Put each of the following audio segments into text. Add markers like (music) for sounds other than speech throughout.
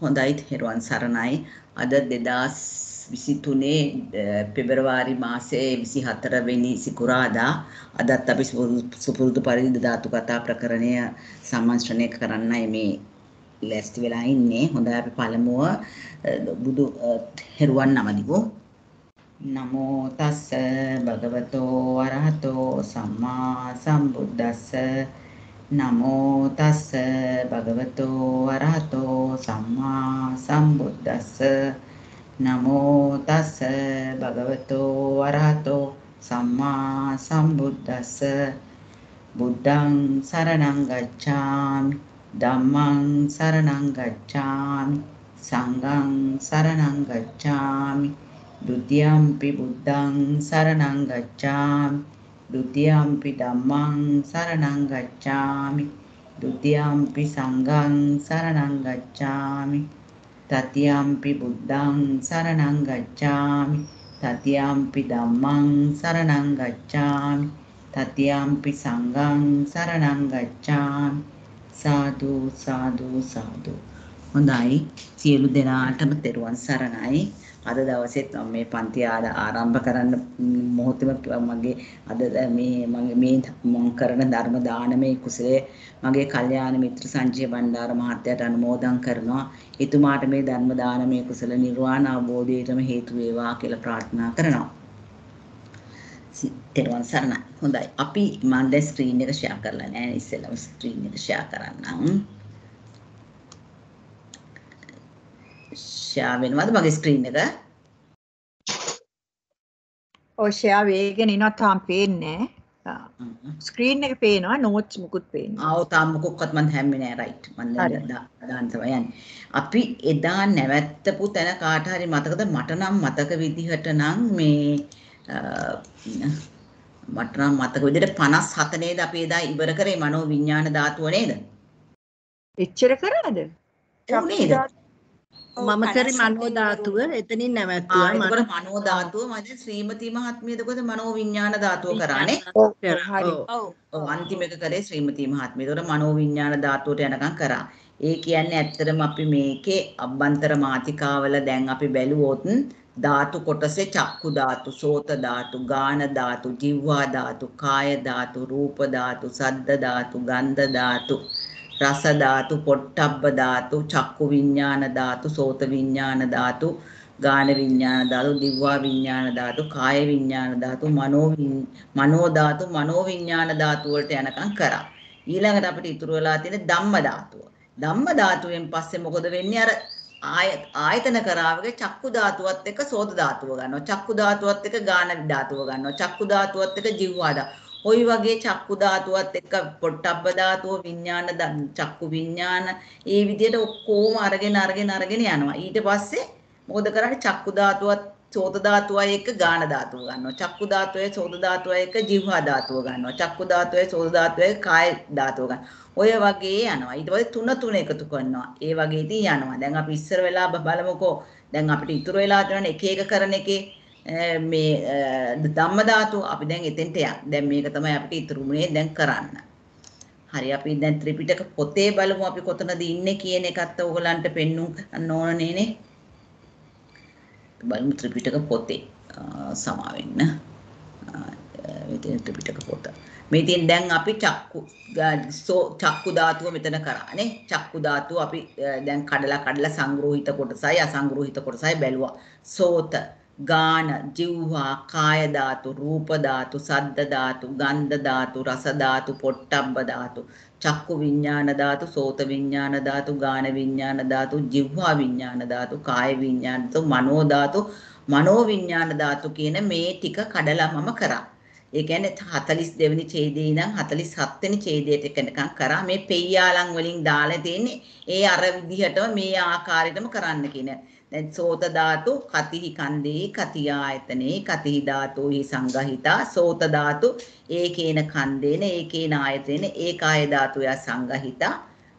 හොඳයි තෙරුවන් සරණයි. අද 2023 පෙබරවාරි මාසයේ 24 වෙනි සිකුරාදා අදත් අපි සුපුරුදු පරිදි ධාතු කතා ප්‍රකරණය සම්මන්ත්‍රණය කරන්නයි මේ ලැස්ති වෙලා ඉන්නේ. හොඳයි අපි පළමුව බුදු තෙරුවන් නමදිමු. නමෝ තස්ස භගවතෝ අරහතෝ සම්මා සම්බුද්දස්ස නමෝ තස්ස භගවතෝ අරහතෝ සම්මා සම්බුද්දස්ස නමෝ තස්ස භගවතෝ අරහතෝ සම්මා සම්බුද්දස්ස බුද්ධං සරණං ගච්ඡාමි ධම්මං සරණං ගච්ඡාමි සංඝං සරණං ගච්ඡාමි ဒုတိယံ පි බුද්ධං සරණං ගච්ඡාමි द्वितीयम्पि धम्मं शरणं गच्छामि द्वितीयम्पि सङ्घं शरणं गच्छामि तृतीयम्पि बुद्धं शरणं गच्छामि तृतीयम्पि धम्मं शरणं गच्छामि तृतीयम्पि सङ्घं शरणं ගච්ඡාමි. සාදු සාදු සාදු. හොඳයි. සියලු දෙනාටම තෙරුවන් සරණයි. අද දවසෙත් මම මේ පන්ති ආරම්භ කරන්න මොහොතේම මගේ අද මේ මගේ මේ මම කරන ධර්ම දානමේ කුසලයේ මගේ කල්යාණ මිත්‍ර සංජය බණ්ඩාර මහත්තයාට අනුමෝදන් කරනවා. එතුමාට මේ ධර්ම දානමේ කුසල නිර්වාණ අවබෝධයටම හේතු වේවා කියලා ප්‍රාර්ථනා කරනවා. තෙරුවන් සරණයි. හොඳයි. අපි මම දැන් ස්ක්‍රීන් එක ෂෙයා කරලා නැහැ. ඉස්සෙල්ලාම ස්ක්‍රීන් එක ෂෙයා කරන්නම්. ෂෙයා වෙනවද මගේ ස්ක්‍රීන් එක? ඔව් ෂෙයා වේගෙන ඉනවා තාම පේන්නේ ස්ක්‍රීන් එක පේනවා නෝට්ස් මුකුත් පේන්නේ. ආ ඔව් තාම මොකක්වත් මම හැම්මේ නෑ රයිට්. මම දාන්න තමයි යන්නේ. අපි එදා නැවැත්තපු තැන කාට හරි මතකද මට නම් මතක විදිහට නම් මේ මට නම් මතක විදිහට 57 නේද අපි එදා ඉවර කරේ මනෝ විඥාන ධාතුව නේද? එච්චර කරාද? නේද? මම කරේ මනෝ ධාතුව එතනින් නැවැත්තුවා මම. මනෝ ධාතුව මම දැන් ශ්‍රීමති මහත්මිය එතකොට මනෝ විඥාන ධාතුව කරානේ හරි. ඔව්. අන්තිම එක කරේ ශ්‍රීමති මහත්මිය. එතකොට මනෝ විඥාන ධාතුවට යනකම් කරා. ඒ කියන්නේ ඇත්තටම අපි මේකේ අභ්‍යන්තර මාතිකාවල දැන් අපි බැලුවොත් ධාතු කොටසේ චක්කු ධාතු, සෝත ධාතු, ගාන ධාතු, ජීවා ධාතු, කාය ධාතු, රූප ධාතු, සද්ද ධාතු, ගන්ධ ධාතු, රස ධාතු, පොට්ටබ්බ ධාතු, චක්කු විඥාන ධාතු, සෝත විඥාන ධාතු, ගාන විඥාන ධාතු, දිව්වා විඥාන ධාතු, කාය විඥාන ධාතු, මනෝ මනෝ ධාතු, මනෝ විඥාන ධාතු වලට යනකම් කරා. ඊළඟට අපිට ඉතුරු වෙලා තියෙන ධම්ම ධාතුව. ධම්ම ධාතුවෙන් පස්සේ මොකද වෙන්නේ අර ආයතන කරාවගේ චක්කු ධාතුවත් එක්ක සෝත ධාතුව ගන්නවා. චක්කු ධාතුවත් එක්ක ගාන ධාතුව ගන්නවා. චක්කු ධාතුවත් එක්ක ජීවා ධාතුව. ওই වගේ චක්කු ධාතුවත් එක්ක පොට්ටබ්බ ධාතුව විඥාන චක්කු විඥාන ඒ විදිහට ඔක්කොම අරගෙන අරගෙන අරගෙන යනවා. ඊට පස්සේ මොකද කරන්නේ චක්කු ධාතුවත් චෝත ධාතුවයි එක්ක ගාන ධාතුව ගන්නවා. චක්කු ධාතුවයි චෝත ධාතුවයි එක්ක જીවහා ධාතුව ගන්නවා. චක්කු ධාතුවයි චෝත ධාතුවයි කාය ධාතුව ගන්නවා. ඔය වගේ යනවා. ඊට පස්සේ තුන තුන එකතු කරනවා. ඒ වගේ ඉතින් යනවා. දැන් අපි ඉස්සර වෙලා බලමුකෝ. දැන් අපිට ඉතුරු වෙලා තියෙන එක එක කරන එකේ මේ ධම්ම ධාතු අපි දැන් එතෙන්ට යන්න. දැන් මේක තමයි අපිට ඉතුරුනේ දැන් කරන්න. හරි අපි දැන් ත්‍රිපිටක පොතේ බලමු අපි කොතනද ඉන්නේ කියන එකත් ඔයගලන්ට පෙන්වන්න කරන්න ඕන නේනේ. බලමු ත්‍රිපිටක පොතේ සමා වෙන්න. මෙතන ත්‍රිපිටක පොත. මේ තියෙන දැන් අපි චක්කු චක්කු ධාතුව මෙතන කරානේ. චක්කු ධාතුව අපි දැන් කඩලා කඩලා සංග්‍රහිත කොටසයි අසංග්‍රහිත කොටසයි බැලුවා. සෝත ගාන, ජීවහා, කාය ධාතු, රූප ධාතු, සද්ද ධාතු, ගන්ධ ධාතු, රස ධාතු, පොට්ටබ්බ ධාතු, චක්කු විඥාන ධාතු, සෝත විඥාන ධාතු, ගාන විඥාන ධාතු, ජීවහා විඥාන ධාතු, කාය විඥාන ධාතු, මනෝ ධාතු, මනෝ විඥාන ධාතු කියන මේ ටික කඩලා මම කරා. ඒ කියන්නේ 42 වෙනි ඡේදේ ඉඳන් 47 වෙනි ඡේදයට එනකම් කරා මේ පෙయ్యාලන් වලින් දාලා තියෙන්නේ ඒ අර විදිහටම මේ ආකාරයටම කරන්න කියන. දැන් සෝත ධාතු කතිහි කන්දේ කති ආයතනේ කතිහි ධාතුහි සංගහිතා සෝත ධාතු ඒකේන කන්දේන ඒකේන ආයතේන ඒකාය ධාතුය සංගහිතා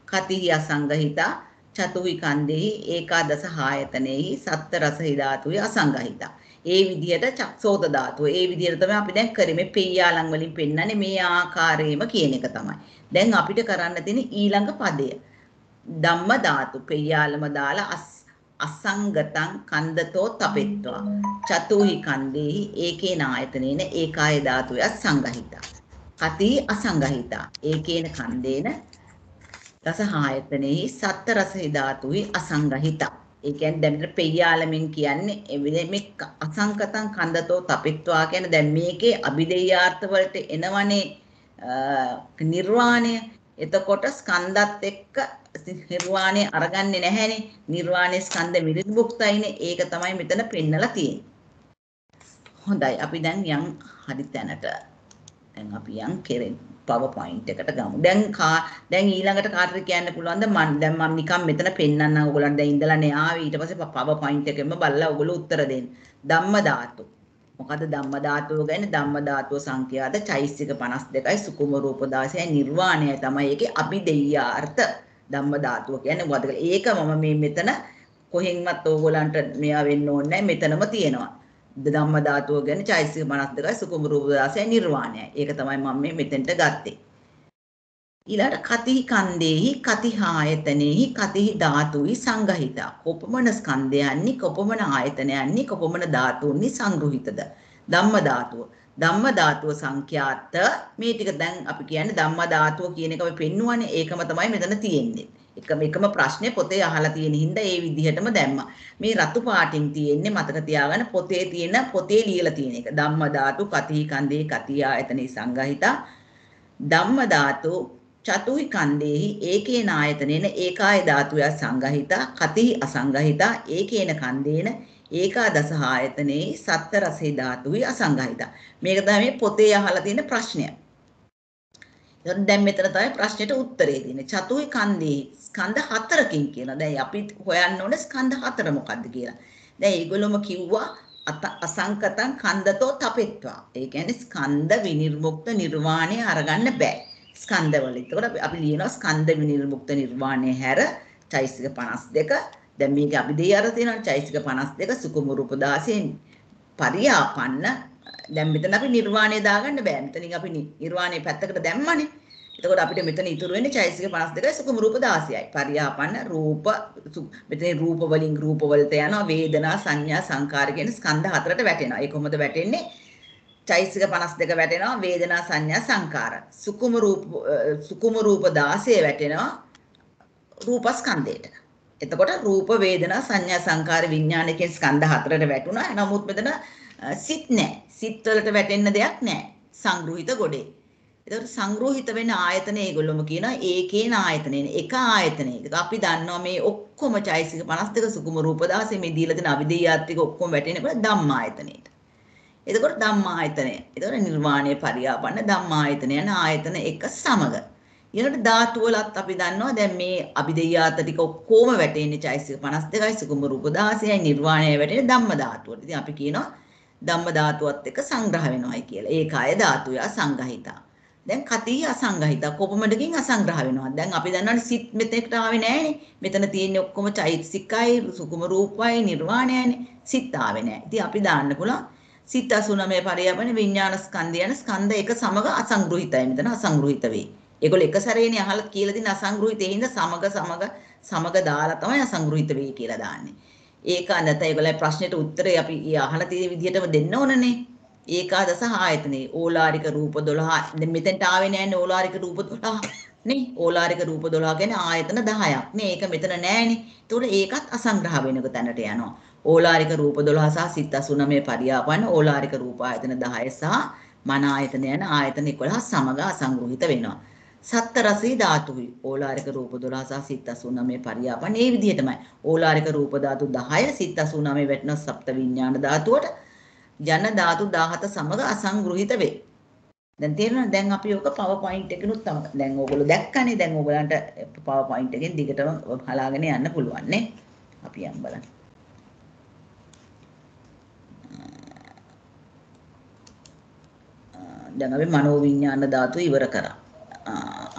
කතිහි අසංගහිතා චතුහි කන්දේහි ඒකාදස ආයතනේහි සත්ත රසහි ධාතුය අසංගහිතා. ඒ විදිහට චක්සෝත ධාතුව. ඒ විදිහට තමයි අපි දැන් කරේ මේ පෙయ్యාලන් වලින් පෙන්නන්නේ මේ ආකාරයේම කියන එක තමයි. දැන් අපිට කරන්න තියෙන ඊළඟ පදය. ධම්ම ධාතු. පෙය්‍යාලම දාලා අස් අසංගතං කන්දතෝ තපෙත්වා. චතුහි කන්දේහි ඒකේන ආයතනේන ඒකාය ධාතුය සංගහිතා කති අසංගහිතා. ඒකේන කන්දේන රස ආයතනෙහි සත්ත රස ධාතුයි අසංගහිතා. ඒ කියන්නේ දැන් මෙතන පෙය්‍යාලමින් කියන්නේ එවිද මේ අසංකතං කන්දතෝ තපෙත්වා කියන දැන් මේකේ අභිදේයාර්ථ වලට එනවනේ නිර්වාණය. එතකොට ස්කන්ධත් එක්ක නිර්වාණය අරගන්නේ නැහැනේ. නිර්වාණය ස්කන්ධ විරිද්භුක්තයිනේ. ඒක තමයි මෙතන පෙන්නලා තියෙන්නේ. හොඳයි. අපි දැන් යම් හරි තැනට දැන් අපි යම් කෙරෙන් PowerPoint එකට ගමු. දැන් කා දැන් ඊළඟට කාටද කියන්න පුළුවන්ද මම දැන් මම නිකන් මෙතන පෙන්නන්නම් ඔයගොල්ලන්ට දැන් ඉඳලා නේ ආවේ ඊට පස්සේ PowerPoint එකෙන්ම බලලා ඔයගොල්ලෝ උත්තර දෙන්න. ධම්ම ධාතු. මොකද ධම්ම ධාතුව ගැන ධම්ම ධාතුව සංඛ්‍යාත චෛසික 52යි සුකුම රූප 16යි නිර්වාණයයි තමයි ඒකේ අභිදෙය්‍යාර්ථ ධම්ම ධාතුව කියන්නේ. මොකද ඒක මම මේ මෙතන කොහෙන්වත් ඕගොල්ලන්ට මෙයා වෙන්න ඕනේ මෙතනම තියෙනවා. ධම්ම ධාතුව ගැන චෛසික 52යි සුකුම රූප 16යි නිර්වාණයයි. ඒක තමයි මම මේ මෙතෙන්ට ගත්තේ. ඊළඟට කතිහි කන්දේහි කතිහායතනෙහි කතිහි ධාතුයි සංගහිතා. කොපමණ ස්කන්ධයන්හි කොපමණ ආයතනයන්හි කොපමණ ධාතුන්හි සංග්‍රහිතද? ධම්ම ධාතුව. ධම්ම ධාතුව සංඛ්‍යාත. මේ ටික දැන් අපි කියන්නේ ධම්ම ධාතුව කියන එක අපි පෙන්නුවානේ ඒකම තමයි මෙතන තියෙන්නේ. එකම එකම ප්‍රශ්නේ පොතේ අහලා තියෙන හින්දා ඒ විදිහටම දැම්මා. මේ රතු පාටින් තියෙන්නේ මතක තියාගන්න පොතේ තියෙන පොතේ ලියලා තියෙන එක. ධම්ම ධාතු කතිහි කන්දේ කතිය ආයතනෙහි සංගහිතා ධම්ම ධාතු චතුහි කන්දේහි ඒකේන ආයතනේන ඒකාය ධාතුය සංගහිතා කතිහි අසංගහිතා ඒකේන කන්දේන ඒකාදස ආයතනේ සත්ත රසේ ධාතුයි අසංගහිතා. මේක තමයි පොතේ අහලා තියෙන ප්‍රශ්නය. එතකොට දැන් මෙතන තමයි ප්‍රශ්නෙට උත්තරේ දෙන්නේ චතුහි කන්දේහි ස්කන්ධ හතරකින් කියලා. දැන් අපි හොයන්න ඕනේ ස්කන්ධ හතර මොකද්ද කියලා. දැන් ඒගොල්ලොම කිව්වා අසංකතං කන්දතෝ තපෙත්වා. ඒ කියන්නේ ස්කන්ධ විනිර්මුක්ත නිර්වාණය අරගන්න බෑ. ස්කන්ධවල. එතකොට අපි ලියනවා ස්කන්ධ විනිර්මුක්ත නිර්වාණය හැර චෛසික 52 දැන් මේක අපි දෙය අර තියෙනවා චෛසික 52 සුකුම රූප 16 පරියාපන්න දැන් මෙතන අපි නිර්වාණය දාගන්න බෑ. මෙතනින් අපි නිර්වාණය පැත්තකට දැම්මනේ. එතකොට අපිට මෙතන ඉතුරු වෙන්නේ චෛසික 52යි සුකුම රූප 16යි. පරියාපන්න රූප මෙතන රූප වලින් රූප වලට යනවා වේදනා සංඥා සංකාර කියන ස්කන්ධ හතරට වැටෙනවා. ඒ කොහොමද වැටෙන්නේ? චෛසික 52 වැටෙනවා වේදනා සංඥා සංකාර. සුකුම රූප සුකුම රූප 16 වැටෙනවා රූපස්කන්ධයට. එතකොට රූප වේදනා සංඥා සංකාර විඥාන කියන ස්කන්ධ හතරට වැටුණා. නමුත් මෙතන සිත් නැහැ. සිත් වලට වැටෙන්න දෙයක් නැහැ. සංග්‍රහිත ගොඩේ. එතකොට සංග්‍රහිත වෙන ආයතන ඒගොල්ලොම කියනවා ඒකේන ආයතනෙන එක ආයතනයක. අපි දන්නවා මේ ඔක්කොම චෛසික 52 සුකුම රූප 16 මේ දීලා දෙන අවිදේයාත්‍රික ඔක්කොම වැටෙනකොට ධම්මායතනෙට. එතකොට ධම්මායතනය. එතකොට නිර්වාණය පරියාපන්න ධම්මායතනය යන ආයතන එක සමග. ඊළඟට ධාතු වලත් අපි දන්නවා දැන් මේ අභිදේයාත ටික ඔක්කොම වැටෙන්නේ චෛසික 52යි සුකුම රූප 16යි නිර්වාණය වැටෙන්නේ ධම්ම ධාතුවට. ඉතින් අපි කියනවා ධම්ම ධාතුවත් එක්ක සංග්‍රහ වෙනවයි කියලා. ඒකාය ධාතුය සංගහිතා. දැන් කතිය අසංගහිතා කොපමණකින් අසංග්‍රහ වෙනවා. දැන් අපි දන්නවනේ සිත් මෙතෙක්ට ආවේ නැහැනේ. මෙතන තියෙන්නේ ඔක්කොම චෛතසිකයි සුකුම රූපයි නිර්වාණයනේ. සිත් ආවේ නැහැ. ඉතින් අපි දාන්න පුළුවන් සිත් 89 පරියාපන විඥාන ස්කන්ධය යන ස්කන්ධ එක සමග අසංග්‍රහිතයි. මෙතන අසංග්‍රහිත වෙයි. ඒගොල්ලෝ එක සැරේනේ අහලා කියලා දින අසංග්‍රහිතේ හින්දා සමග සමග සමග දාලා තමයි අසංග්‍රහිත වෙයි කියලා දාන්නේ. ඒක නැත්නම් ඒගොල්ලෝ ප්‍රශ්නෙට උත්තරේ අපි අහලා තියෙන විදිහටම දෙන්න ඕනනේ. ඒකාදස ආයතනේ ඕලාරික රූප 12 දැන් මෙතෙන්ට ආවේ නෑනේ ඕලාරික රූප 12 නේ? ඕලාරික රූප 12 කියන්නේ ආයතන 10ක් නේ ඒක මෙතන නෑනේ. ඒතකොට ඒකත් අසංග්‍රහ වෙනක තැනට යනවා. ඕලාරික රූප 12 සහ සිත් 89 පරියාපන්න ඕලාරික රූප ආයතන 10 සහ මන ආයතන යන ආයතන 11 සමග අසංග්‍රහිත වෙනවා. සත්ත රසී ධාතුයි ඕලාරික රූප 12 සහ සිත් 89 පරියාපන්න මේ විදිහටමයි. ඕලාරික රූප ධාතු 10 සිත් 89 වැටෙන සප්ත විඥාන ධාතුවට ජන ධාතු 17 සමග අසංග්‍රහිත වේ. දැන් තේරෙනවද දැන් අපි ඔක PowerPoint එකකිනුත් තම දැන් ඕගොල්ලෝ දැක්කනේ දැන් ඕගලන්ට PowerPoint එකෙන් දිගටම හලාගෙන යන්න පුළුවන් නේ. අපි යම් බලන්න. දැන් අපි මනෝවිඤ්ඤාණ ධාතු ඉවර කරා.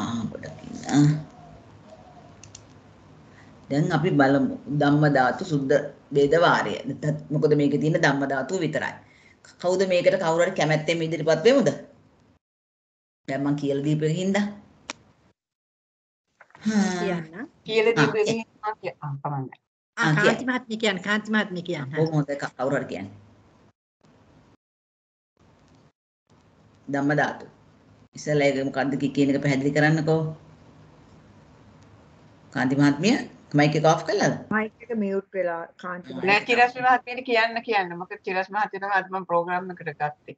ආ පොඩකින්. දැන් අපි බලමු ධම්ම ධාතු සුද්ධ වේද වාරය. මොකද මේකේ තියෙන ධම්ම ධාතුව විතරයි. කවුද මේකට කවුරු හරි කැමැත්තෙන් ඉදිරිපත් වෙමුද? දැන් මං කියලා දීපෙකින් හින්දා. කියන්න. කියලා ආ, දීපු එකෙන් මම කිය- ආ, කාන්ති මහත්මිය කියන්න කාන්ති මහත්මිය කියන්න. හරි. බොහොම හොඳයි ක- කවුරු හරි කියන්නේ. ධම්ම ධාතු. ඉස්සෙල්ලා ඒක මොකද්ද කි- කියන එක පැහැදිලි කරන්නකෝ. කාන්ති මහත්මිය මයික් එක ඔෆ් කළාද? මයික් එක මියුට් වෙලා කාන්ති ආ. නෑ චිරස්මි මහත්මියට කියන්න කියන්න. මොකද චිරස්මි මහත්මියට අද මම ප්‍රෝග්‍රෑම් එකට ගත්තේ.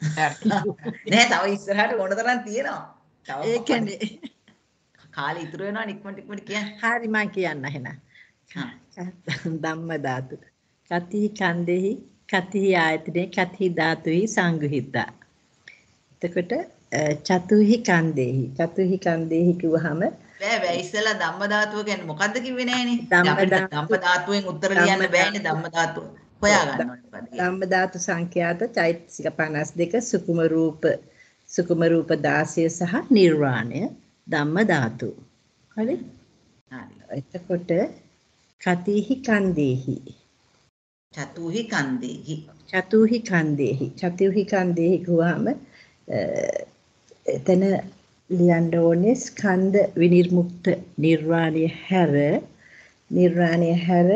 (laughs) නෑ තව ඉස්සරහට ඕන තරම් තියෙනවා. තව ඒ කියන්නේ (laughs) කාලේ ඉතුරු වෙනවා ඉක්මනට ඉක්මනට කියන්න. හරි මං කියන්න එහෙනම්. (laughs) ධම්ම ධාතු. කතිහි කන්දෙහි කතිහි ආයතනේ කතිහි ධාතුහි සංගහිතා. එතකොට චතුහි කන්දෙහි චතුහි කන්දෙහි කිව්වහම බෑ බෑ ඉස්සෙල්ලා ධම්ම ධාතුව කියන්නේ මොකද්ද කිව්වේ නෑනේ. ධම්ම ධාතුවෙන් උත්තර ලියන්න බෑනේ ධම්ම ධාතුව. හොයා ගන්න ඕනේ. ධම්ම ධාතු සංඛ්‍යාත චෛතසික 52 සුකුම රූප සුකුම රූප 16 සහ නිර්වාණය ධම්ම ධාතු. හරි? හරි. එතකොට කතිහි කන්දෙහි චතුහි කන්දේහි. චතුහි කන්දේහි චතුහි කන්දේහි ගුවාම එතන ලියන්න ඕනේ ස්කන්ධ විනිර්මුක්ත නිර්වාණය හැර නිර්වාණය හැර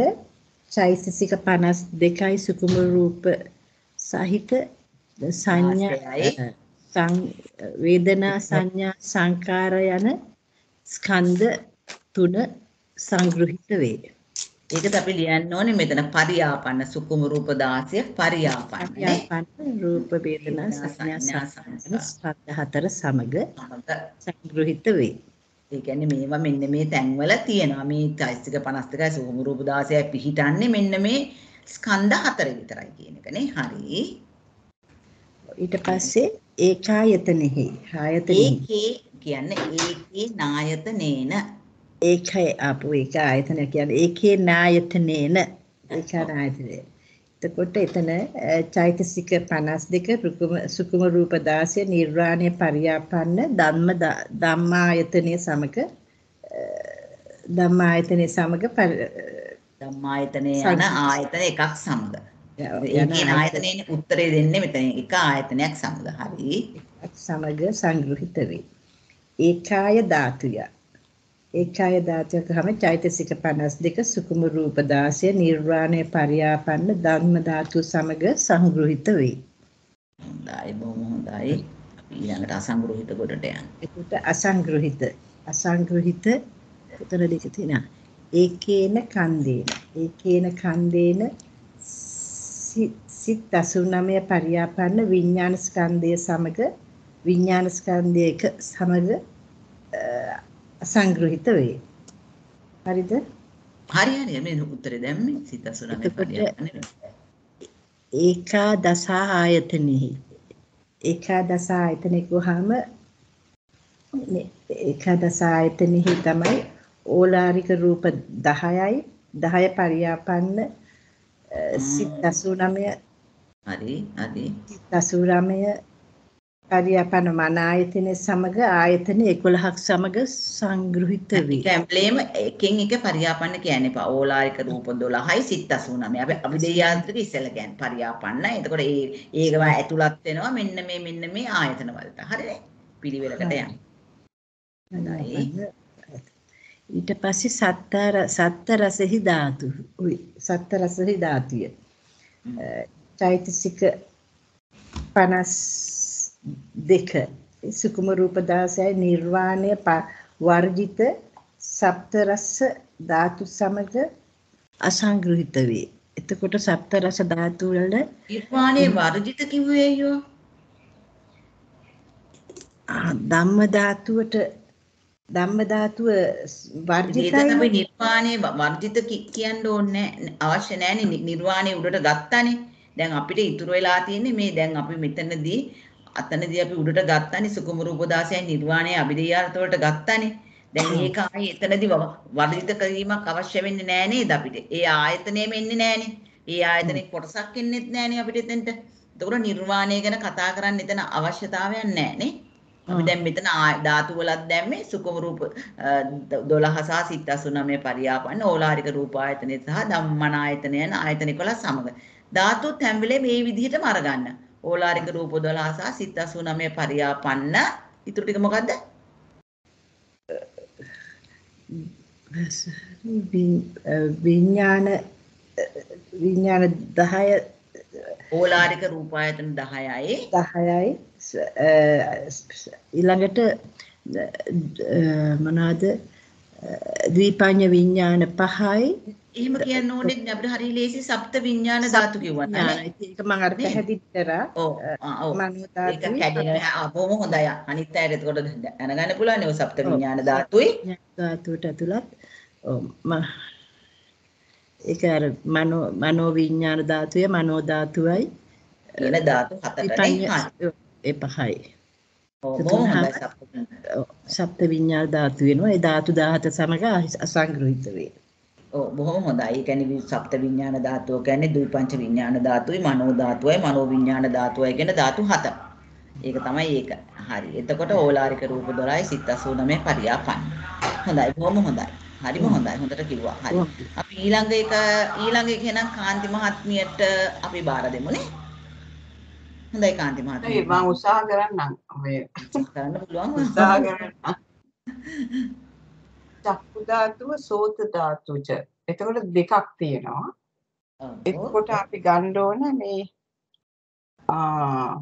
චෛතසික 52යි සුකුම රූප සහිත සංඥා ආශ්‍රයයි. සං වේදනා සංඥා සංකාර යන ස්කන්ධ තුන සංග්‍රහිත වේ. ඒකද අපි ලියන්න ඕනේ මෙතන පරියාපන්න සුකුම රූප 16 පරියාපන්න නේ. අභ්‍යාපන්න රූප වේදනා සංඥා සංඥා සංකාර ස්කන්ධ හතර සමග සංග්‍රහිත වේ. ඒ කියන්නේ මේවා මෙන්න මේ තැන්වල තියෙනවා. මේ චෛතසික 52යි සුකුම රූප 16යි පිහිටන්නේ මෙන්න මේ ස්කන්ධ හතර විතරයි කියන එක නේ. හරි. ඊට පස්සේ ඒකායතනෙහි ආයතනෙහි ඒකේ කියන්නේ ඒකේ නායතනේන ඒකයි ආපු ඒක ආයතන කියන්නේ ඒකේ නායතනේන ඒකා නායතනේ. එතකොට එතන චෛතසික 52 රුකුම සුකුම රූප 16 නිර්වාණය පරියාපන්න ධම්ම ධම්මායතනයේ සමග ධම්මායතනයේ සමග පරි- ධම්මායතනේ යන ආයතන එකක් සමග. ඒකේ ආයතනේනේ උත්තරේ දෙන්නේ මෙතන එක ආයතනයක් සමග. හරි. සමග සංග්‍රහිත වේ. ඒකාය ධාතුය. ඒකාය ධාතුය කම චෛතසික 52 සුකුම රූප 16 නිර්වාණය පරියාපන්න ධම්ම ධාතු සමග සංග්‍රහිත වේ. හොඳයි බොහොම හොඳයි. අපි ඊළඟට අසංග්‍රහිත කොටට යන්න. එතකොට අසංග්‍රහිත අසංග්‍රහිත උතර දෙක තියෙනවා. ඒකේන කන්දේන ඒකේන කන්දේන සිත් 89 පරියාපන්න විඥාන ස්කන්ධය සමග විඥාන ස්කන්ධයක සමග අ, අසංග්‍රහිත වේ. හරිද? හරි හරි මේ උත්තරේ දැම්මේ සිත සුනමේ එතකොට- පරියන්නේ. ඒකා දස ආයතනෙහි ඒකා දස ආයතනෙ ගොහම ඒකා දස ආයතනෙහි තමයි ඕලාරික රූප 10යි 10 පරියාපන්න සිත් 89 හරි හරි. 89 පරියාපන මන ආයතනය සමග ආයතන 11ක් සමග සංග්‍රහිත වේ. දැන් බ්ලේම එකෙන් එක පරියාපන්න කියන්නේ පා ඕලාරික රූප 12යි සිත් 89. අපි අභිදේයාන්ත්‍රික ඉස්සල කියන්නේ පරියාපන්න. එතකොට ඒ ඒකම ඇතුළත් වෙනවා මෙන්න මේ මෙන්න මේ ආයතන වලට. හරිනේ? පිළිවෙලකට යන්නේ. ඊට පස්සේ සත්තර සත්තරසෙහි ධාතු. උයි සත්තරසෙහි ධාතිය. චෛතසික 50 දෙක සුකුම රූප 16යි නිර්වාණය වර්ජිත සප්තරස්ස ධාතු සමග අසංග්‍රහිත වේ. එතකොට සප්තරස ධාතු වල නිර්වාණය වර්ජිත කිව්වේ අයියෝ. ධම්ම ධාතුවට ධම්ම ධාතුව වර්ජිතයි. ඒක තමයි නිර්වාණය වර්ජිත කියන්න ඕනේ අවශ්‍ය නැහැනේ නිර්වාණය උඩට ගත්තානේ. දැන් අපිට ඉතුරු වෙලා තියෙන්නේ මේ දැන් අපි මෙතනදී අතනදී අපි උඩට ගත්තානේ සුකුම රූප 16යි නිර්වාණය අභිදේයාර්ථ වලට ගත්තානේ. දැන් ඒක ආයි එතනදී ව- වර්ජිත කිරීමක් අවශ්‍ය වෙන්නේ නෑ නේද අපිට? ඒ ආයතනයම එන්නේ නෑනේ. ඒ ආයතනේ කොටසක් එන්නෙත් නෑනේ අපිට එතෙන්ට. එතකොට නිර්වාණය ගැන කතා කරන්න එතන අවශ්‍යතාවයක් නෑනේ. අපි දැන් මෙතන ධාතු වලත් දැම්මේ සුකුම රූප අ, 12 සහ සිත් 89 පරියාපන්න ඕලාරික රූප ආයතනය සහ ධම්මන ආයතනය යන ආයතන 11 සමග ධාතුත් හැම වෙලේම මේ විදිහටම අරගන්න ඕලාරික රූප 12 සහ සිත් 89 පරියාපන්න. ඊටු ටික මොකද්ද? විඥාන විඥාන 10 ඕලාරික රූපායතන 10යි 10යි ස- අ, ස්- ඊළඟට අ, මොනවාද අ, ද්විපඤ්ඤ විඥාන 5යි එහෙම කියන්න ඕනේ අපිට හරි ලේසි සප්ත විඥාන ධාතු කිව්වනේ විඥාන ඒක මම අර නේද? පැහැදිලි කරා ඔව් ඔව් ඒක ධාතුයි කැඩෙන ආ බොහොම හොඳයි. අනිත් අයට එතකොට දැනගන්න පුළුවන් නේ ඔය සප්ත විඥාන ධාතුයි ධාතුවට ඇතුළත් ඔව්, ම- ඒක අර මනෝ මනෝ විඥාන ධාතුය මනෝ ධාතුවයි. කියන ධාතු ඔව්, ඒ පහයි. සප්ත විඥාන ධාතු වෙනවා. ඒ ධාතු 17 සමග අසංග්‍රහිත වේ ඔව් බොහොම හොඳයි. ඒ කියන්නේ සප්ත විඥාන ධාතුව කියන්නේ ද්විපංච විඥාන ධාතුයි මනෝ ධාතුවයි මනෝ විඥාන ධාතුවයි කියන ධාතු හත. ඒක තමයි ඒක. හරි. එතකොට ඕලාරික රූප 12යි සිත් 89 පරියාපන්න. හොඳයි. බොහොම හොඳයි. හරිම හොඳයි. හොඳට කිව්වා. හරි. අපි ඊළඟ එක ඊළඟ එක එහෙනම් කාන්ති මහත්මියට අපි බාර දෙමු නේ. හොඳයි කාන්ති ඒ මහත්මිය. මම උත්සාහ කරන්නම් ඔය කරන්න පුළුවන්. උත්සාහ කරන්නම් චක්කු ධාතුව සෝත ධාතුච එතකොට දෙකක් තියෙනවා. එතකොට අපි ගන්න ඕන මේ ආ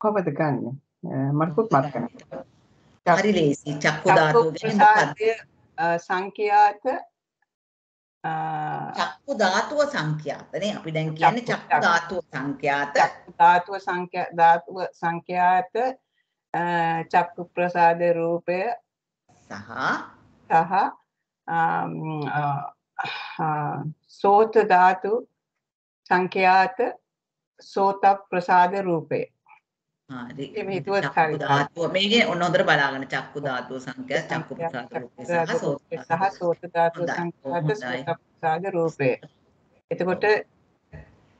කොහොමද ගන්නෙ? අ, මටකුත් මතක නැහැ හරි ලේසි. චක්කු ධාතුව අ, සංඛ්‍යාත චක්කු ධාතුව සංඛ්‍යාතනේ අපි දැන් කියන්නේ චක්කු ධාතුව. සංඛ්‍යාත. ධාතුව සංඛ්‍යා ධාතුව සංඛ්‍යාත චක්කු ප්‍රසාද රූපය සහ සහ සෝත ධාතු සංඛ්‍යාත සෝත ප්‍රසාද රූපය හරි එහෙම හිතුවත් හරි. ධාතුව මේකේ ඔන්න හොඳට බලාගන්න චක්කු ධාතුව සංඛ්‍යාත චක්කු ප්‍රසාද රූපේ සහ සෝත සහ සෝත ධාතු හොඳයි. සංඛ්‍යාත. සෝත ප්‍රසාද රූපය එතකොට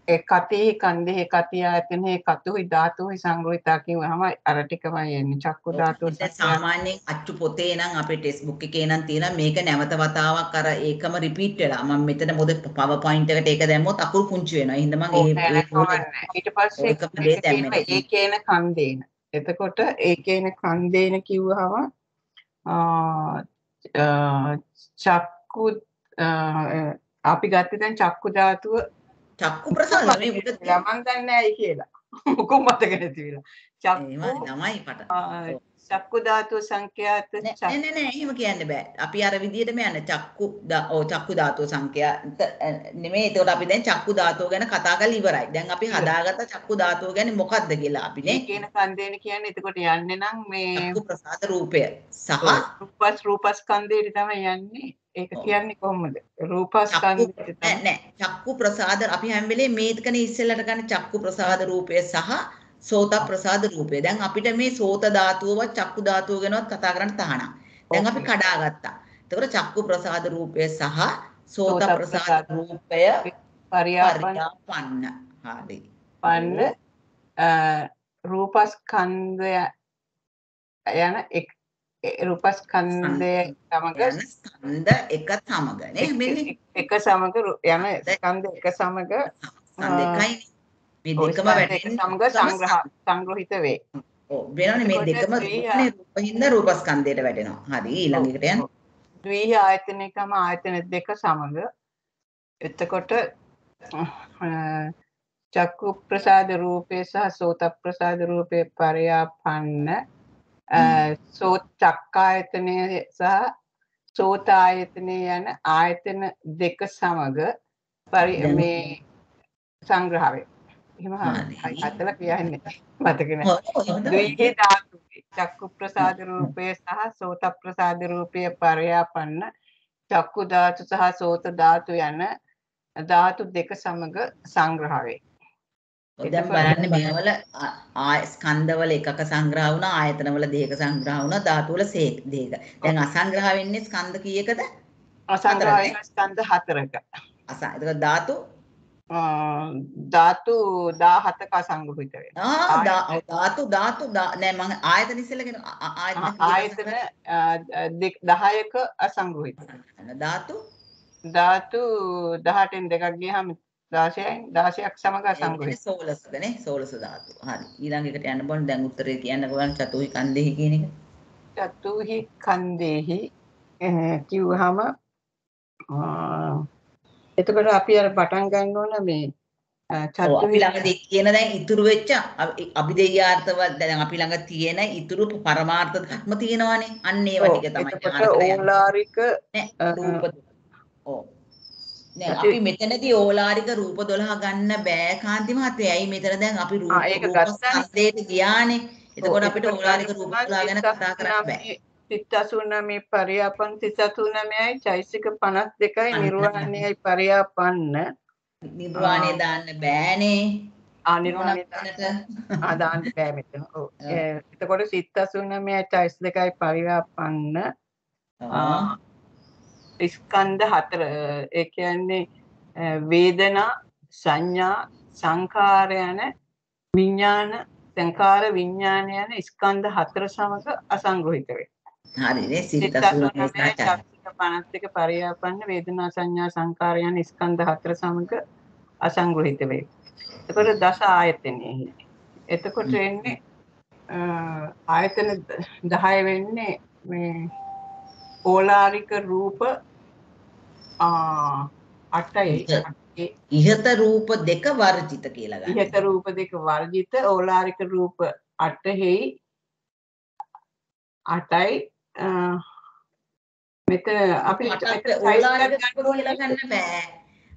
කතේ කන්දේ කතිය ආයතනේ කතුහි ධාතුහි සංග්‍රහිතා කියවහම අර ටිකමයි එන්නේ චක්කු ධාතුව සාමාන්‍යයෙන් අච්චු පොතේ නම් අපේ ටෙක්ස්ට් එකේ නම් තියෙනවා මේක නැවත වතාවක් අර ඒකම රිපීට් වෙලා මම මෙතන මොකද පවර් පොයින්ට් එකට ඒක දැම්මොත් අකුරු පුංචි වෙනවා. ඒ ඔව්, මම කමන්නේ. ඊට පස්සේ. ඒකේන කන්දේන. එතකොට ඒකේන කන්දේන කිව්වහම චක්කු අපි ගත්තේ දැන් චක්කු ධාතුව චක්කු ප්‍රසාද මේ උඩ මම දන්නේ නැහැ කියලා. මොකක් මතක නැති වෙලා. චක්කු තමයි පට. චක්කු ධාතුව සංඛ්‍යාත නෑ නෑ නෑ එහෙම කියන්න බෑ. අපි අර විදිහටම යන්න චක්කු ඔව් චක්කු ධාතුව සංඛ්‍යාත නෙමෙයි. ඒකට අපි දැන් චක්කු ධාතුව ගැන කතා කරලා ඉවරයි. දැන් අපි හදාගත්ත චක්කු ධාතුව ගැන මොකක්ද කියලා අපි නේ ඒකේන කන්දේන කියන්නේ එතකොට යන්නේ නම් මේ චක්කු ප්‍රසාද රූපය සහ රූපස් රූපස්කන්ධයට තමයි යන්නේ. ඒක. කියන්නේ කොහොමද? චක්කු රූපස්කන්ධයට නෑ චක්කු ප්‍රසාද අපි හැම වෙලේම මේකනේ ඉස්සෙල්ලට ගන්න චක්කු ප්‍රසාද රූපය සහ සෝත ප්‍රසාද රූපය. දැන් අපිට මේ සෝත ධාතුවවත් චක්කු ධාතුව ගැනවත් කතා කරන්න තහනම්. දැන් අපි. කඩාගත්තා. එතකොට චක්කු ප්‍රසාද රූපය සහ සෝත ප්‍රසාද රූපය පරියාපන්න. හරි. පන්න රූපස්කන්ධය යන එක් රූපස්කන්ධය සමග ස්කන්ධ එක සමගනේ මෙන්න එක- සමග යන ස්කන්ධ එක සමග එකයි මේ දෙකම වැටෙන්නේ සමග සංග්‍රහ සංග්‍රහිත වේ. ඔව්. වෙනවනේ මේ දෙකම ද්විය- රූපනේ රූපහින්ද රූපස්කන්ධයට වැටෙනවා හරි ඊළඟට යන්න. ද්විහ ආයතනයකම ආයතන දෙක සමග. එතකොට චක්කු ප්‍රසාද රූපේ සහ සෝත ප්‍රසාද රූපේ පරයාපන්න සෝත චක්කායතනය සහ සෝත ආයතනය යන ආයතන දෙක සමග පරි මේ සංග්‍රහ වේ. එහෙම. අතල කියන්නේ මතක නැහැ. හොඳයි ද්විහි ධාතුවේ චක්කු ප්‍රසාද රූපය සහ සෝත ප්‍රසාද රූපය පරයාපන්න චක්කු ධාතු සහ සෝත ධාතු යන ධාතු දෙක සමග සංග්‍රහ වේ. දැන් බලන්න මේවල ස්කන්ධවල එකක සංග්‍රහ වුණා ආයතනවල දෙක සංග්‍රහ වුණා ධාතුවල දෙක. දැන් අසංග්‍රහ වෙන්නේ ස්කන්ධ කීයකද? අසංග්‍රහ ස්කන්ධ හතරක. අස ඒක ධාතු ධාතු 17ක අසංග්‍රහිත වෙනවා. ධාතු ධාතු නෑ මම ආයතන ඉස්සෙල්ලාගෙන ආයතන ආයතන අ, දෙක- 10ක අසංග්‍රහිත. සංග්‍රහ? ධාතු ධාතු 18න් දෙකක් ගියහම 16න් 16ක් සමග. කියන්නේ 16කනේ 16 ධාතු. හරි. ඊළඟ එකට යන්න බෝන දැන් උත්තරේ කියන්න බලන්න චතුහි කන්දෙහි කියන එක. චතුහි කන්දේහි කිව්වහම එතකොට අපි අර පටන් ගන්න ඕන මේ අ, ඔව්, චතු අපි ළඟදී කියන දැන් ඉතුරු වෙච්ච අ- අභිදේයාර්ථවත් දැන් අපි ළඟ තියෙන ඉතුරු පරමාර්ථ ධර්ම තියෙනවානේ. අන්න ඒවා ටික තමයි. ඕලාරික නෑ රූප ඔව් නෑ අපි මෙතනදී ඕලාරික රූප 12 ගන්න බෑ කාන්ති මහත්තයා. ඇයි මෙතන දැන් අපි රූප. ස්කන්ධයට ගියානේ. එතකොට අපිට ඕලාරික රූප ගන්න 12 ගැන කතා කරන්න බෑ. සිත් 89 පරියාපන් සිත් 89යි චෛසික 52යි අන්න. නිර්වාණයයි පරියාපන්න නිර්වාණය දාන්න බෑනේ. ආ නිර්වාණය නිර්වාණයට ආ දාන්න බෑ මෙතන. ඔව්. එතකොට සිත් 89යි චෛසිකයි පරියාපන්න ආ, ස්කන්ධ හතර ඒ කියන්නේ වේදනා සංඥා සංඛාර යන විඥාන සංඛාර විඥාන යන ස්කන්ධ හතර සමග අසංග්‍රහිත වේ. හරිනේ සිත සිත 89 89 සාචා. චක්තික 52 පරියාපන්න වේදනා සංඥා සංකාර යන ස්කන්ධ හතර සමග අසංග්‍රහිත වේ. එතකොට දස ආයතනෙහි. එතකොට එන්නේ ආයතන 10 වෙන්නේ මේ ඕලාරික රූප අටයි ඉහ- ඉහත රූප දෙක වර්ජිත කියලා ගන්න. ඉහත රූප දෙක වර්ජිත ඕලාරික රූප අටෙහි අටයි අ, මෙතන අපි ඕලාරික කියලා ගන්න බෑ.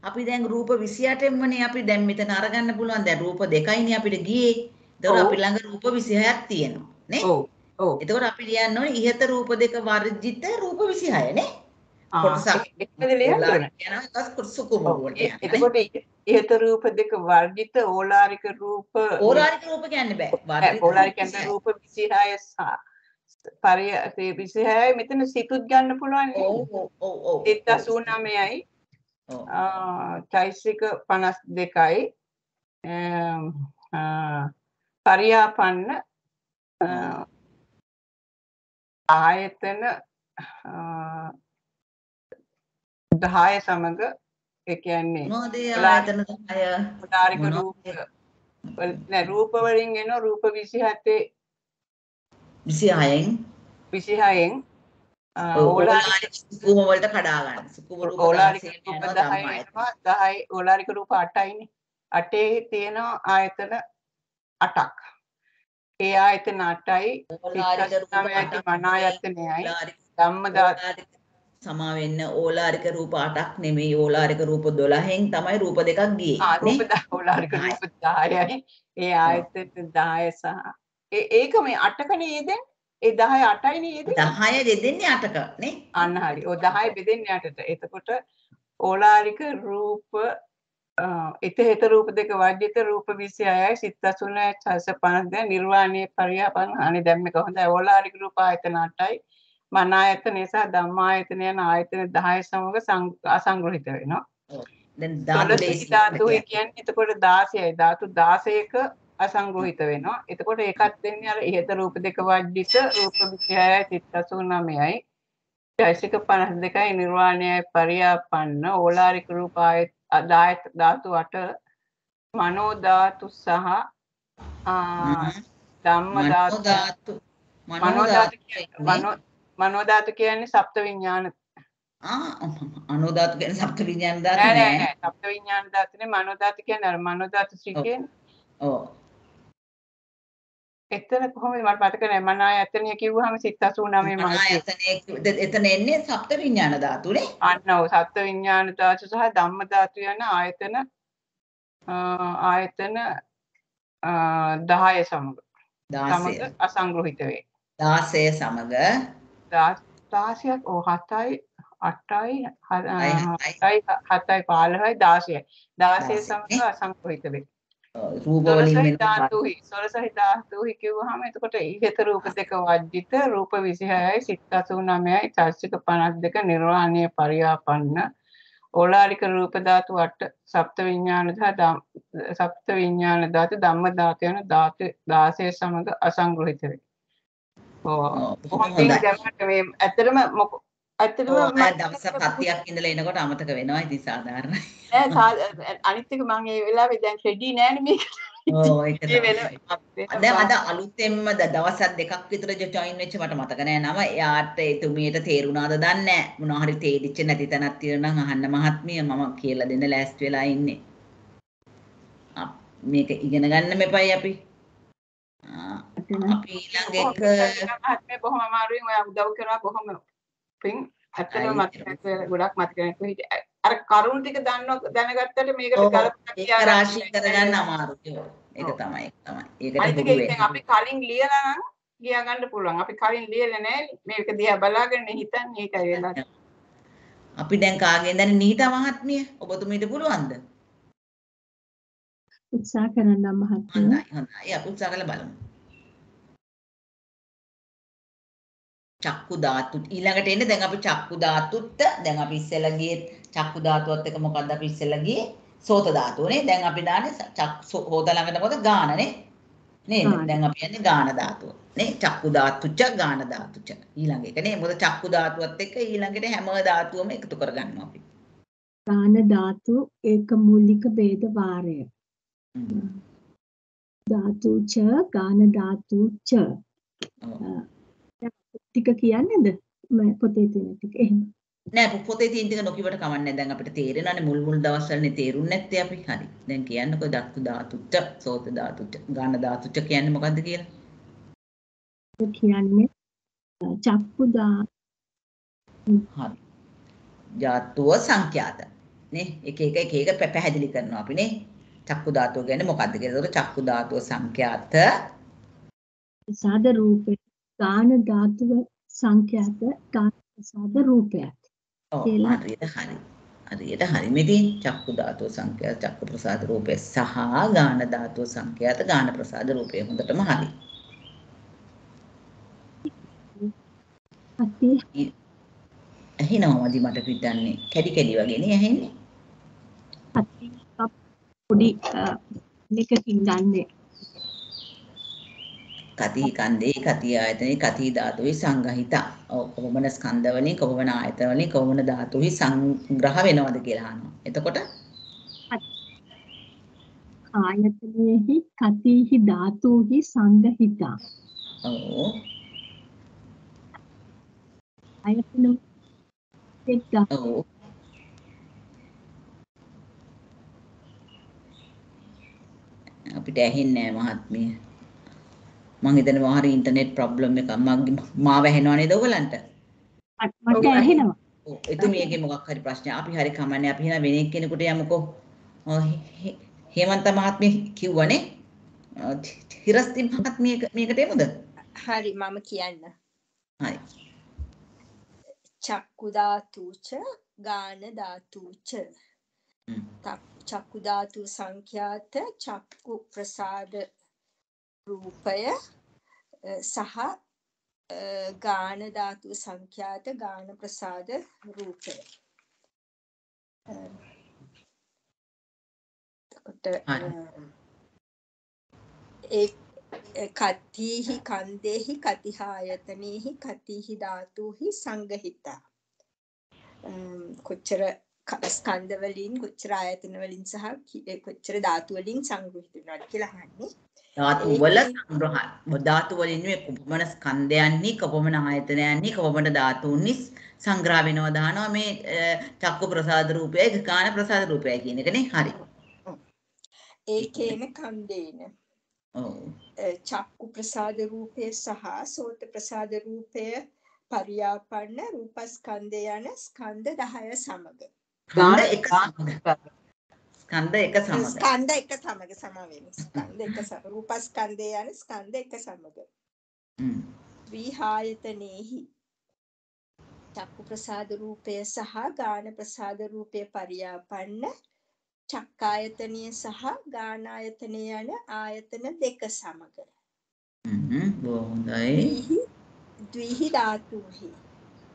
අපි දැන් රූප 28න්මනේ අපි දැන් මෙතන අරගන්න පුළුවන්. දැන් රූප දෙකයිනේ අපිට ගියේ. ඒතකොට. අපි ළඟ රූප 26ක් තියෙනවා. නේ? ඔව් ඔව් එතකොට අපි ලියන්න ඕනේ ඉහත රූප දෙක වර්ජිත රූප 26 නේ? කොටසක්. එතකොට ඉහත රූප දෙක වර්ජිත ඕලාරික රූප ඕලාරික රූප කියන්න බෑ. ඕලාරික කියන්නේ රූප 26 සහ පරිය 26 මෙතන සිතුත් ගන්න පුළුවන් නේ. ඔව් ඔව් ඔව් ඔව්. සිත 89යි ඔව්. ආ, චෛසික 52යි අම්, ආ, පරියාපන්න ආයතන 10 සමග ඒ කියන්නේ ඕලාරික- ආයතන 10? උදාරික? රූප නෑ රූප වලින් එන රූප 27 26න් 26න් ආ, ඔව්, ඕලාරික සුකුම වලට කඩා ගන්න. සුකුම රූප ඕලාරික 16 රූප යනවා 10 ධම්මායතන. වෙනවා 10 ඕලාරික රූප 8යිනේ 8 තියෙනවා ආයතන 8ක් ඒ ආයතන 8යි ඕලාරික රූප සිත්සමයයි අටක් මනායතනයයි. ඕලාරික ධම්මදා ඕලාරික සමා වෙන්න ඕලාරික රූප 8ක් නෙමෙයි ඕලාරික රූප 12න් තමයි රූප දෙකක් ගියේ ආ රූප නේ? 10 ඕලාරික රූප 10යි ඒ ආයතන 10 සහ ඒක මේ 8කනේ යෙදෙන්නේ ඒ 10 8යිනේ යෙදෙන්නේ 10 දෙදෙන්නේ 8ක නේ? අන්න හරි. ඔය 10 බෙදෙන්නේ යටට. එතකොට ඕලාරික රූප අ, එත හෙත රූප දෙක වර්ජිත රූප 26යි සිත් 89 චස 52 නිර්වාණයේ පරියාපන අනේ දැන් මේක හොඳයි. ඕලාරික රූප ආයතන 8යි. මන ආයතනය සහ ධම්මායතන යන ආයතන 10 සමග අසංග්‍රහිත වෙනවා. දැන් ධාතු කියන්නේ එතකොට 16යි. ධාතු 16ක අසංග්‍රහිත වෙනවා. එතකොට ඒකත් වෙන්නේ අර ඉහත රූප දෙක වර්ජිත රූප 26යි සිත් 89යි. චෛසික 52යි නිර්වාණයයි පරියාපන්න ඕලාරික රූප ආයත ධාතු 8 මනෝ ධාතු සහ ධම්ම ධාතු මනෝ ධාතු මනෝ ධාතු කියන්නේ සප්ත විඥාන. ආ අනෝ ධාතු කියන්නේ සප්ත විඥාන ධාතු නෑ නෑ නෑ. නෑ සප්ත විඥාන ධාතුනේ මනෝ ධාතු කියන්නේ අර මනෝ ධාතු ශ්‍රී ඔව්. කියන්නේ. ඔව්. එතන කොහොමද? මට මතක නෑ. මන ආයතනය කිව්වහම සිත් 89 මල් ආයතනයේ එතන එන්නේ සප්ත විඥාන ධාතුනේ අන්න ඔව් සත්ත්ව විඥාන ධාතු සහ ධම්ම ධාතු යන ආයතන ආයතන අ, 10 සමග. 16 සමග අසංග්‍රහිත වේ. 16 සමග 16ක් ඕ 7යි 8යි අයි, 7යි 7යි 15යි 16යි 16 16 සමග අසංග්‍රහිත වේ ධාතුහි. සොරසහි ධාතුහි කිව්වහම එතකොට ඉහත රූප දෙක වර්ජිත රූප 26යි සිත් 89යි චෛසික 52 නිර්වාණීය පරියාපන්න ඕලාරික රූප ධාතු 8 සප්ත විඥාන ධම්- සප්ත විඥාන ධාතු ධම්ම ධාතු යන ධාතු 16 සමග අසංග්‍රහිත වේ. දැම්මට මේ ඇත්තටම මොක- ඇත්තටම දවසක් හතියක් ඉඳලා එනකොට අමතක වෙනවා. ඉතින් සාධාරණයි. නෑ අනිත් එක මම ඒ වෙලාවේ දැන් රෙඩි නෑනේ මේක. දැන් අද අලුතෙන්ම දවස් දෙකක් විතර ජොයින් වෙච්ච මට මතක නෑ නම. එයාට එතුමියට තේරුණාද දන්නේ නෑ. මොනවා හරි තේරිච්ච නැති තැනක් තියෙනවා නම් අහන්න මහත්මිය මම කියලා දෙන්න ලෑස්ති වෙලා ඉන්නේ. මේක ඉගෙන ගන්න මෙපයි අපි ආ, අපි ඊළඟ එක මහත්මයා බොහොම අමාරුවෙන් ඔයා උදව් කරා බොහොම පින් ඇත්තටම මතක ගොඩක් මතක. අර කරුණ ටික දන්නව දැනගත්තට මේකට ගලපලා ඒක රාශී කරගන්න අමාරුයි. ඒක. තමයි ඒක තමයි ඒකට හුරු. අපි කලින් ලියලා නම් ගියා ගන්න පුළුවන්. අපි කලින් ලියලා නැහැ. මේක දිහා බලාගෙන හිතන්නේ ඒකයි වෙලා. (laughs) අපි දැන් කාගෙන් දැන් නීතා මහත්මිය ඔබතුමීට පුළුවන්ද උත්සාහ කරන්නම් මහත්මයා. හොඳයි හොඳයි අපි උත්සාහ කරලා බලමු චක්කු ධාතු ඊළඟට එන්නේ දැන් අපි චක්කු ධාතුත් දැන් අපි ඉස්සෙල්ලා ගියේ චක්කු ධාතුවත් එක මොකද්ද අපි ඉස්සෙල්ලා ගියේ? සෝත ධාතුවනේ දැන් අපි දාන්නේ චක්කු හෝත ළඟට මොකද? ගානනේ නේද? ගාන. දැන් අපි යන්නේ ගාන ධාතුව. නේ? චක්කු ධාතුච්ච ගාන ධාතුච්ච. ඊළඟ එක නේ. මොකද චක්කු ධාතුවත් එක්ක ඊළඟට හැම ධාතුවම එකතු කරගන්නවා අපි. දාන ධාතු ඒක මූලික ભેද වාරය. හ්ම්. ධාතු ච ගාන ධාතු ච ඔව්. ටික කියන්නේද? පොතේ තියෙන ටික. එහෙම. නෑ පොතේ තියෙන ටික නොකියවට කමන්නේ. දැන් අපිට තේරෙනවානේ මුල් මුල් දවස්වලනේ තේරුන්නේ නැත්තේ අපි. හරි. දැන් කියන්නකෝ දක්තු ධාතුච්ච සෝත ධාතුච්ච ගාන ධාතුච්ච කියන්නේ මොකද්ද කියලා? කියන්නේ චක්කු ධා හරි. ජාතුව සංඛ්‍යාත. නේ? එක එක එක එක පැහැදිලි කරනවා අපි නේ. චක්කු ධාතුව කියන්නේ මොකද්ද කියලා. ඒකට චක්කු ධාතුව සංඛ්‍යාත. ප්‍රසාද රූපේ ගාන ධාතුව සංඛ්‍යාත ගාන ප්‍රසාද රූපයක්. ඔව් කියලා. හරියට හරි හරියට හරි මෙතින් චක්කු ධාතුව සංඛ්‍යාත චක්කු ප්‍රසාද රූපේ සහ ගාන ධාතුව සංඛ්‍යාත ගාන ප්‍රසාද රූපේ හොඳටම හරි අති ඇහෙනවමදි මට පිටන්නේ කැඩි කැඩි වගේ නේ ඇහෙන්නේ අති පොඩි එකකින් ගන්නේ. කති කන්දේ කති ආයතනේ කති ධාතුවේ සංගහිත. කොපමණ ස්කන්ධ වලින් කොපමණ ආයතන වලින් කොපමණ ධාතුහි සංග්‍රහ වෙනවද කියලා අහනවා. එතකොට? ආයතනෙහි කතිහි ධාතුහි සංගහිතා. ඔව්. ආයතන ධාතු ඔව්. අපිට ඇහෙන්නේ නැහැ මහත්මිය මං හිතනවා හරි ඉන්ටර්නෙට් ප්‍රොබ්ලම් එකක්. මගේ මාව ඇහෙනව නේද ඔයගලන්ට? මට ඇහෙනවා. ඔව්. එතුමියගේ මොකක් හරි ප්‍රශ්නයක්. අපි හරි කමන්නේ. අපි එහෙනම් වෙන එක්කෙනෙකුට යමුකෝ. හේමන්ත මහත්මිය කිව්වනේ හිරස්ති මහත්මිය මේකට එමුද? හරි මම කියන්න. හරි. චක්කු ධාතුච ගාන ධාතුච. චක්කු ධාතු සංඛ්‍යාත චක්කු ප්‍රසාද රූපය සහ ගාන ධාතු සංඛ්‍යාත ගාන ප්‍රසාද රූපය. එතකොට. ඒ කතිහි කන්දේහි කතිහායතනෙහි කතිහි ධාතුහි සංගහිතා. කොච්චර ස්කන්ධ වලින් කොච්චර ආයතන වලින් සහ කොච්චර ධාතු වලින් සංග්‍රහිත වෙනවද කියලා අහන්නේ ධාතු වල සංග්‍රහ ධාතු වලින් නෙවෙයි කොපමණ ස්කන්ධයන්හි කොපමණ ආයතනයන්හි කොපමණ ධාතුන්හි සංග්‍රහ වෙනවා දානවා මේ චක්කු ප්‍රසාද රූපයයි ගාන ප්‍රසාද රූපයයි කියන එකනේ හරි. ඒකේන කන්දේන. ඔව්. චක්කු ප්‍රසාද රූපය සහ සෝත ප්‍රසාද රූපය පරියාපන්න රූපස්කන්ධය යන ස්කන්ධ 10 සමග. ස්කන්ධ එක ස්කන්ධ එක සමග ස්කන්ධ එක සමග සම වෙන ස්කන්ධ එක සම රූපස්කන්ධය යන ස්කන්ධ එක සමග. විහායතනෙහි චක්කු ප්‍රසාද රූපය සහ ගාන ප්‍රසාද රූපය පරියාපන්න චක්කායතනය සහ ගානායතනය යන ආයතන දෙක සමග හ්ම්. බොහොම හොඳයි ද්විහි ධාතුහි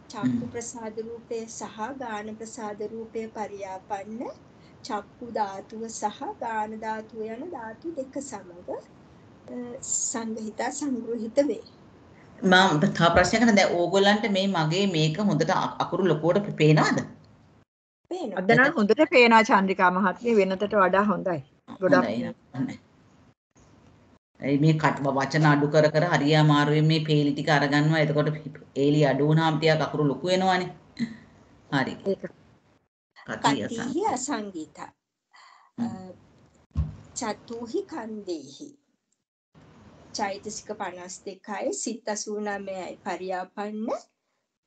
චක්කු. ප්‍රසාද රූපය සහ ගාන ප්‍රසාද රූපය පරියාපන්න චක්කු ධාතුව සහ ගාන ධාතුව යන ධාතු දෙක සමග සංගහිතා සංග්‍රහිත වේ මම තව ප්‍රශ්නයක් අහන්න දැන් ඕගොල්ලන්ට මේ මගේ මේක හොඳට අකුරු ලොකුවට පේනවද? පේනවා අද නම් හොඳට පේනවා චන්ද්‍රිකා මහත්මිය වෙනතට වඩා හොඳයි. ගොඩක් මේ කට වචන අඩු කර කර හරිය අමාරුවෙන් මේ පේලි ටික අරගන්නවා. එතකොට ඒලි අඩු වුණාම ටිකක් අකුරු ලොකු වෙනවනේ. හරි. ඒක කතිය අසංගීත චතුහි කන්දේහි. චෛතසික 52යි සිත් 89යි පරියාපන්න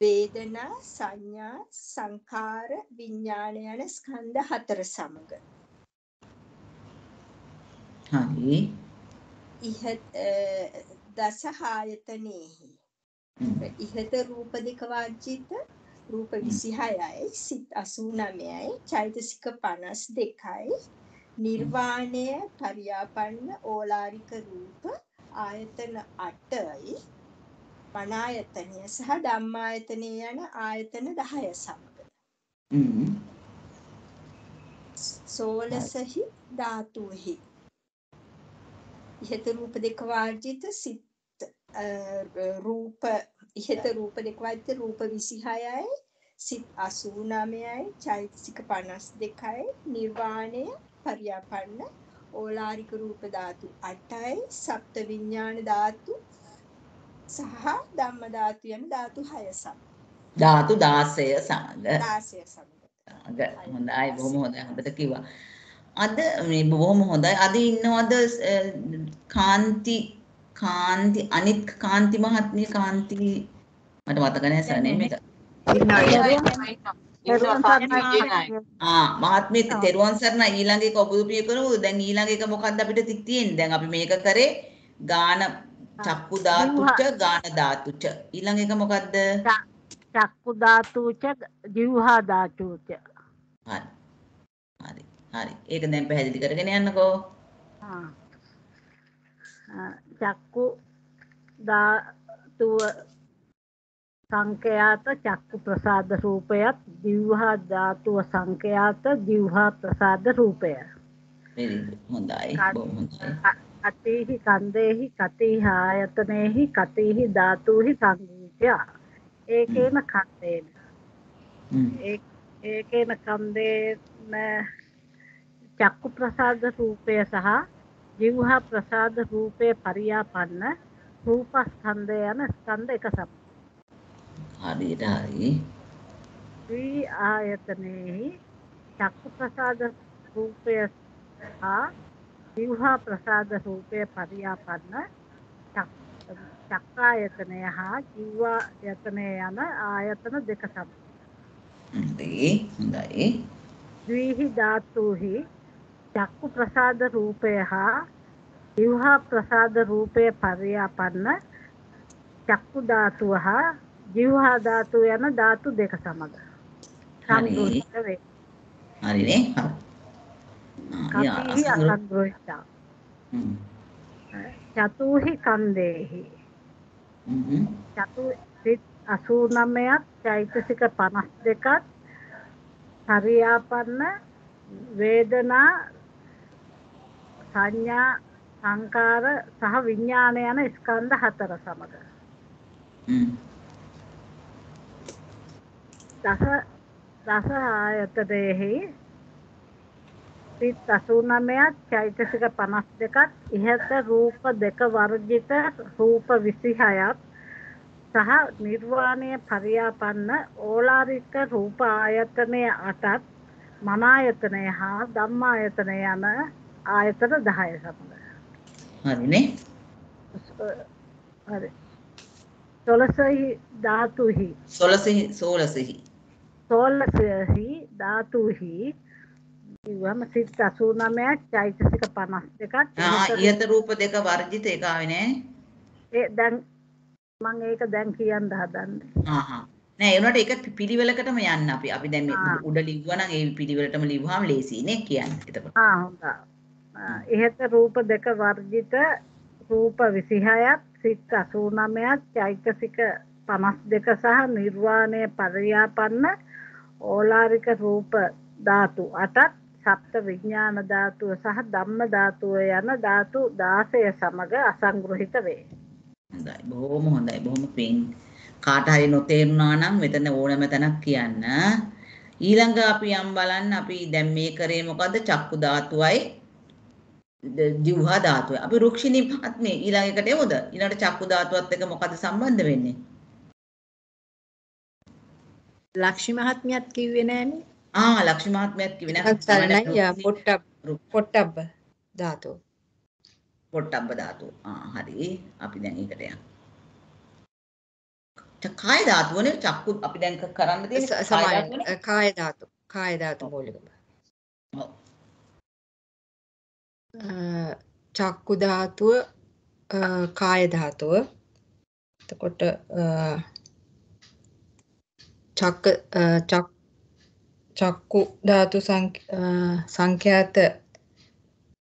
වේදනා සංඥා සංඛාර විඥාන යන ස්කන්ධ හතර සමග. හරි. ඉහත දස ආයතනෙහි. ඉහත රූප දෙක වර්ජිත රූප 26යි සිත් 89යි චෛතසික 52යි නිර්වාණය පරියාපන්න ඕලාරික රූප ආයතන 8යි මනායතනය සහ ධම්මායතනය යන ආයතන 10 සමග. සෝලසහි ධාතුහි ඉහත රූප දෙක වාර්ජිත සිත් රූප ඉහත රූප දෙක වාර්ජිත රූප 26යි සිත් 89යි චෛතසික 52යි නිර්වාණය පරියාපන්න ඕලාරික රූප ධාතු 8යි සප්ත විඥාන ධාතු සහ ධම්ම ධාතු යන ධාතු 6 සම ධාතු 16 සමග. 16 සමග. හොඳයි බොහොම හොඳයි හොඳට කිව්වා. අද මේ බොහොම හොඳයි. අද ඉන්නවද කාන්ති කාන්ති අනිත් කාන්ති මහත්මිය කාන්ති මට මතක නැහැ සර් මේක. ආ මහත්මිය තෙරුවන් සරණ ඊළඟ එක ඔබතුමිය කරමු. දැන් ඊළඟ එක මොකක්ද අපිට තියෙන්නේ? දැන් අපි මේක කරේ ගාන චක්කු ධාතුච ගාන ධාතුච. ඊළඟ එක මොකද්ද? චක්කු ධාතුච ජීවහා ධාතුච හරි. හරි. හරි. ඒක දැන් පැහැදිලි කරගෙන යන්නකෝ. ආ. ආ, චක්කු ධාතුව සංකයාත චක්කු ප්‍රසාද රූපයත් ජීවහා ධාතුව සංකයාත ජීවහා ප්‍රසාද රූපය very good. හොඳයි. බොහොම හොඳයි. කතේහි කන්දේහි කතේහි ආයතනේහි කතේහි ධාතුහි සංගීතය ඒකේන කන්දේන හ්ම්. ඒ- ඒකේන කන්දේන චක්කු ප්‍රසාද රූපය සහ ජීවහා ප්‍රසාද රූපය පරියාපන්න රූපස්කන්ධය යන ස්කන්ධ එක සම හරියට හරි. ද්වි ආයතනයෙහි චක්කු ප්‍රසාද රූපය හා ජීවහා ප්‍රසාද රූපය පරියාපන්න චක්- චක්කායතනය හා ජීවායතනය යන ආයතන දෙක සම හොඳයි. හොඳයි. ද්විහි ධාතුහි චක්කු ප්‍රසාද රූපය හා ජීවහා ප්‍රසාද රූපය පරියාපන්න චක්කු ධාතුව හා ජීවහා ධාතුව යන ධාතු දෙක සමග සංග්‍රහිත වේ. හරිනේ. කපිහි අසංග්‍රහ- අසංග්‍රහිතා. චතුහි කන්දේහි. චතු සිත් 89ක් චෛතසික 52ක් පරියාපන්න වේදනා සංඥා සංකාර සහ විඥාන යන ස්කන්ධ හතර සමග. දස දස ආයතනයෙහි සිත් 89ක් චෛතසික 52ක් ඉහත රූප දෙක වර්ජිත රූප 26ක් සහ නිර්වාණය පරියාපන්න ඕලාරික රූප ආයතනය 8ක් මනායතනය හා ධම්මායතනය යන ආයතන 10 සමග හරිනේ. හරි තොලසහි ධාතුහි 16 16 සෝලසහි ධාතුහි කිව්වම සිත් 89ක් චෛතසික 52ක් ආ ඉහත රූප දෙක වර්ජිත එක ආවේ නෑ. ඒ දැන් මම ඒක දැන් කියන්න හදන්නේ ආ හා. නෑ ඒ උනට ඒක පිළිවෙලකටම යන්න අපි. අපි දැන්. උඩ ලිව්වා නම් ඒ පිළිවෙලටම ලිව්වහම ලේසියි නේ කියන්න. එතකොට. ආ හොඳයි ඉහත රූප දෙක වර්ජිත රූප 26ක් සිත් 89ක් චෛතසික 52 සහ නිර්වාණය පරියාපන්න ඕලාරික රූප ධාතු 8ක් සප්ත විඥාන ධාතුව සහ ධම්ම ධාතුව යන ධාතු 16 සමග අසංග්‍රහිත වේ. හොඳයි. බොහොම හොඳයි. බොහොම පිං. කාට හරි නොතේරුණා නම් මෙතන ඕනම තැනක් කියන්න. ඊළඟ අපි යම් බලන්න අපි දැන් මේ කරේ මොකද්ද? චක්කු ධාතුවයි ද- ජීවහා ධාතුව. අපි රුක්ෂිනී ආත්මේ ඊළඟ එකට එමුද? ඊළඟට චක්කු ධාතුවත් එක්ක මොකද සම්බන්ධ වෙන්නේ? ලක්ෂ්මී මහත්මියත් කිව්වේ නෑනේ. ආ ලක්ෂ්මී මහත්මයාත් කිව්වේ නෑ. සරණයි පොට්ටබ් පොට්ටබ්බ ධාතුව. පොට්ටබ්බ ධාතුව. ආ හරි. අපි දැන් ඒකට යමු. කාය ධාතුවනේ චක්කු අපි දැන් කරන්න තියෙන්නේ සමාන. කාය ධාතු. කාය ධාතු මූලිකව. ඔව්. අ, චක්කු ධාතුව අ, කාය ධාතුව. එතකොට අ, චක්ක අ, චක් චක්කු ධාතු සංඛ- අ, සංඛ්‍යාත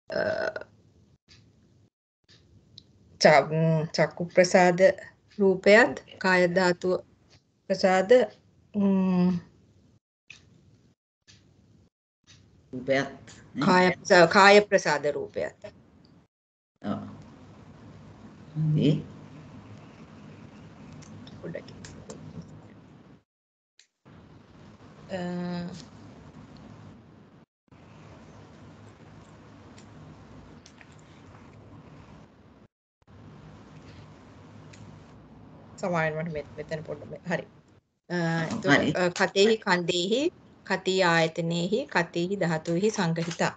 අ, ච- ම්, චක්කු ප්‍රසාද රූපයත් කාය ධාතුව ප්‍රසාද ම්, රූපයත් නේ. කාය ප්‍රසාද කාය ප්‍රසාද රූපයත්. ඔව්. හරි. පොඩ්ඩක්. සමාවෙන් මට මෙත්- මෙතන පොඩ්ඩක් හරි. කතේහි කන්දේහි කති ආයතනෙහි කතේහි ධාතුෙහි සංගහිතා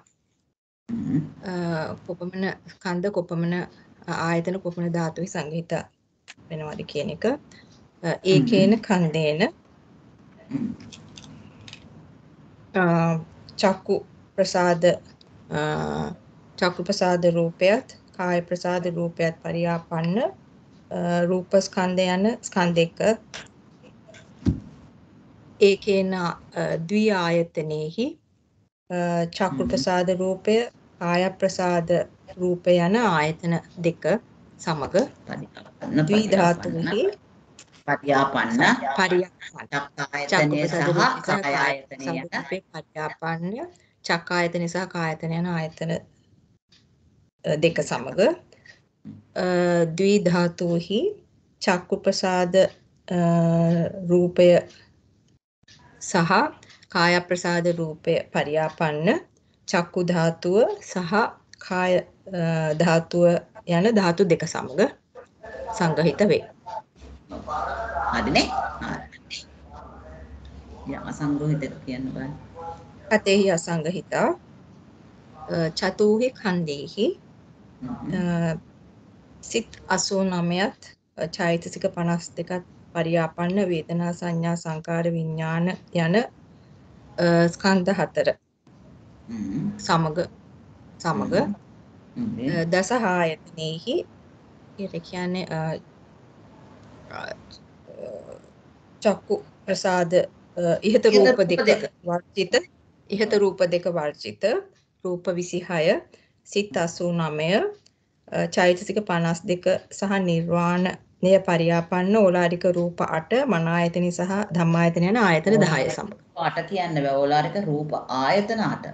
කොපමණ ස්කන්ධ කොපමණ ආයතන කොපමණ ධාතුෙහි සංගහිත වෙනවද කියන එක. ඒකේන කන්දේන. චක්කු ප්‍රසාද චක්කු ප්‍රසාද රූපයත් කාය ප්‍රසාද රූපයත් පරියාපන්න අ, රූප ස්කන්ධ යන ස්කන්ධ එක ඒකේන ද්වි ආයතනෙහි චක්කු. ප්‍රසාද රූපය කාය ප්‍රසාද රූපය යන ආයතන දෙක සමග ද්වි ධාතුෙහි පරියාපන්න පරියාපන්න සහ කාය කාය ආයතනය යන පරියාපන්න චක්කායතන සහ කායතන යන ආයතන දෙක සමග ද්වි ධාතුහි චක්කු ප්‍රසාද රූපය සහ කාය ප්‍රසාද රූපය පරියාපන්න චක්කු ධාතුව සහ කාය ධාතුව යන ධාතු දෙක සමග සංගහිත වේ. හරිනේ හරි යා අසංග්‍රහිතක කියන්න බෑ. අතේහි අසංගහිතා චතුහි කන්දේහි සිත් 89ත් අ, චෛතසික 52ත් පරියාපන්න වේදනා සංඥා සංකාර විඥාන යන ස්කන්ධ හතර. සමග සමග දස ආයතනෙහි ඒ කියන්නේ චක්කු ප්‍රසාද ඉහත රූප දෙක. වර්ජිත ඉහත රූප දෙක වර්ජිත රූප 26 සිත් 89 අ, චෛතසික 52 සහ නිර්වාණය පරියාපන්න ඕලාරික රූප 8 මන ආයතන සහ ධම්මායතන යන ආයතන 10 සමග. අට කියන්න බෑ. ඕලාරික රූප ආයතන අට.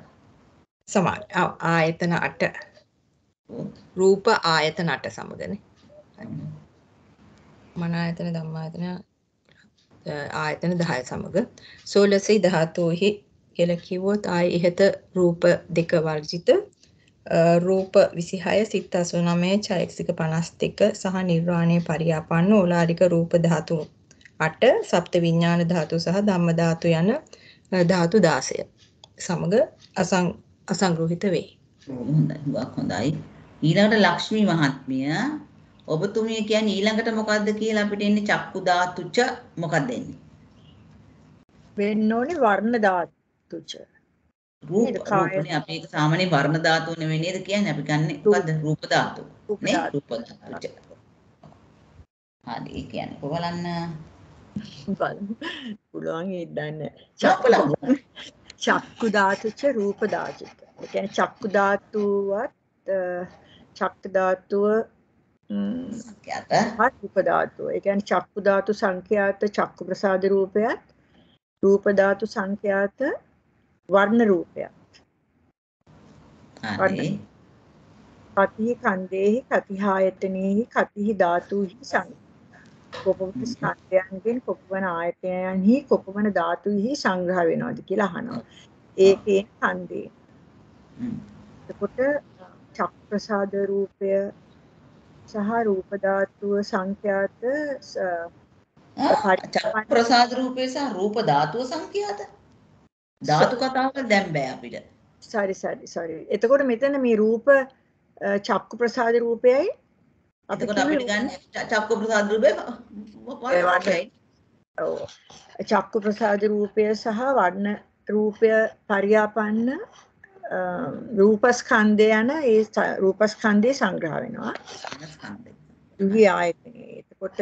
සමාන ආ- ආයතන 8 රූප ආයතන 8 සමගනේ. මන ආයතන ධම්මායතන ආයතන 10 සමග. සෝලසී ධාතුෙහි කියලා කිව්වොත් ආයි ඉහත රූප දෙක වර්ජිත රූප 26 සිත් 89 චෛතසික 52 සහ නිර්වාණය පරියාපන්න ඕලාරික රූප ධාතු 8 සප්ත විඥාන ධාතු සහ ධම්ම ධාතු යන ධාතු 16 සමග අසං අසංග්‍රහිත වේ. හොඳයි හුඟක් හොඳයි. ඊළඟට ලක්ෂ්මී මහත්මිය. ඔබතුමිය කියන්නේ ඊළඟට මොකද්ද කියලා අපිට එන්නේ? චක්කු ධාතුච මොකක්ද එන්නේ? වෙන්න ඕනේ වර්ණ ධාතුච. රූප රූපනේ. අපි ඒක සාමාන්‍ය වර්ණ ධාතුව නෙවෙයි නේද කියන්නේ. අපි ගන්නේ මොකද්ද? රූප ධාතුව. නේ. රූප ධාතුච හරි. ඒ කියන්නේ කොහොලන්න. පුළුවන් ඒ දන්නේ. චක්කු ධාතුච රූප ධාතුච. ඒ කියන්නේ චක්කු ධාතුවත් චක්ක ධාතුව සංඛ්‍යාත. රූප ධාතුව. ඒ කියන්නේ චක්කු ධාතු සංඛ්‍යාත චක්කු ප්‍රසාද රූපයත් රූප ධාතු සංඛ්‍යාත වර්ණ රූපයක්. හරි කතිහි කන්දේහි කතිහායතනෙහි කතිහි ධාතුහි සං කොපමණ ස්කන්ධයන්ගෙන් කොපමණ ආයතනයන්හි කොපමණ ධාතුහි සංග්‍රහ වෙනවද කියලා අහනවා. ඒකේ කන්දේ. එතකොට චක්කු ප්‍රසාද රූපය සහ රූප ධාතුව සංඛ්‍යාත ස- චක්කු ප්‍රසාද රූපේ සහ රූප ධාතුව සංඛ්‍යාත ධාතු කතාවල් දැන් බෑ අපිට. Sorry sorry sorry. එතකොට මෙතන මේ රූප චක්කු ප්‍රසාද රූපයයි? එතකොට අපිට ගන්න චක්කු ප්‍රසාද රූපේ. චක්කු ප්‍රසාද රූපය සහ වර්ණ රූපය පරියාපන්න රූපස්කන්ධය යන ඒ රූපස්කන්ධය සංග්‍රහ වෙනවා. එතකොට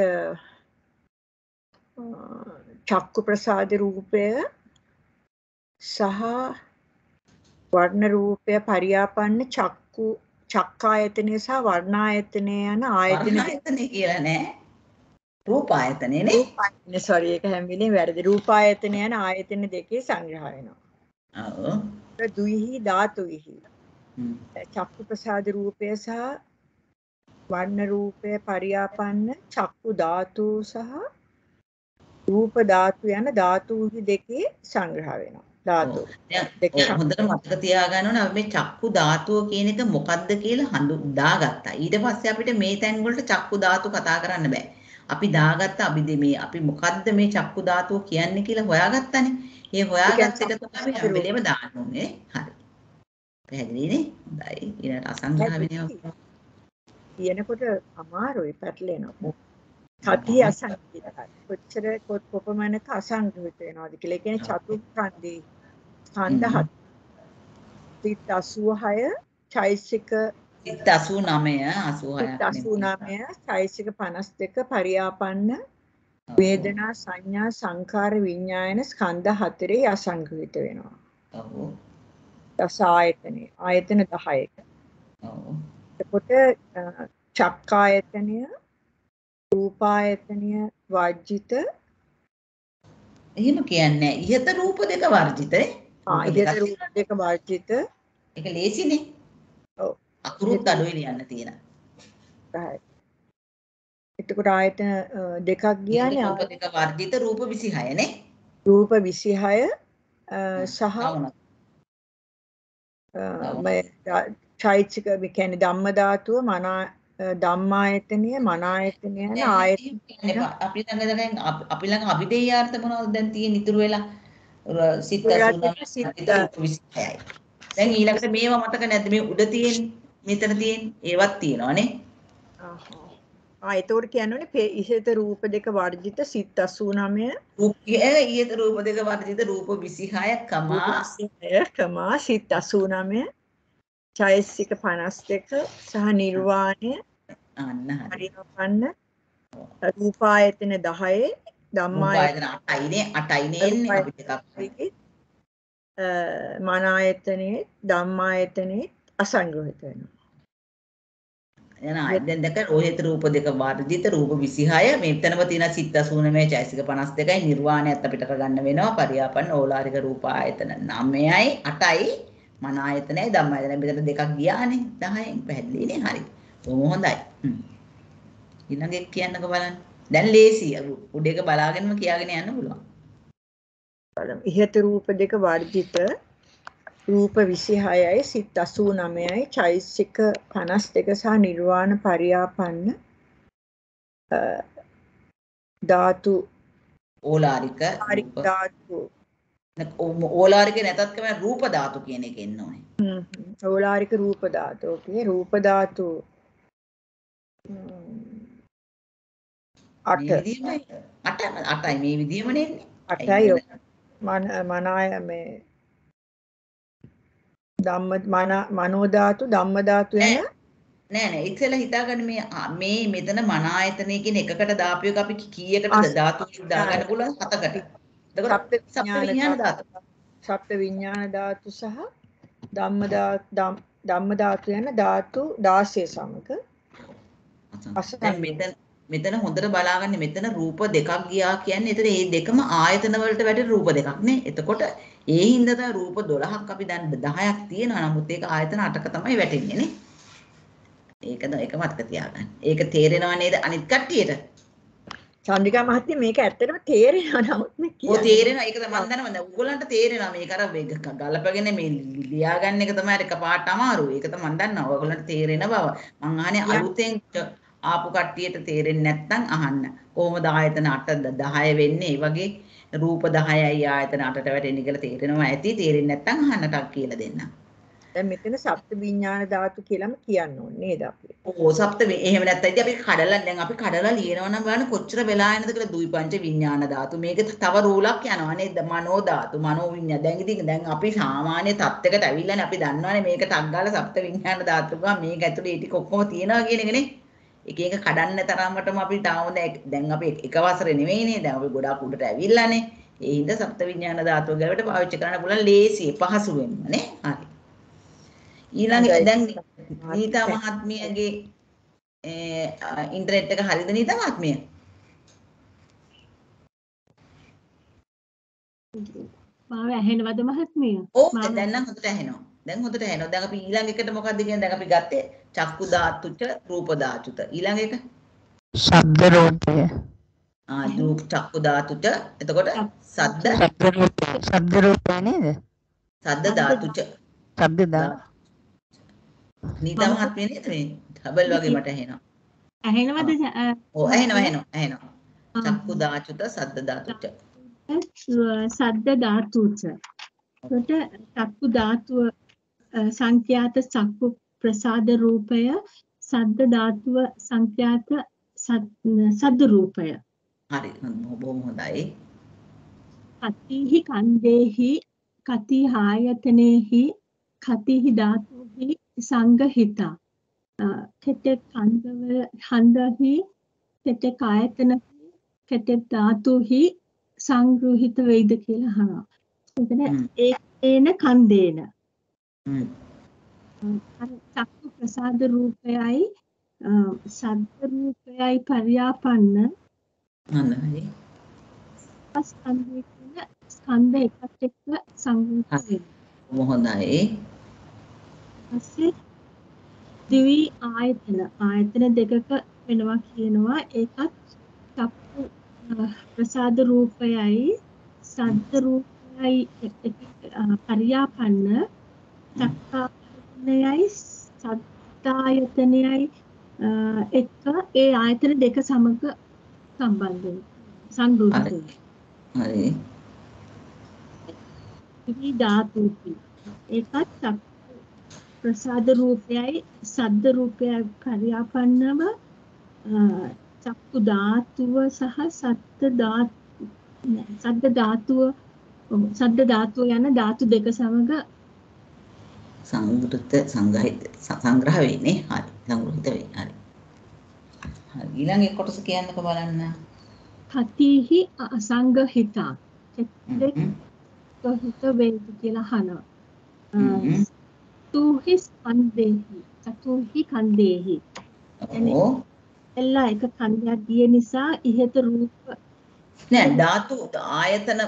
චක්කු ප්‍රසාද රූපය සහ වර්ණ රූපය පරියාපන්න චක්කු චක්කායතනය සහ වර්ණායතනය යන ආයතන. ආයතනය කියලා නෑ. රූප ආයතනේ නේ. රූපායතන සෝරි ඒක හැම වෙලේම වැරදි. රූපායතන යන ආයතන දෙකේ සංග්‍රහ වෙනවා. ඔව්. දුයිහි ධාතුයිහි. චක්කු ප්‍රසාද රූපය සහ වර්ණ රූපය පරියාපන්න චක්කු ධාතු සහ රූප ධාතු යන ධාතුහි දෙකේ සංග්‍රහ වෙනවා ධාතු දැන් හොඳට මතක තියාගන්න ඕනේ අපි මේ චක්කු ධාතුව කියන එක මොකද්ද කියලා හඳු දාගත්තා. ඊට පස්සේ අපිට මේ තැන් වලට චක්කු ධාතු කතා කරන්න බෑ. අපි දාගත්ත අපි මේ අපි මොකද්ද මේ චක්කු ධාතුව කියන්නේ කියලා හොයාගත්තානේ. ඒ හොයාගත්ත එක තමයි අපි හැම වෙලේම දාන්න ඕනේ. හරි. පැහැදිලිනේ? හොඳයි. ඊළඟට අසංග්‍රහ විනය කියනකොට අමාරුයි පැටලෙනවා සතිය අසංගිතයි කොච්චර කොපමණක අසංගිත වෙනවද කියලා ඒ කියන්නේ චතුක්ඛන්දේ ස්කන්ධ සිත් 86 චෛසික සිත් 89 සිත් 86ක් 89 චෛසික 52 පරියාපන්න වේදනා සංඥා සංකාර විඥායන ස්කන්ධ හතරේ අසංගිත වෙනවා. ඔව්. දස ආයතනේ ආයතන 10ක ඔව්. එතකොට චක්කායතනය රූපායතනය වර්ජිත. එහෙම කියන්නේ. ඉහත රූප දෙක වර්ජිත ඈ. ආ දෙකක් රූප දෙක වර්ජිත ඒක ලේසිනේ. ඔව්. අකුරුත් අඩුයි ලියන්න තියෙන. right. එතකොට ආයතන දෙකක් ගියානේ රූප දෙක වර්ජිත රූප 26 නේ. රූප 26 අ, සහ. අ, මේ කියන්නේ ධම්ම ධාතුව මන ධම්මායතනය මනායතනය යන ආයතන අපි ළඟ දැන් අප- ළඟ අභිදේයාර්ථ මොනවද දැන් තියෙන ඉතුරු වෙලා සිත් ඔයාලා 89 සිත් සිත් 26යි. දැන් ඊළඟට මේවා මතක නැද්ද? මේ උඩ තියෙන මෙතන තියෙන ඒවත් තියෙනවානේ. ආ එතකොට කියන්නේ ඉහත රූප දෙක වර්ජිත සිත් 89 රූප ඒ ඊයත රූප දෙක වර්ජිත රූප 26 කමා. කමා සිත් 89 චෛසික 52 සහ නිර්වාණය. අන්න හරි. රූපායතන 10 ධම්මායතන රූපායතන 8යිනේ 8යිනේ එන්නේ අපි ටිකක් මනායතනේ ධම්මායතනේ අසංග්‍රහිත වෙනවා. එන දැන් දැක රෝහිත රූප දෙක වර්ජිත රූප 26 මෙතනම තියෙන සිත් 89 චෛසික 52යි නිර්වාණයත් අපිට කරගන්න වෙනවා. පරියාපන්න ඕලාරික රූප ආයතන 9යි 8යි මන ආයතනයි ධම්මායතනයි මෙතන දෙකක් ගියානේ. 10න් පැහැදිලිනේ? හරි. බොහොම හොඳයි. ඊළඟ එක කියන්නකෝ බලන්න දැන් ලේසි උඩ එක බලාගෙනම කියාගෙන යන්න පුළුවන් බලමු. ඉහත රූප දෙක වර්ජිත රූප 26යි සිත් 89යි චෛසික 52 සහ නිර්වාණ පරියාපන්න ධාතු ඕලාරික. ධාතු ඕලාරික නැතත් කම රූප ධාතු කියන එක එන්න ඕනේ. ඕලාරික රූප ධාතු. ඕකේ රූප ධාතු අට. මේ විදිහමයි අට අටයි. මේ විදිහමනේ එන්නේ අටයි ඔක. මන මනාය මේ ධම්ම මන මනෝ ධාතු ධම්ම ධාතු යන නෑ නෑ. ඉතින්ලා හිතාගන්න මේ මේ මෙතන මන ආයතනය කියන එකකට දාපු එක අපි කීයකටද ධාතු දාගන්න පුළුවන්? හතකට. එතකොට සප්ත විඥාන ධාතු. සප්ත විඥාන ධාතු සහ ධම්ම ධාතු ධම්ම ධාතු යන ධාතු 16 සමග දැන් මෙතන මෙතන හොඳට බලාගන්න මෙතන රූප දෙකක් ගියා කියන්නේ එතන මේ දෙකම ආයතන වලට වැටෙන රූප දෙකක් නේ. එතකොට ඒ හින්දා තමයි රූප 12ක් අපි දැන් 10ක් තියෙනවා. නමුත් ඒක ආයතන 8ක තමයි වැටෙන්නේ නේ. ඒකද ඒක මතක තියාගන්න. ඒක තේරෙනව නේද අනිත් කට්ටියට? චන්ද්‍රිකා මහත්මිය මේක ඇත්තටම තේරෙනවා නමුත් මේ කියන්නේ තේරෙනවා ඒකද මම දන්නවා දැන් උගලන්ට තේරෙනවා මේක අර මේක ගලපගෙන මේ ලියාගන්න එක තමයි එකපාරට අමාරු. ඒක තමයි මම දන්නවා. ඔයගොල්ලන්ට තේරෙන බව. මං අහන්නේ අලුතෙන් ආපු කට්ටියට තේරෙන්නේ නැත්නම් අහන්න. කොහොමද ආයතන 8 10 වෙන්නේ? ඒ වගේ රූප 10යි ආයතන 8ට වැටෙන්නේ කියලා තේරෙනවා ඇති. තේරෙන්නේ නැත්නම් අහන්න ටක් කියලා දෙන්න. දැන් මෙතන සප්ත විඥාන ධාතු කියලාම කියන්න ඕනේ නේද අපි? ඕ සප්ත එහෙම නැත්නම් ඉතින් අපි කඩලා දැන් අපි කඩලා ලියනවා නම් බලන්න කොච්චර වෙලා යනද කියලා දුයි පංච විඥාන ධාතු මේක තව රූලක් යනවා නේද මනෝ ධාතු මනෝ විඥාන දැන් ඉතින් දැන් අපි සාමාන්‍ය තත්යකට ඇවිල්ලානේ අපි දන්නවනේ මේක ටක් ගාලා සප්ත විඥාන ධාතු ගා මේක ඇතුලේ ටික ඔක්කොම තියෙනවා කියන එකනේ එක එක කඩන්න තරමටම අපි තාම දැන්- අපි එක වසරේ නෙවෙයිනේ දැන් අපි ගොඩාක් උඩට ඇවිල්ලානේ ඒ හින්දා සප්ත විඥාන ධාතුව ගැලවට පාවිච්චි කරන්න පුළුවන් ලේසියි පහසුවෙන්ම නේ හරි ඊළඟ දැන් නීතා මහත්මියගේ ඉන්ටර්නෙට් එක හරිද නීතා මහත්මිය? මාව ඇහෙනවද මහත්මිය? මම- දැන් නම් හොඳට ඇහෙනවා. දැන් හොඳට ඇහෙනවා. දැන් අපි ඊළඟ එකට මොකද්ද කියන්නේ? දැන් අපි ගත්තේ චක්කු ධාතුච රූප ධාතුත. ඊළඟ එක ශබ්ද රූපය ආ රූප චක්කු ධාතුච. එතකොට සද්ද ශබ්ද රූපය ශබ්ද රූපය නේද සද්ද ධාතුච. ශබ්ද දා නීතා මහත්මිය නේද මේ? ඩබල් වගේ මට ඇහෙනවා. ඇහෙනවද ඕ ඇහෙනවා ඇහෙනවා ඇහෙනවා. චක්කු ධාතුත සද්ද ධාතුච. සද්ද ධාතුච. එතකොට චක්කු ධාතුව සංඛ්‍යාත චක්කු ප්‍රසාද රූපය සද්ද ධාතුව සංඛ්‍යාත සද්- සද්ද රූපය. හරි. බොහොම හොඳයි. කතිහි කන්දේහි කති ආයතනෙහි කතිහි ධාතුහි සංගහිතා කෙතෙක් කන්දවල හන්දහි කෙතෙක් ආයතනහි කෙතෙක් ධාතුහි සංග්‍රහිත වෙයිද කියලා අහනවා. එතන. ඒකේන කන්දේන චක්කු ප්‍රසාද රූපයයි සද්ද රූපයයි පරියාපන්න හොඳයි. ස්කන්ධය කියන ස්කන්ධ එකත් එක්ක සංග්‍රහිත වෙනවා. හොඳයි. පස්සේ දිවි ආයතන ආයතන දෙකක වෙනවා කියනවා ඒකත් චක්කු ප්‍රසාද රූපයයි සද්ද රූපයයි එක්- එක්- චක්කායතනයයි සත්තායතනයයි එක්ක ඒ ආයතන දෙක සමග සම්බන්ධ වෙනවා හරි. දිවි ධාතුති ඒකත් ප්‍රසාද රූපයයි සද්ද රූපයයි පරියාපන්නව අ, චක්කු ධාතුව සහ සත්ත්‍ය ධාතු සද්ද ධාතුව සද්ද ධාතුව යන ධාතු දෙක සමග සංගෘත සංගහිත සංග්‍රහ වෙන්නේ. හරි. සංගෘහිත වෙන්නේ හරි. හරි. ඊළඟ එක කොටස කියන්නකෝ බලන්න. කතිහි අසංගහිතා. හ්ම්. හිත වේද කියලා අහනවා. තුහි ස්කන්ධේහි. චතුහි කන්දේහි. එල්ලා එක කන්දයක් ගිය නිසා ඉහත රූප. නෑ ධාතු ආයතන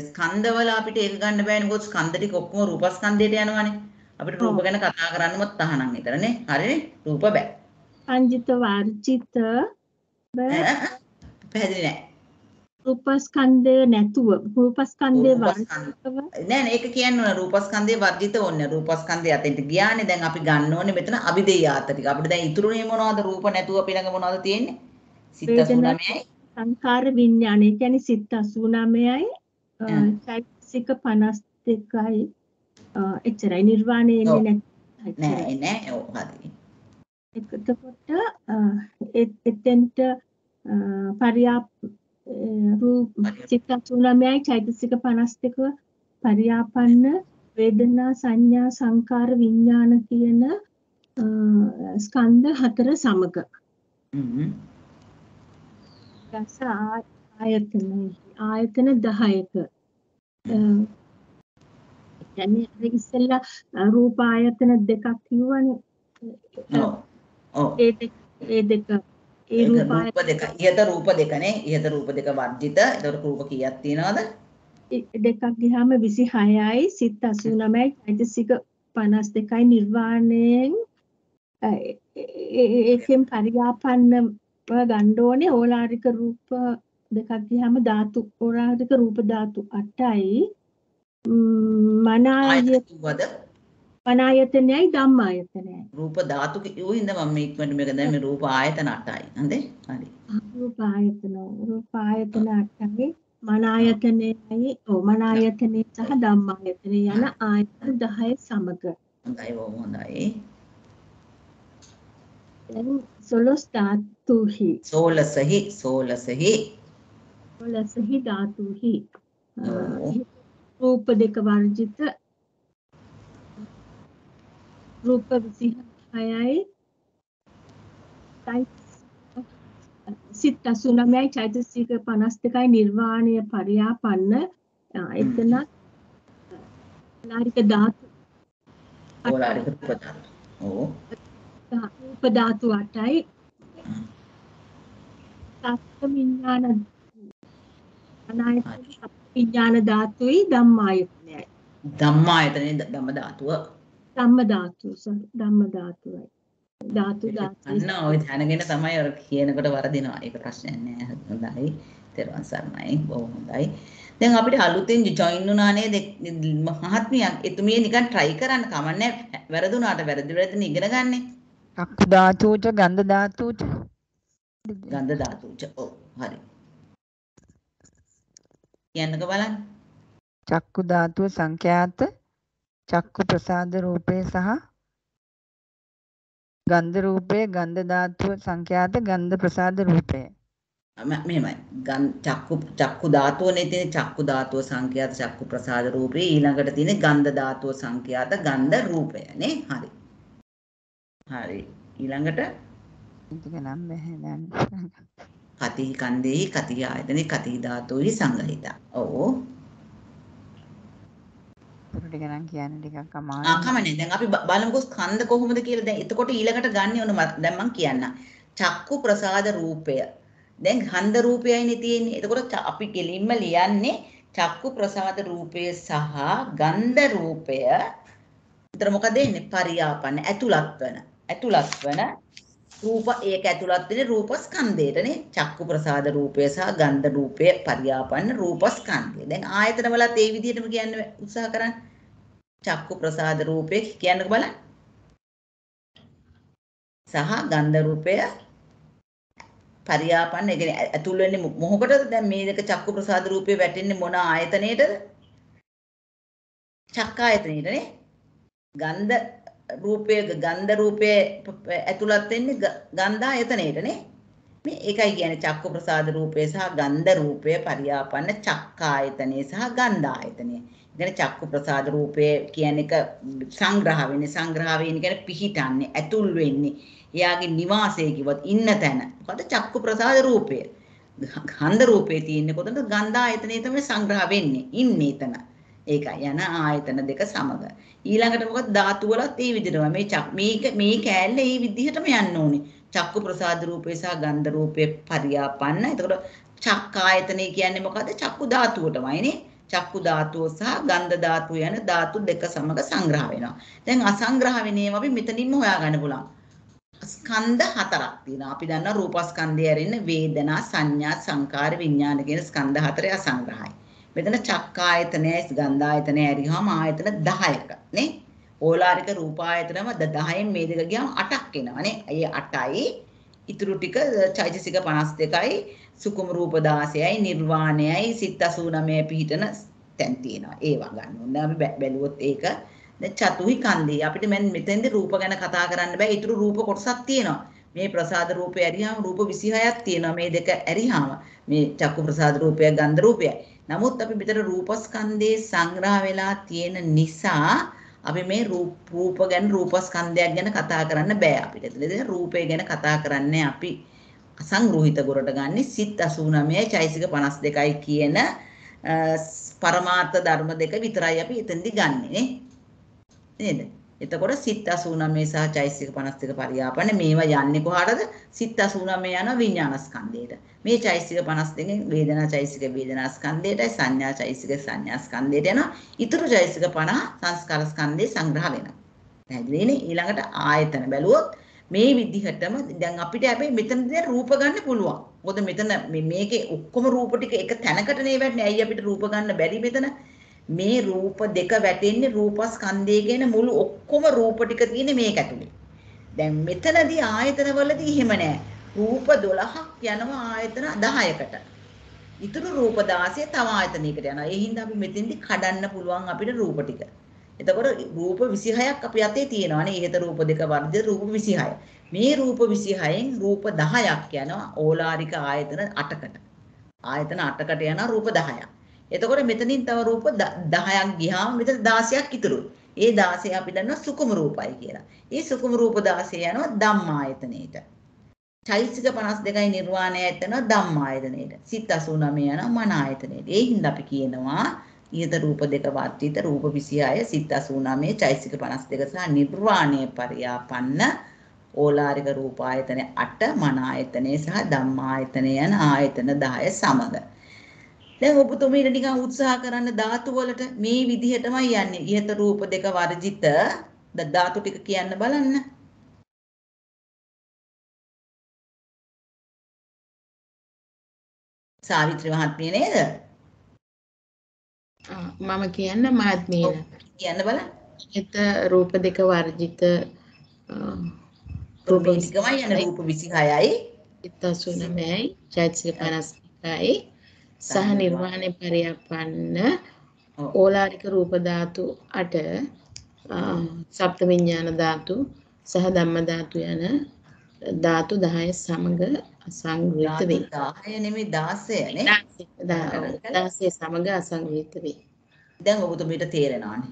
ස්කන්ධවල අපිට ඒක ගන්න බෑනේ. මොකද ස්කන්ධ ටික ඔක්කොම රූපස්කන්ධයට යනවානේ අපිට රූප. ගැන කතා කරන්නමත් තහනම් විතරනේ හරිනේ රූප බෑ. පංජිත වර්ජිත බ- පැහැදිලි නෑ. රූපස්කන්ධය නැතුව. රූපස්කන්ධය රූපස්කන්ධ. වර්ජිතව. නෑ නෑ. ඒක කියන්න ඕන රූපස්කන්ධේ වර්ජිත ඕනේ. රූපස්කන්ධය අතෙන්ට ගියානේ. දැන් අපි ගන්න ඕනේ මෙතන අභිදේයාත ටික. අපිට දැන් ඉතුරුනේ මොනවද? රූප නැතුව අපි ළඟ මොනවද තියෙන්නේ? සිත වේදනා 89යි සංකාර විඥානය. කියන්නේ සිත් 89යි අ, හ්ම්. චෛතසික 52යි අ, එච්චරයි. නිර්වාණය. එන්නේ නැති නෑ. නෑ. ඔව් හරි. එතකොට එතෙන්ට පරියාප රූප සිත 89යි චෛතසික 52 පරියාපන්න වේදනා සංඥා සංකාර විඥාන කියන ස්කන්ධ හතර සමග. ආ- ආයතන ආයතන 10ක يعني අර ඉස්සෙල්ලා අ, රූප ආයතන දෙකක් කිව්වනේ ඔව් ඔව් ඒ දෙක ඒ දෙක ඒ ඒක රූප රූප දෙක ඉහත රූප දෙකනේ ඉහත රූප දෙක වර්ජිත එතකොට රූප කීයක් තියනවද ආයතන දෙකක් ගියාම 26යි සිත් 89යි චෛතසික 52යි නිර්වාණයෙන් අ, ඒ- ඒ- ඒකෙන් පරියාපන්න ගන්න ඕනේ ඕලාරික රූප දෙකක් ගියාම ධාතු ඕලාරික රූප ධාතු 8යි මනාය ආයතන කිව්වද? මනායතනයයි ධම්මායතනයයි රූප ධාතු කිව්ව හින්දා මම මේ ඉක්මනට මේක දැන් මේ රූප ආයතන 8යි. හරිද? හරි. රූප ආයතන රූප ආයතන 8යි මනායතනයයි ඕ මනායතනය සහ ධම්මායතනය යන ආයතන 10 සමග හොඳයි බොහොම හොඳයි. දැන් සොළොස් ධාතුහි 16හි 16හි සොළොසහි ධාතුහි ඔව්. රූප දෙක වර්ජිත. රූප 26යි සිත් 89යි චෛතසික 52යි නිර්වාණය පරියාපන්න. එතන ලාරික ධාතු ඕලාරික ධාතු. ඔව්. රූප ධාතු 8යි සත්ත්ව විඥාන අනායතන විඥාන ධාතුයි ධම්මායතනයයි ධම්මායතනේ ධම්ම ධාතුව. ධම්ම ධාතුව ධම්ම ධාතුවයි ධාතු ධාතුයි අන්න ඔය දැනගෙන තමයි අර කියනකොට වරදිනවා. ඒක ප්‍රශ්නයක් නෑ. හොඳයි. තෙරුවන් සරණයි. බොහොම හොඳයි. දැන් අපිට අලුතෙන් ජොයින් වුණා නේද මහත්මියක් එතුමිය නිකන් try කරන්න කමන්නේ වැරදුනාට වැරදි වැරදින ඉගෙන ගන්න. චක්කු ධාතුච ගන්ධ ධාතුච ගන්ධ ධාතුච. ඔව් හරි. කියන්නක බලන්න. චක්කු ධාතුව සංඛ්‍යාත චක්කු ප්‍රසාද රූපේ සහ ගන්ධ රූපේ ගන්ධ ධාතුව සංඛ්‍යාත ගන්ධ ප්‍රසාද රූපය ම- මෙහෙමයි. ගන් චක්කු චක්කු ධාතුවනේ තියෙන චක්කු ධාතුව සංඛ්‍යාත චක්කු ප්‍රසාද රූපේ ඊළඟට තියෙන ගන්ධ ධාතුව සංඛ්‍යාත ගන්ධ රූපය නේ. හරි. හරි. ඊළඟට ටික නම් බැහැ දැන් කතිහි කන්දේහි කතිහි ආයතනේ කතිහි ධාතුහි සංගහිතා. ඔව්. ටික නම් කියන්න ටිකක් ආ අමාරුයි කමනේ දැන් අපි බලමුකෝ ස්කන්ධ කොහොමද කියලා. දැන් එතකොට ඊළඟට ගන්න ඕන දැන් මම කියන්න චක්කු ප්‍රසාද රූපය. දැන් ගන්ධ රූපයයිනේ තියෙන්නේ. එතකොට අපි කෙලින්ම ලියන්නේ චක්කු ප්‍රසාද රූපය සහ ගන්ධ රූපය. විතර මොකද එන්නේ? පරියාපන්න ඇතුළත් වන. ඇතුළත් වන රූප ඒක ඇතුළත් වෙන රූප ස්කන්ධයටනේ චක්කු ප්‍රසාද රූපය සහ ගන්ධ රූපය පරියාපන්න රූප ස්කන්ධය දැන් ආයතන වලත් ඒ විදිහටම කියන්න උත්සාහ කරන්න චක්කු ප්‍රසාද රූපය කියන්නක බලන්න. සහ ගන්ධ රූපය පරියාපන්න ඒ කියන්නේ ඇ- ඇතුල් වෙන්නේ මො- මොහොකටද දැන් මේ දෙක චක්කු ප්‍රසාද රූපය වැටෙන්නේ මොන ආයතනයේද? චක්කායතනයේනේ. ගන්ධ රූපය ගන්ධ රූපය ප- ප- ඇතුළත් වෙන්නේ ග- ගන්ධායතනයේනේ. මේ ඒකයි කියන්නේ චක්කු ප්‍රසාද රූපය සහ ගන්ධ රූපය පරියාපන්න චක්කායතනය සහ ගන්ධායතනය. කියන්නේ චක්කු ප්‍රසාද රූපය කියන එක සංග්‍රහ වෙන්නේ සංග්‍රහ වෙන්නේ කියන්නේ පිහිටන්නේ ඇතුල් වෙන්නේ. එයාගේ නිවාසය කිව්වත් ඉන්න තැන. මොකද චක්කු ප්‍රසාද රූපය. ගන්ධ රූපේ තියෙන්නේ කොතනද? ගන්ධායතනයේ තමයි සංග්‍රහ වෙන්නේ. ඉන්නේ එතන ඒකයි යන ආයතන දෙක සමග ඊළඟට මොකද ධාතු වලත් ඒ විදිහටම මේ චක් මේක මේ කෑල්ල ඒ විදිහටම යන්න ඕනේ චක්කු ප්‍රසාද රූපේ සහ ගන්ධ රූපේ පරියාපන්න එතකොට චක්කායතනය කියන්නේ මොකද චක්කු ධාතුවටමයිනේ චක්කු ධාතුව සහ ගන්ධ ධාතුව යන ධාතු දෙක සමග සංග්‍රහ වෙනවා. දැන් අසංග්‍රහ වෙන ඒවා අපි මෙතනින්ම හොයාගන්න පුළුවන්. ස්කන්ධ හතරක් තියෙනවා. අපි දන්නවා රූපස්කන්ධය ඇරෙන්න වේදනා, සංඥා, සංකාර, විඥාන කියන ස්කන්ධ හතරේ අසංග්‍රහයි. මෙතන චක්කායතනයයි ගන්ධායතනයයි ඇරිහම ආයතන 10ක නේ. ඕලාරික රූපායතනම 10න් මේ දෙක ගියාම 8ක් එනවනේ. ඒ 8යි ඉතුරු ටික චෛතසික 52යි සුකුම රූප 16යි නිර්වාණයයි සිත් 89 පිහිටන තැන් තියෙනවා. ඒවා ගන්න ඕනේ. අපි බැ- බැලුවොත් ඒක දැන් චතුහි කන්දේ අපිට මෙන්න මෙතෙන්ද රූප ගැන කතා කරන්න බෑ. ඊටු රූප කොටසක් තියෙනවා. මේ ප්‍රසාද රූපය ඇරියාම රූප 26ක් තියෙනවා. මේ දෙක ඇරියාම මේ චක්කු ප්‍රසාද රූපය ගන්ධ රූපයයි. නමුත් අපි මෙතන රූපස්කන්ධේ සංග්‍රහ වෙලා තියෙන නිසා අපි මේ රූප රූප ගැන රූපස්කන්ධයක් ගැන කතා කරන්න බෑ අපිට. එතනදී රූපය ගැන කතා කරන්නේ අපි අසංග්‍රහිත ගොරට ගන්නේ සිත් 89යි චෛසික 52යි කියන අ, පරමාර්ථ ධර්ම දෙක විතරයි අපි එතෙන්දී ගන්නෙ නේ. නේද? එතකොට සිත් 89 සහ චෛසික 52 පරියාපන මේවා යන්නේ කොහාටද? සිත් 89 යන විඥානස්කන්ධයට. මේ චෛසික 52 වේදනා චෛසික වේදනා ස්කන්ධයටයි සංඥා චෛසික සංඥා ස්කන්ධයට යනවා. ඊතුරු චෛසික 50 සංස්කාර ස්කන්ධේ සංග්‍රහ වෙනවා. පැහැදිලිනේ? ඊළඟට ආයතන බැලුවොත් මේ විදිහටම දැන් අපිට හැබැයි මෙතනදී දැන් රූප ගන්න පුළුවන්. මොකද මෙතන මේ- මේකේ ඔක්කොම රූප ටික එක තැනකට නේ වැටෙන්නේ. ඇයි අපිට රූප ගන්න බැරි මෙතන? මේ රූප දෙක වැටෙන්නේ රූපස්කන්ධය කියන මුළු ඔක්කොම රූප ටික තියෙන්නේ මේක ඇතුලේ. දැන් මෙතනදී ආයතන වලදී එහෙම නෑ. රූප 12ක් යනවා ආයතන 10කට. ඉතුරු රූප 16 තව ආයතනයකට යනවා. ඒ හින්දා අපි මෙතෙන්දි කඩන්න පුළුවන් අපිට රූප ටික. එතකොට රූප 26ක් අපි අතේ තියෙනවානේ. ඉහත රූප දෙක වර්ධිත රූප 26. මේ රූප 26න් රූප 10ක් යනවා ඕලාරික ආයතන 8කට. ආයතන 8කට යනවා රූප 10ක්. එතකොට මෙතනින් තව රූප 10ක් ගියාම මෙතන 16ක් ඉතුරුයි. ඒ 16 අපි දන්නවා සුකුම රූපයි කියලා. ඒ සුකුම රූප 16 යනවා ධම්මායතනෙට. චෛතසික 52යි නිර්වාණය ඇතන ධම්මායතනෙට. සිත් 89 යනවා මන ආයතනෙට. ඒ හින්දා අපි කියනවා ඊත රූප දෙක වර්ධිත රූප 26 සිත් 89 චෛතසික 52 සහ නිර්වාණය පරියාපන්න ඕලාරික රූප ආයතන 8 මන ආයතනය සහ ධම්මායතනය යන ආයතන 10 සමග. දැන් ඔබතුමීට නිකන් උත්සාහ කරන්න ධාතු වලට මේ විදිහටමයි යන්නේ. ඉහත රූප දෙක වර්ජිත ධාතු ටික කියන්න බලන්න. සාවිත්‍රි මහත්මිය නේද? මම කියන්න මහත්මියන කියන්න බලන්න. එත රූප දෙක වර්ජිත රූප මේ ටිකමයි යන රූප 26යි. 79යි චෛතසික 51යි සහ නිර්වාණය පරියපන්න ඔව්. ඕලාරික රූප ධාතු 8 සප්ත විඥාන ධාතු සහ ධම්ම ධාතු යන ධාතු 10 සමග අසංග්‍රහිත වේ. 10 නෙමෙයි 16 නේ. 16 සමග අසංග්‍රහිත වේ. දැන් ඔබතුමීට තේරෙනවානේ.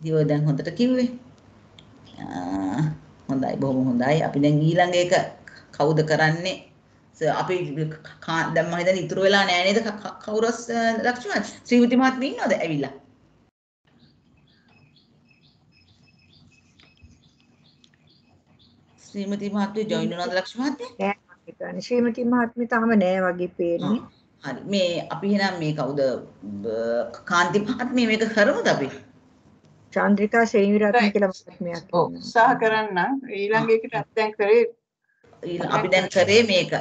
දිව දැන් හොඳට කිව්වේ. හොඳයි බොහොම හොඳයි. අපි දැන් ඊළඟ එක කවුද කරන්නේ? අපි දැන් මම හිතන්නේ ඉතුරු වෙලා නෑ නේද කවුරුස් ලක්ෂ්මන් ශ්‍රීමති මහත්මිය ඉන්නවද ඇවිල්ලා? ශ්‍රීමති මහත්මිය ජොයින් වුණාද ලක්ෂ්මන් මහත්මිය? නෑ ශ්‍රීමති මහත්මිය තාම නෑ වගේ පේන්නේ. හරි මේ අපි එහෙනම් මේ කවුද කාන්ති මහත්මිය මේක කරමුද අපි? චන්ද්‍රිකා ශ්‍රේණිරත්න කියලා මහත්මියක්. උත්සාහ කරන්න ඊළඟ එකට දැන් කරේ අපි දැන් කරේ මේක.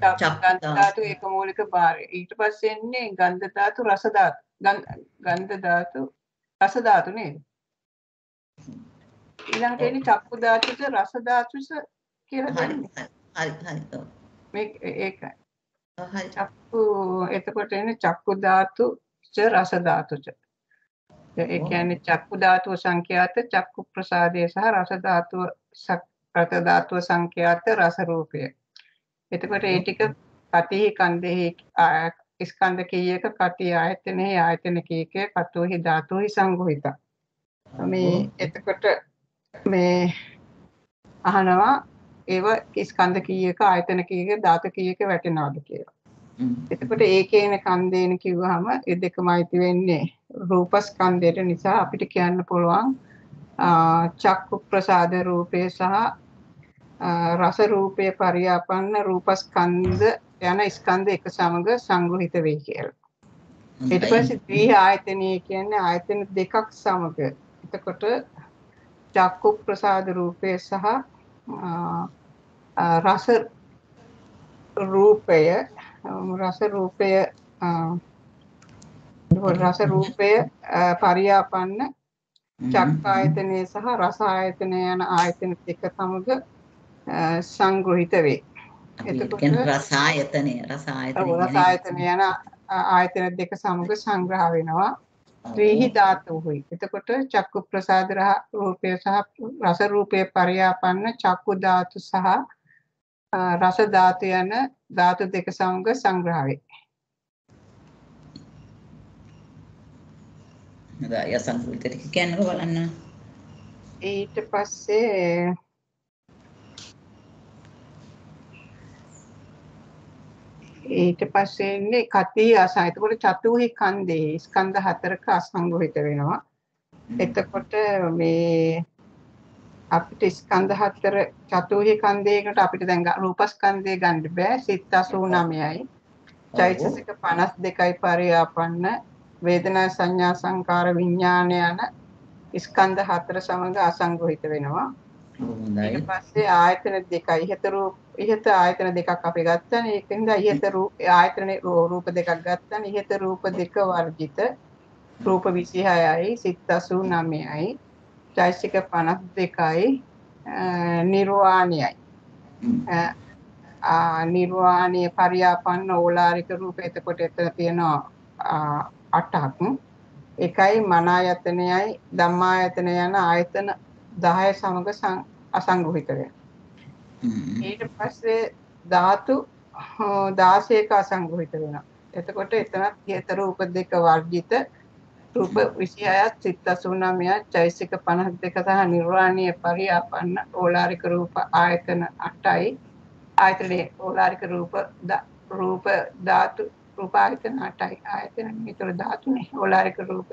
ගන්ධ ධාතු ඒක මූලික භාරය. ඊට පස්සේ එන්නේ ගන්ධ ධාතු රස ධාතු. ගන්ධ- ධාතු රස ධාතු නේද? ඊළඟට එන්නේ චක්කු ධාතුස රස ධාතුස කියලා දෙන්නේ. හරි හරි. මේ ඒකයි. චක්කු එතකොට එන්නේ චක්කු ධාතු ච රස ධාතු ච. ඒ කියන්නේ චක්කු ධාතුව සංඛ්‍යාත චක්කු ප්‍රසාදය සහ රස ධාතුව රස ධාතුව සංඛ්‍යාත රස රූපය. එතකොට ඒ ටික කටිහි කන්දෙහි ස්කන්ධ කීයක කටි ආයතනෙහි ආයතන කීයක කතෝහි ධාතුහි සංගෝහිත. මේ එතකොට මේ අහනවා ඒව ස්කන්ධ කීයක ආයතන කීයක ධාතු කීයක වැටෙනවද කියලා. එතකොට ඒකේන කන්දේන කිව්වහම ඒ දෙකම අයිති වෙන්නේ රූපස්කන්ධයට නිසා අපිට කියන්න පුළුවන් චක්කු ප්‍රසාද රූපේ සහ රස රූපේ පරියාපන්න රූපස්කන්ධ යන ස්කන්ධ එක සමග සංග්‍රහිත වෙයි කියලා. ඊට පස්සේ ද්වි ආයතනීය කියන්නේ ආයතන දෙකක් සමග. එතකොට චක්කු ප්‍රසාද රූපේ සහ රස රූපය රස රූපය රස රූපය පරියාපන්න චක්කායතනය සහ රස ආයතනය යන ආයතන දෙක සමග සංග්‍රහිත වේ. එතකොට රසායතනය රසායතනය ඔව්, රස ආයතන යන ආයතන දෙක සමග සංග්‍රහ වෙනවා. ත්‍රිහි ධාතුහුයි. එතකොට චක්කු ප්‍රසාද රූපය සහ රස රූපය පරියාපන්න චක්කු ධාතු සහ රස ධාතු යන ධාතු දෙක සමග සංග්‍රහ වේ. හොඳයි අසංකෘත ටික කියන්නකෝ බලන්න. ඊට පස්සේ ඊට පස්සේ ඉන්නේ කති අසං. එතකොට චතුහි කන්දේ ස්කන්ධ හතරක අසංගහිත වෙනවා. එතකොට මේ අපිට ස්කන්ධ හතර චතුහි කන්දේකට අපිට දැන් රූපස්කන්ධය ගන්න බෑ. සිත් 89යි. චෛතසික 52යි පරියාපන්න වේදනා සංඥා සංකාර විඥාන යන ස්කන්ධ හතර සමග අසංගහිත වෙනවා. ඊට පස්සේ ආයතන දෙකයි. ඉහත රූප ඉහත ආයතන දෙකක් අපි ගත්තානේ. ඒකෙන්ද ඉහත රූප ආයතන රූප දෙකක් ගත්තානේ. ඉහත රූප දෙක වර්ජිත. රූප 26යි සිත් 89යි චෛසික 52යි නිර්වාණයයි. ආ නිර්වාණය පරියාපන්න ඕලාරික රූප. එතකොට එතන තියෙනවා අටක් එකයි මනායතනයයි ධම්මායතන යන ආයතන 10 සමග අසංගහිත වෙනවා. ඊට පස්සේ ධාතු 16ක අසංගහිත වෙනවා. එතකොට එතනත් හේතර රූප දෙක වර්ජිත රූප 26ත් සිත් 89ත් චෛසික 52 සහ නිර්වාණීය පරියාපන්න ඕලාරික රූප ආයතන 8යි ආයතනයේ ඕලාරික රූප රූප ධාතු රූප ආයතන 8යි ආයතන මේතර ධාතුනේ. ඕලාරික රූප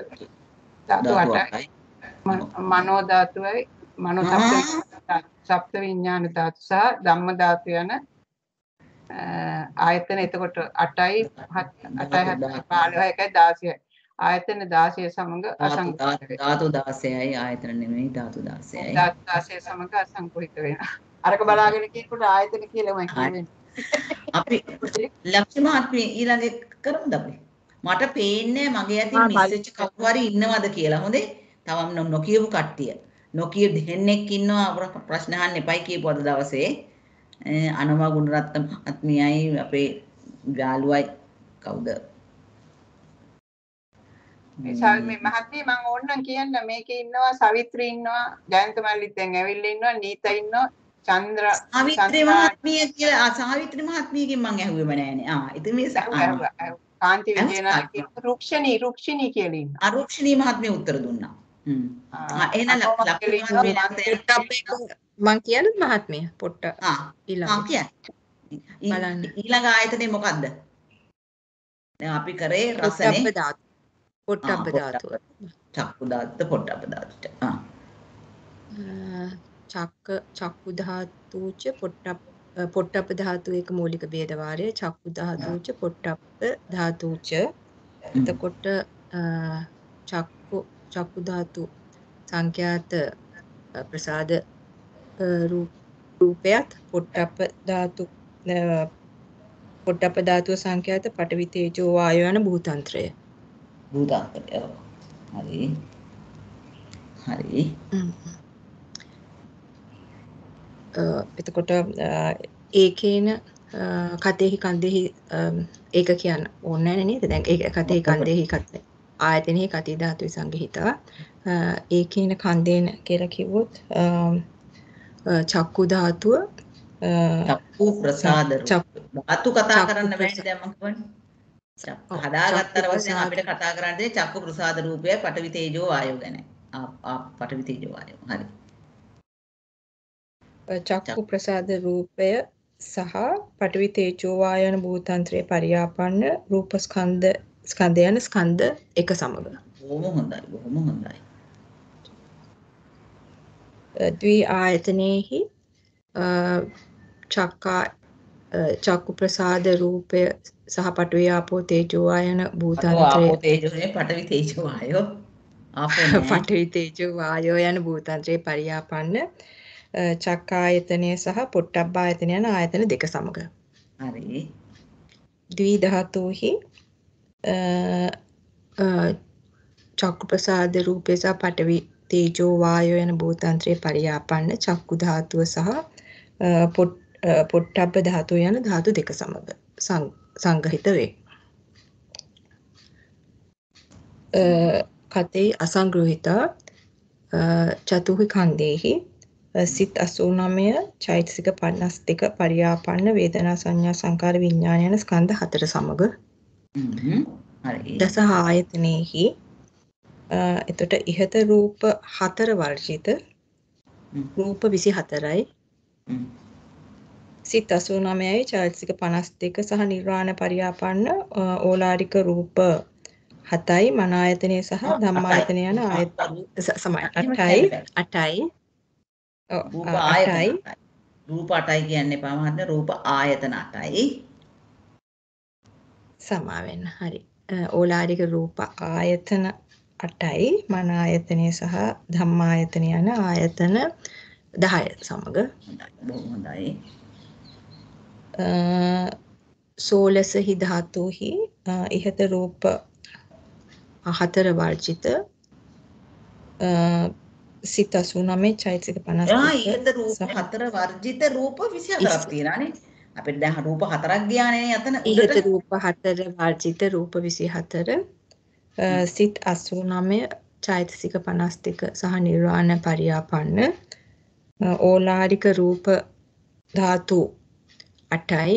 ධාතු 8යි මනෝ ධාතුවයි. මනෝ සප්ත විඥාන ධාතු. සහ ධම්ම ධාතු යන ආයතන එතකොට 8යි 8යි 15යි 16යි ආයතන 16 සමග අසංකෝච ධාතු 16යි ආයතන නෙමෙයි ධාතු 16යි ධාතු 16 සමග අසංකෝචිත වෙනවා. අරක බලාගෙන කියනකොට ආයතන කියලා මම කියන්නේ අපි ලක්ෂ්මී මහත්මිය ඊළඟ කරමුද අපි? මට පේන්නේ මගේ අතින් මිස් වෙච්ච කවුරු හරි ඉන්නවද කියලා. හොඳේ? තවම නොකියපු කට්ටිය. නොකිය දෙන්නෙක් ඉන්නවා ප්‍රශ්න අහන්න එපයි කියපු අද දවසේ අනුමා ගුණරත්න මහත්මියයි අපේ යාළුවයි. කවුද? මේ මහත්මිය මම ඕන්නම් කියන්න. මේකේ ඉන්නවා සවිත්‍රි ඉන්නවා ජයන්ත මල්ලිත් දැන් ඇවිල්ලා ඉන්නවා නීතා ඉන්නවා චන්ද්‍ර සාවිත්‍රි මහත්මිය කියලා සාවිත්‍රි මහත්මියගෙන් මම ඇහුවෙම නෑනේ. ආ ඉතින් මේ කාන්ති විජේනායක රුක්ෂණී රුක්ෂණී කියලා ඉන්නවා. ආ රුක්ෂණී මහත්මිය උත්තර දුන්නා. හ්ම්. ආ එහෙනම් මං කියන්නද මහත්මිය පොට්ට ආ ඊළඟ කියන්න. ඊළඟ ආයතනේ මොකද්ද? දැන් අපි කරේ රසනේ ධාතු. පොට්ටබ්බ ධාතුව. චක්කු ධාතුව පොට්ටබ්බ ධාතුවට. ආ. චක්ක චක්කු ධාතුච පොට්ටප් පොට්ටප්ප ධාතු එක මූලික ભેදවාරය චක්කු ධාතුච පොට්ටප්ප ධාතුච. එතකොට චක්කු චක්කු ධාතු සංඛ්‍යාත ප්‍රසාද රූපයත් පොට්ටප්ප ධාතු පොට්ටප්ප ධාතුව සංඛ්‍යාත පඨවි තේජෝ වායෝ යන භූතන්ත්‍රය. භූතාන්තරය. හරි. හරි එතකොට ඒකේන කතෙහි කන්දෙහි ඒක කියන්න ඕනේ නේද? දැන් ඒක කතෙහි කන්දෙහි කත ආයතනෙහි කති ධාතු සංගහිතා ඒකේන කන්දේන කියලා කිව්වොත් චක්කු ධාතුව චක්කු ප්‍රසාද ධාතු කතා කරන්න බැහැ දැන් මම කියන්නේ. හදාගත්තට පස්සේ අපිට කතා කරන්නේ චක්කු ප්‍රසාද රූපය පඨවි තේජෝ ආයෝ ගැන. ආ පඨවි තේජෝ ආයෝ. හරි. චක්කු ප්‍රසාද රූපය සහ පඨවි තේජෝ වායන භූතන්ත්‍රයේ පරියාපන්න රූප ස්කන්ධ ස්කන්ධ යන ස්කන්ධ එක සමග. බොහොම හොඳයි බොහොම හොඳයි. ද්වි ආයතනෙහි චක්කා චක්කු ප්‍රසාද රූපය සහ පඨවි ආපෝ තේජෝ වායන භූතන්ත්‍රයේ. ආපෝ තේජෝනේ පඨවි තේජෝ වායෝ. (laughs) ආපෝ පඨවි තේජෝ වායෝ යන භූතන්ත්‍රයේ පරියාපන්න චක්කායතනය සහ පොට්ටබ්බායතන යන ආයතන දෙක සමග. හරි. ද්වි ධාතුහි චක්කු ප්‍රසාද රූපය සහ පඨවි තේජෝ වායෝ යන භූතන්ත්‍රයේ පරියාපන්න චක්කු ධාතුව සහ පොට්ටබ්බ ධාතුව යන ධාතු දෙක සමග සංගහිත වේ. කතේ අසංග්‍රහිතා චතුහි කන්දේහි සිත් 89 චෛතසික 52 පරියාපන්න වේදනා සංඥා සංකාර විඥාන යන ස්කන්ධ හතර සමග. දස ආයතනෙහි එතකොට ඉහත රූප හතර වර්ජිත. රූප 24යි සිත් 89යි චෛතසික 52 සහ නිර්වාණ පරියාපන්න ඕලාරික රූප 7යි මන ආයතනය සහ ධම්මායතනය යන ආයතන සමයි. 8යි 8යි රූප ආයතන රූප 8යි කියන්න එපා මහත්මයා රූප ආයතන 8යි සමා වෙන්න හරි. ඕලාරික රූප ආයතන 8යි මන ආයතනය සහ ධම්මායතන යන ආයතන 10 සමග. හොඳයි. බොහොම හොඳයි. සෝලසහි ධාතුහි ඉහත රූප හතර වර්ජිත සිත 89 චෛතසික ආ 52 ඉහත රූප හතර වර්ජිත රූප 24ක් තියෙනවානේ. අපිට දැන් රූප හතරක් ගියානේ අතන ඉහත. රූප හතර වර්ජිත රූප 24 අ, සිත් 89 චෛතසික 52 සහ නිර්වාණ පරියාපන්න ඕලාරික රූප ධාතු 8යි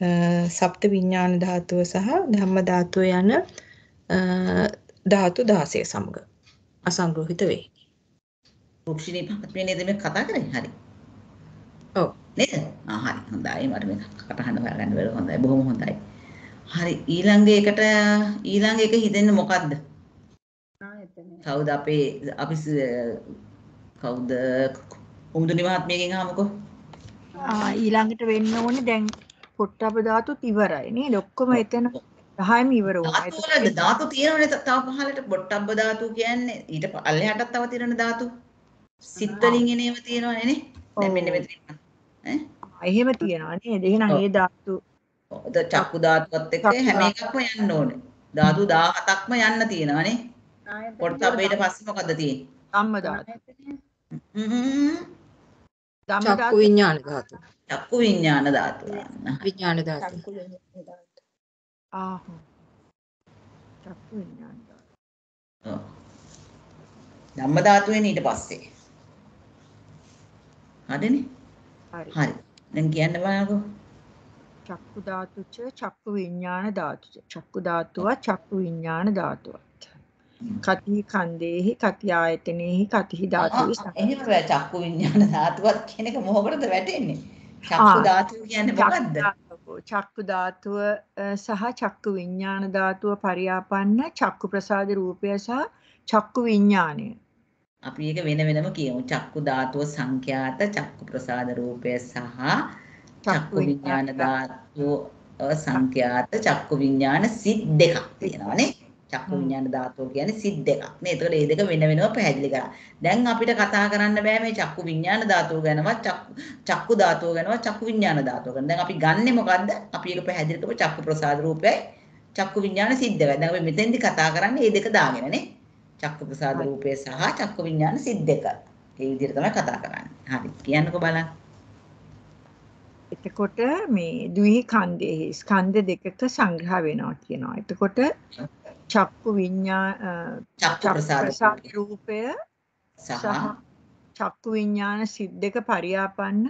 අ, සප්ත විඥාන ධාතුව සහ ධම්ම ධාතුව යන ධාතු 16 සමග අසංග්‍රහිත වේ. රුක්ෂිනී මහත්මිය නේද මේ කතා කරන්නේ? හරි. ඔව්. නේද? ආ හරි. හොඳයි. මට මේ කටහඬ හොයාගන්න බැරුව හොඳයි. බොහොම හොඳයි. හරි. ඊළඟ එකට ඊළඟ එක හිතෙන්නේ මොකද්ද? කවුද අපේ අපි කවුද උමුදුනි මහත්මියගෙන් අහමුකෝ. ආ ඊළඟට වෙන්න ඕනේ දැන් පොට්ටබ ධාතුත් ඉවරයි නේද? ඔක්කොම එතන 10ම ඉවර වුණා. ධාතු වලද ධාතු තියෙනවනේ තව පහලට බොට්ටබ්බ ධාතු කියන්නේ ඊට පල්ලෙහාටත් තව තියෙන ධාතු. සිත් වලින් එන ඒවා තියෙනවනේ නේ. දැන් මෙන්න මෙතන. ඈ එහෙම තියනවා නේද? එහෙනම්. ඒ ධාතු චක්කු ධාතුවත් එක්ක හැම ධාතු. එකක්ම යන්න ඕනේ. ධාතු 17ක්ම යන්න තියෙනවානේ. පොට්ටබ්බේට පස්සේ මොකද්ද තියෙන්නේ? ධම්ම ධාතු. චක්කු ධාතු විඥාන ධාතු. චක්කු විඥාන යන්න. විඥාන ධාතු. චක්කු විඤ්ඤාණ ධාතු. ආහ්. චක්කු විඥාන ධාතු. ඔව්. ධම්ම ධාතුවෙන් ඊට පස්සේ. හරිනේ? හරි. හරි. දැන් කියන්න බලන්නකෝ. චක්කු ධාතුච චක්කු විඥාන ධාතුච. චක්කු ධාතුව චක්කු විඥාන ධාතුවත්. කති කන්දේහි කති ආයතනෙහි කතිහි ධාතුවේ ආ, එහෙම බෑ චක්කු විඥාන ධාතුවත් කියන එක මොකටද වැටෙන්නේ? චක්කු ධාතුව කියන්නේ මොකද්ද? චක්කු ධාතුව සහ චක්කු විඥාන ධාතුව පරියාපන්න චක්කු ප්‍රසාද රූපය සහ චක්කු විඥානය. අපි ඒක වෙන වෙනම කියමු. චක්කු ධාතුව සංඛ්‍යාත චක්කු ප්‍රසාද රූපය සහ චක්කු විඥාන ධාතුව සංඛ්‍යාත චක්කු විඥාන සිත් දෙකක් තියෙනවානේ. චක්කු විඥාන ධාතුව කියන්නේ සිත් දෙකක් නේ. ඒතකොට මේ දෙක වෙන වෙනම පැහැදිලි කරා. දැන් අපිට කතා කරන්න බෑ මේ චක්කු විඥාන ධාතුව ගැනවත් චක්කු ධාතුව ගැනවත් චක්කු විඥාන ධාතුව ගැන. දැන් අපි ගන්නෙ මොකද්ද? අපි ඒක පැහැදිලි කරමු චක්කු ප්‍රසාද රූපයයි චක්කු විඥාන සිත් දෙකයි. දැන් අපි මෙතෙන්දි කතා කරන්නේ මේ දෙක දාගෙන නේ. චක්කු ප්‍රසාද රූපය සහ චක්කු විඥාන සිත් දෙක. ඒ විදිහට තමයි කතා කරන්නේ. හරි. කියන්නකෝ බලන්න. එතකොට මේ ද්විහි කන්දේහි ස්කන්ධ දෙකක සංග්‍රහ වෙනවා කියනවා. එතකොට චක්කු විඤ්ඤා අ, චක්කු රූපය සහ චක්කු විඥාන සිත් දෙක පරියාපන්න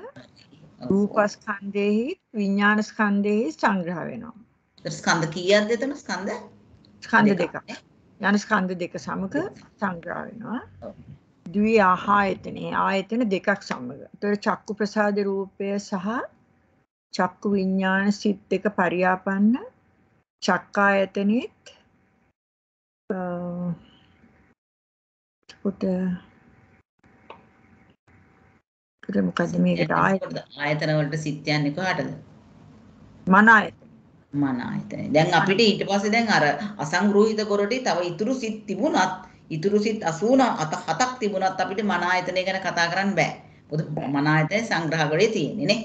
රූපස්කන්ධෙහි විඥාන ස්කන්ධෙහි සංග්‍රහ වෙනවා. ස්කන්ධ කීයක්ද එතන ස්කන්ධ? ස්කන්ධ දෙකක් දෙක. යන ස්කන්ධ දෙක සමග සංග්‍රහ වෙනවා. ද්වි ආයතනේ ආයතන දෙකක් සමග. ඒතර චක්කු ප්‍රසාද රූපය සහ චක්කු විඥාන සිත් දෙක පරියාපන්න චක්කායතනෙත් එතකොට එතකොට මොකද්ද මේකට ආයතන ආයතන වලට සිත් යන්නේ කොහාටද? මන ආයතන මන ආයතනය. දැන් අපිට ඊට පස්සේ දැන් අර අසංග්‍රහිත කොරටි තව ඉතුරු සිත් තිබුණත් ඉතුරු සිත් 80 අත හතක් තිබුණත් අපිට මන ආයතනය ගැන කතා කරන්න බෑ. මොකද මන ආයතනය සංග්‍රහ කරේ තියෙන්නේ නේ.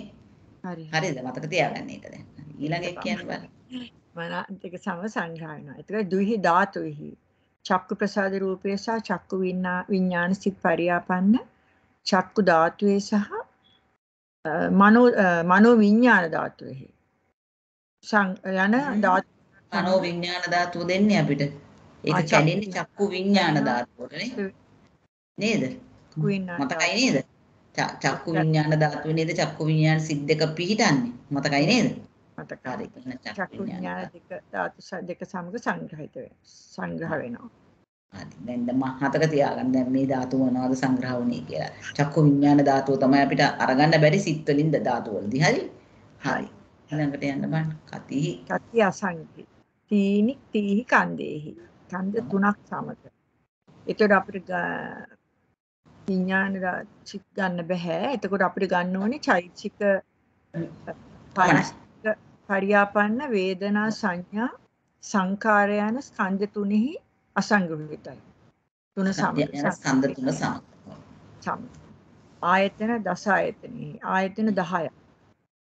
හරි හරිද? මතක තියාගන්න ඒක දැන්. ඊළඟ එක කියන්න බලන්න. මන දෙක සම සංග්‍රහ වෙනවා. එතකොට ද්විහි ධාතුෙහි චක්කු ප්‍රසාද රූපය සහ චක්කු විඥාන සිත් පරියාපන්න චක්කු ධාතුවේ සහ මනෝ මනෝ විඥාන ධාතුවේහි සං යන මනෝ විඥාන ධාතුව දෙන්නේ අපිට. ඒක. කැඩෙන්නේ චක්කු විඥාන ධාතුවට නේ. නේද? මතකයි නේද? චක්කු විඥාන ධාතුවේ නේද චක්කු විඥාන සිත් දෙක පිහිටන්නේ. මතකයි නේද? මතකයි. චක්කු විඥාන දෙක ධාතු දෙක සමග සංග්‍රහිත. සංග්‍රහ වෙනවා. හරි. දැන් ද මහතක තියාගන්න දැන් මේ ධාතු මොනවද සංග්‍රහ වුනේ කියලා. චක්කු විඥාන ධාතුව තමයි අපිට අරගන්න බැරි සිත් වලින් ධාතු වලදී. හරි? හරි. ඊළඟට යන්න බලන්න. කතිහි කති අසංකි. තීනි තීහි කන්දේහි. කන්ද තුනක් සමග. එතකොට අපිට විඥාන චිත් ගන්න බෑ. එතකොට අපිට ගන්න ඕනේ චෛතසික පරියාපන්න වේදනා සංඥා සංකාර යන ස්කන්ධ තුනෙහි අසංග්‍රහිතයි. තුන යන ස්කන්ධ තුන සම. සම. ආයතන දස ආයතනෙහි ආයතන 10ක්.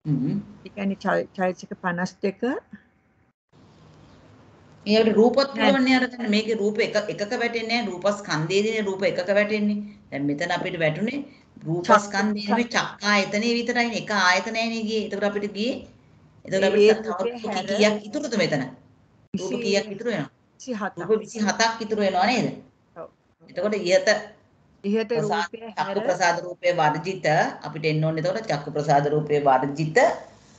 හ්ම්. ඒ කියන්නේ චෛ- චෛතසික 52 මේකට රූපත් පුළුවන්නේ අර දැන් මේකේ රූප එක එකක වැටෙන්නේ නැහැ රූපස්කන්ධයේදී රූප එකක වැටෙන්නේ. දැන් මෙතන අපිට වැටුනේ රූපස්කන්ධයේ නෙවෙයි චක්කායතනෙ විතරයිනේ එක ආයතනයනේ ගියේ. ඒකට අපිට ගියේ. ඒ අපිට තව කීයක් ඉතුරුද මෙතන? රූප කීයක් ඉතුරු වෙනවද? 27ක්. රූප 27ක් ඉතුරු වෙනවා නේද? ඔව්. එතකොට ඉහත ඉහත රූපය චක්කු ප්‍රසාද රූපේ වර්ජිත අපිට එන්න ඕනේ එතකොට චක්කු ප්‍රසාද රූපේ වර්ජිත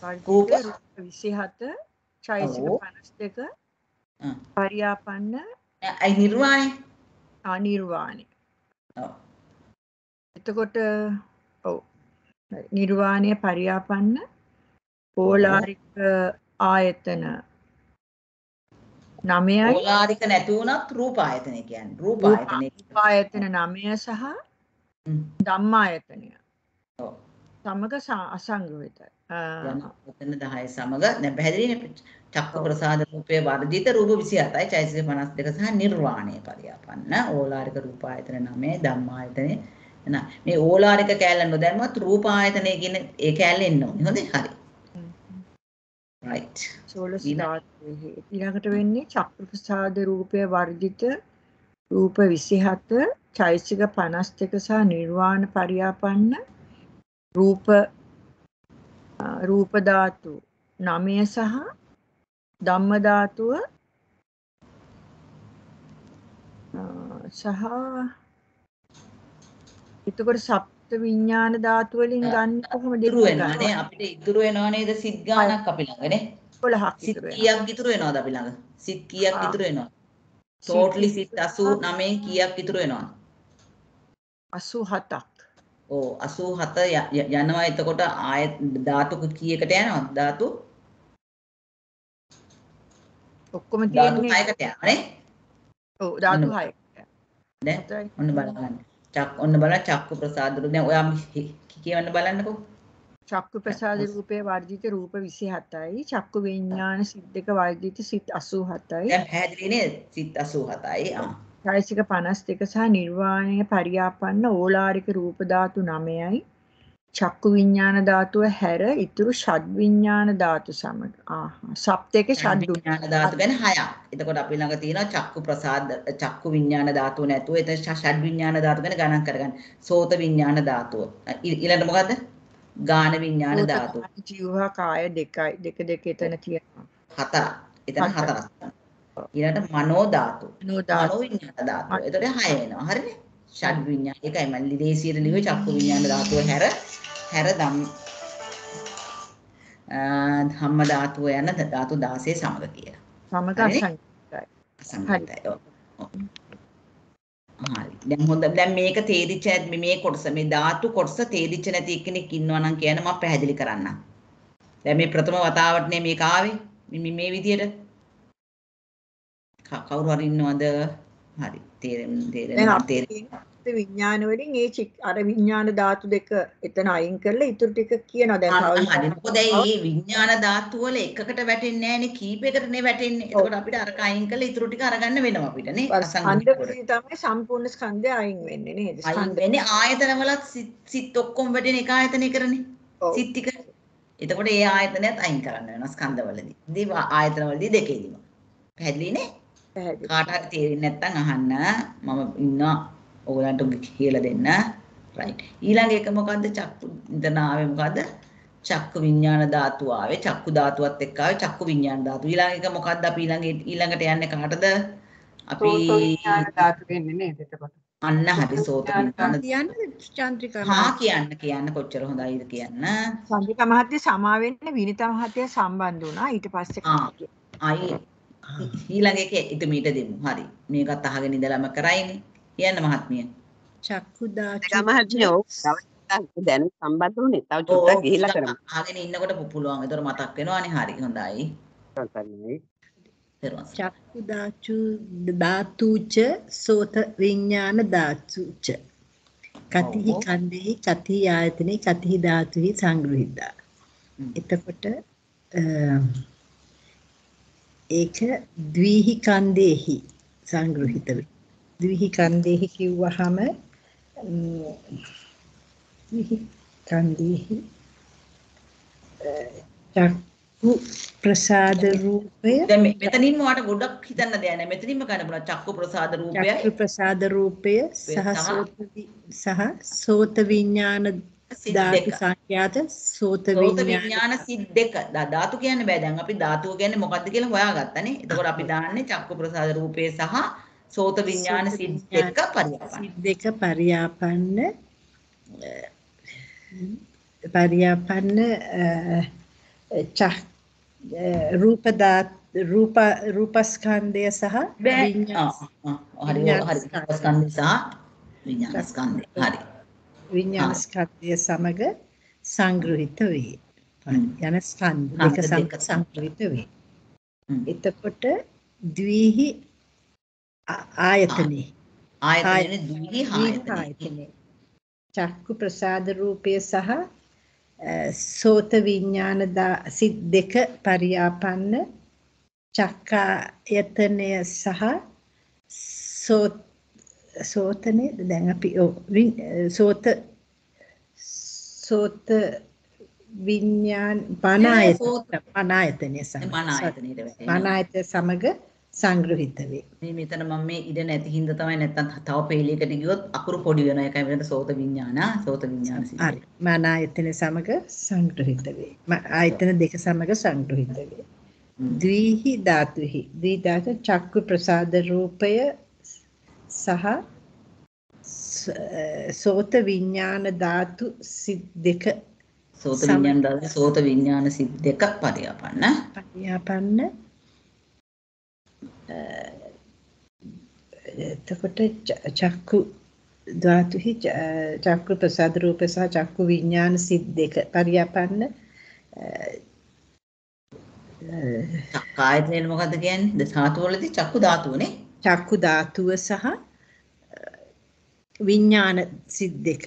රූප රූප 27 චෛතසික ඔව්. 52 හ්ම්. පරියාපන්න අයි නිර්වාණය. අනිර්වාණය. ඔව්. එතකොට ඔව්. නිර්වාණය පරියාපන්න ඕලාරික ආයතන 9යි ඕලාරික නැති වුණත් රූප ආයතනය කියන්නේ රූප රූප ආයතනය. ආයතන 9 සහ. ධම්මායතනය ඔව්. සමග සා- අසංග්‍රහිතයි. අ, යන ඔතන 10 සමග දැන් පැහැදිලිනේ චක්ක. ප්‍රසාද රූපේ වර්ජිත රූප 27යි චෛතසික 52 සහ නිර්වාණය පරියාපන්න ඕලාරික රූප ආයතන 9 ධම්මායතනෙ එන මේ ඕලාරික කැලල නොදැම්මත් රූප ආයතනය කියන ඒ කැලල එන්න ඕනේ හොඳේ හරි right සෝලස් ධාතුවෙහි. ඊළඟට වෙන්නේ චක්‍රප්‍රසාද රූපය වර්ජිත රූප 27 චෛසික 52 සහ නිර්වාණ පරියාපන්න රූප රූප ධාතු 9 සහ ධම්ම ධාතුව සහ එතකොට සප්ත විඥාන ධාතු වලින් ගන්න කොහොමද ඉතුරු වෙනවනේ අපිට ඉතුරු වෙනව නේද සිත් ගානක් අපි ළඟනේ 12ක් සිත් කීයක් ඉතුරු වෙනවද අපි ළඟ? සිත් කීයක් ඉතුරු වෙනවද? ටෝටලි සිත් 89 කීයක් ඉතුරු වෙනවද? 87ක්. ඕ 87 යනවා එතකොට ආයත් ධාතු කීයකට යනවද? ධාතු ඔක්කොම තියෙන්නේ ධාතු 6කට යනවා නේ? ඔව් ධාතු 6කට. දැන් ඔන්න බලන්න. චක් ඔන්න බලන්න චක්කු ප්‍රසාදරු දැන් ඔයා කියවන්න බලන්නකෝ. චක්කු ප්‍රසාද රූපේ වර්ජිත රූප 27යි චක්කු විඥාන සිත් දෙක වර්ජිත සිත් 87යි දැන් පැහැදිලි නේද? සිත් 87යි ආ. චෛසික 52 සහ නිර්වාණය පරියාපන්න ඕලාරික රූප ධාතු 9යි චක්කු විඥාන ධාතුව හැර ඉතුරු ෂඩ් විඥාන ධාතු සමග. ආහා. සප්තේක ෂඩ් විඥාන ධාතු ගැන හයක්. එතකොට අපි ළඟ තියෙනවා චක්කු ප්‍රසාද චක්කු විඥාන ධාතුව නැතුව. එතන ෂඩ් විඥාන ධාතු ගැන ගණන් කරගන්න. සෝත විඥාන ධාතුව. ඊළඟට මොකද්ද? ගාන විඥාන ධාතුව. ජීවහා කාය දෙකයි දෙක දෙක එතන තියෙනවා හතරක්. එතන හතරක්. ඊළඟට මනෝ ධාතුව. නෝ මනෝ ධාතු විඥාන ධාතුව. එතකොට හය වෙනවා. හරිනේ? ෂඩ් විඥාන. ඒකයි මම ලිදේසියට ලිව්වේ චක්කු විඥාන ධාතුව හැර හැර ධම් ධම්ම ධාතුව යන ධාතු 16 සමග කියලා. සමග? අසංගතයි අසංගතයි. හරි. දැන් හොඳ දැන් මේක තේරිච්ච මේ කොටස මේ ධාතු කොටස තේරිච්ච නැති කෙනෙක් ඉන්නවා නම් කියන මම පැහැදිලි කරන්නම්. දැන් මේ ප්‍රථම වතාවටනේ මේක ආවේ. මේ මේ විදියට. කවුරු හරි ඉන්නවද? හරි. තේරෙන්න තේරෙන්න තියෙන විඥාන වලින් ඒ අර විඥාන ධාතු දෙක එතන අයින් කරලා ඉතුරු ටික කියනවා දැන් හරි. මොකද මේ විඥාන ධාතු වල එකකට වැටෙන්නේ නැහැනේ කීපයකටනේ වැටෙන්නේ. එතකොට අපිට අරක අයින් කරලා ඉතුරු ටික අරගන්න වෙනවා අපිට නේ. අසංගත ස්කන්ධ වලින් තමයි සම්පූර්ණ ස්කන්ධය අයින් වෙන්නේ නේද ස්කන්ධ වෙන්නේ ආයතන වලත් සිත් ඔක්කොම වැටෙන එක ආයතනය කරනේ. ඔව්. සිත් ටික. එතකොට ඒ ආයතනයත් අයින් කරන්න වෙනවා ස්කන්ධවලදී. ඉතින් ආයතන වලදී දෙකේදීම. පැහැදිලි නේ? කාට හරි තේරෙන්නේ නැත්නම් අහන්න. මම ඉන්නවා ඔයගලන්ට කියලා දෙන්න. රයිට්. ඊළඟ එක මොකද්ද? චක්කු ඉතන ආවේ මොකද්ද? චක්කු විඥාන ධාතු ආවේ. චක්කු ධාතුවත් එක්ක ආවේ චක්කු විඥාන ධාතු. ඊළඟ එක මොකද්ද? අපි ඊළඟ ඊළඟට යන්නේ කාටද? අපි විඥාන ධාතු වෙන්නේ නේද එතකොට? අන්න හරි සෝත විඥාන කියන්න චන්ද්‍රිකා හා කියන්න කියන්න කොච්චර හොඳයිද කියන්න. සංගීත මහත්මිය සමා වෙන්න විනිත මහත්මිය සම්බන්ධ වුණා ඊට පස්සේ ආ. අයි ඊළඟ එක ඉදමීට දෙමු. හරි. මේකත් අහගෙන ඉඳලාම කරයිනේ. කියන්න මහත්මිය. චක්කු දාචු ගමහත්මිය ඔව් දවසක් දැන් සම්බන්ධ වුණේ. තව චුට්ටක් ගිහිල්ලා කරමු. අහගෙන ඉන්නකොට පුළුවන්. ඒතර මතක් වෙනවානේ. හරි. හොඳයි. චක්කු දාචු ධාතුච සෝත විඥාන ධාතුච කතිහි. කන්දෙහි කතිහි ආයතනෙ කතිහි ධාතුහි සංග්‍රහිතා. එතකොට ඒක ද්විහි කන්දෙහි සංග්‍රහිත වේ ද්විහි කන්දෙහි කිව්වහම ම්, විහි කන්දේහි චක්කු ප්‍රසාද රූපය දැන් මෙ- මෙතනින්ම වාට ගොඩක් හිතන්න දෙයක් නැහැ. මෙතනින්ම ගන්න පුළුවන් චක්කු ප්‍රසාද රූපයයි චක්කු ප්‍රසාද රූපය සහ සෝත සහ සෝත විඥාන ධාතු. සංඛ්‍යාත සෝත විඥාන සිත් දෙක. ධාතු කියන්න බෑ. දැන් අපි ධාතුව කියන්නේ මොකක්ද කියලා හොයාගත්තනේ. එතකොට අපි දාන්නේ චක්කු ප්‍රසාද රූපේ සහ සෝත විඥාන සෝත දෙක පරියාපන්න. සිත් දෙක පරියාපන්න පරියාපන්න චක් රූප දාත් රූප රූපස්කන්ධය සහ ආ, හරි හරි. ස්කන්ධය. සහ විඥාන ස්කන්ධය. හරි. ආ. ස්කන්ධය සමග සංග්‍රහිත වේ. යන ස්කන්ධ දෙක. සංග්‍රහිත වේ. එතකොට ද්විහි ආයතනෙ ආයතනෙ ද්විහි ආයතනෙ. චක්කු ප්‍රසාද රූපය සහ සෝත විඥාන සිත් දෙක පරියාපන්න චක්කායතනය සහ සෝත සෝතනේ දැන් අපි සෝත සෝත විඥාන නෑ, මනායතන සෝත- මනායතනය සමග සංග්‍රහිත වේ. මේ මෙතන මම මේ ඉඩ නැති හින්දා තමයි නැත්තම් තව පෙළයකට ගියොත් අකුරු පොඩි වෙනවා. ඒකයි මෙතන සෝත විඥාන, සෝත විඥාන සිත්. හරි. මන ආයතන සමග සංග්‍රහිත වේ. ආයතන දෙක සමග සංග්‍රහිත වේ. ද්විහි ධාතුහි. ද්වි ධාතු චක්කු ප්‍රසාද රූපය සහ සෝත විඥාන ධාතු සිත් දෙක සෝත විඥාන දාන සෝත විඥාන සිත් දෙක පරියාපන්න. පරියාපන්න එතකොට චක්කු ධාතුහි චක්කු ප්‍රසාද රූප සහ චක්කු විඥාන සිත් දෙක පරියාපන්න. චක්කායතනෙ මොකද්ද කියන්නේ? ද ධාතු වලදී චක්කු ධාතුවනේ. චක්කු ධාතුව සහ විඥාන සිත් දෙක.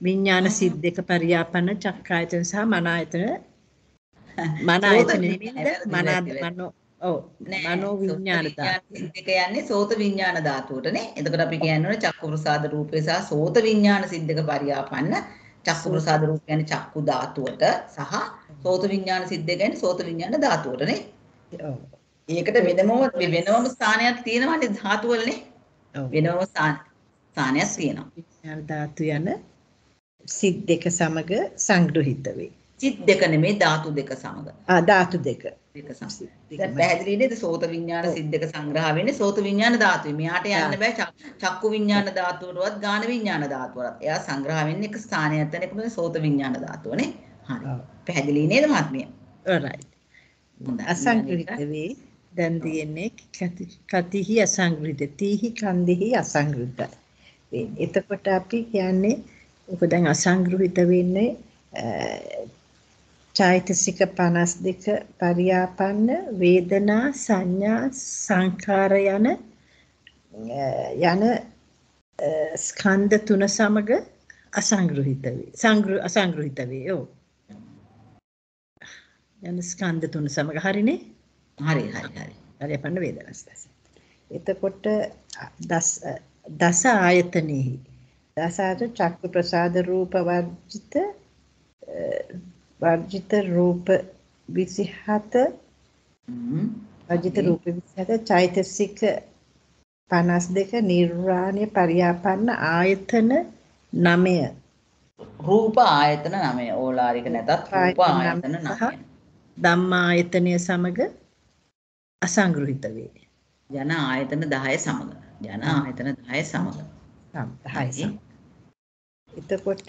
විඥාන සිත් දෙක පරියාපන්න චක්කායතන සහ මනායතන. (laughs) මනායතන නෙමෙයිද? මනා මනෝ ඔව් මනෝ විඥාන ධාතු දෙක යන්නේ සෝත විඥාන ධාතුවටනේ. එතකොට අපි කියන්නේ චක්කු ප්‍රසාද රූපේ සහ සෝත විඥාන සිත් දෙක පරියාපන්න චක්කු ප්‍රසාද රූප කියන්නේ චක්කු ධාතුවට සහ සෝත විඥාන සිත් දෙක කියන්නේ සෝත විඥාන ධාතුවටනේ. ඔව් ඒකට වෙනමම වෙනමම ස්ථානයක් තියෙනවානේ ධාතු වලනේ. ඔව් වෙනමම ස්ථාන ස්ථානයක් තියෙනවා. විඥාන ධාතු යන සිත් දෙක සමග සංග්‍රහිත වේ. සිත් දෙක නෙමෙයි ධාතු දෙක සමග. ආ ධාතු දෙක. දෙක සමග. දැන් පැහැදිලි නේද සෝත විඥාන සිත් දෙක සංග්‍රහ වෙන්නේ සෝත විඥාන ධාතුවේ. මෙයාට යන්න බෑ චක්- චක්කු විඥාන ධාතුවටවත් ගාන විඥාන ධාතුවටවත්. එයා සංග්‍රහ වෙන්නේ එක ස්ථානයක් තැනක මොකද සෝත විඥාන ධාතුවනේ. හරි. පැහැදිලි නේද මහත්මිය? alright. හොඳයි. අසංග්‍රහිත වේ. දැන් තියෙන්නේ කති- කතිහි අසංග්‍රහිත. තීහි කන්දෙහි අසංග්‍රහිත. වේ. එතකොට අපි කියන්නේ ඔක දැන් අසංග්‍රහිත වෙන්නේ චෛතසික 52 පරියාපන්න වේදනා සංඥා සංඛාර යන අ, යන අ, ස්කන්ධ තුන සමග අසංග්‍රහිත වේ. සංග්‍රහ අසංග්‍රහිත වේ. ඔව්. යන ස්කන්ධ තුන සමග හරිනේ? හරි හරි හරි. පරියාපන්න වේදනාස්තස. එතකොට අ, දස දස ආයතනෙහි දසාත චක්ක ප්‍රසාද රූප වර්ජිත අ, වර්ජිත රූප 27 හ්ම්. වර්ජිත රූප 27 චෛතසික 52 නිර්වාණය පරියාපන්න ආයතන 9 රූප ආයතන 9 ඕලාරික නැතත් රූප ආයතන 9. ධම්මායතනය සමග අසංග්‍රහිත වේ. ජන ආයතන 10 සමග. ජන ආයතන 10 සමග. සම් 10 සමග. එතකොට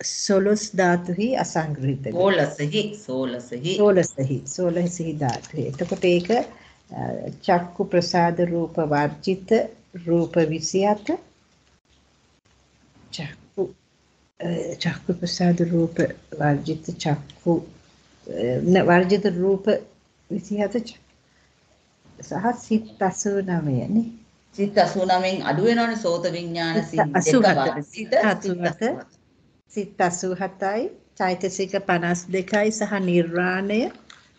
සොළොස් ධාතුහි අසංග්‍රහිත වේ. සෝලසහි සෝලසහි සෝලසහි සෝලසහි ධාතුයි. එතකොට ඒක චක්කු ප්‍රසාද රූප වර්ජිත රූප 27 චක්කු චක්කු ප්‍රසාද රූප වර්ජිත චක්කු වර්ජිත රූප 27 ච- සහ සිත් 89 නේ. සිත් 89න් අඩු වෙනවනේ සෝත විඥාන සිත් දෙක 87 වර්ධිත සිත් 87 සිත් 87යි චෛතසික 52යි සහ නිර්වාණය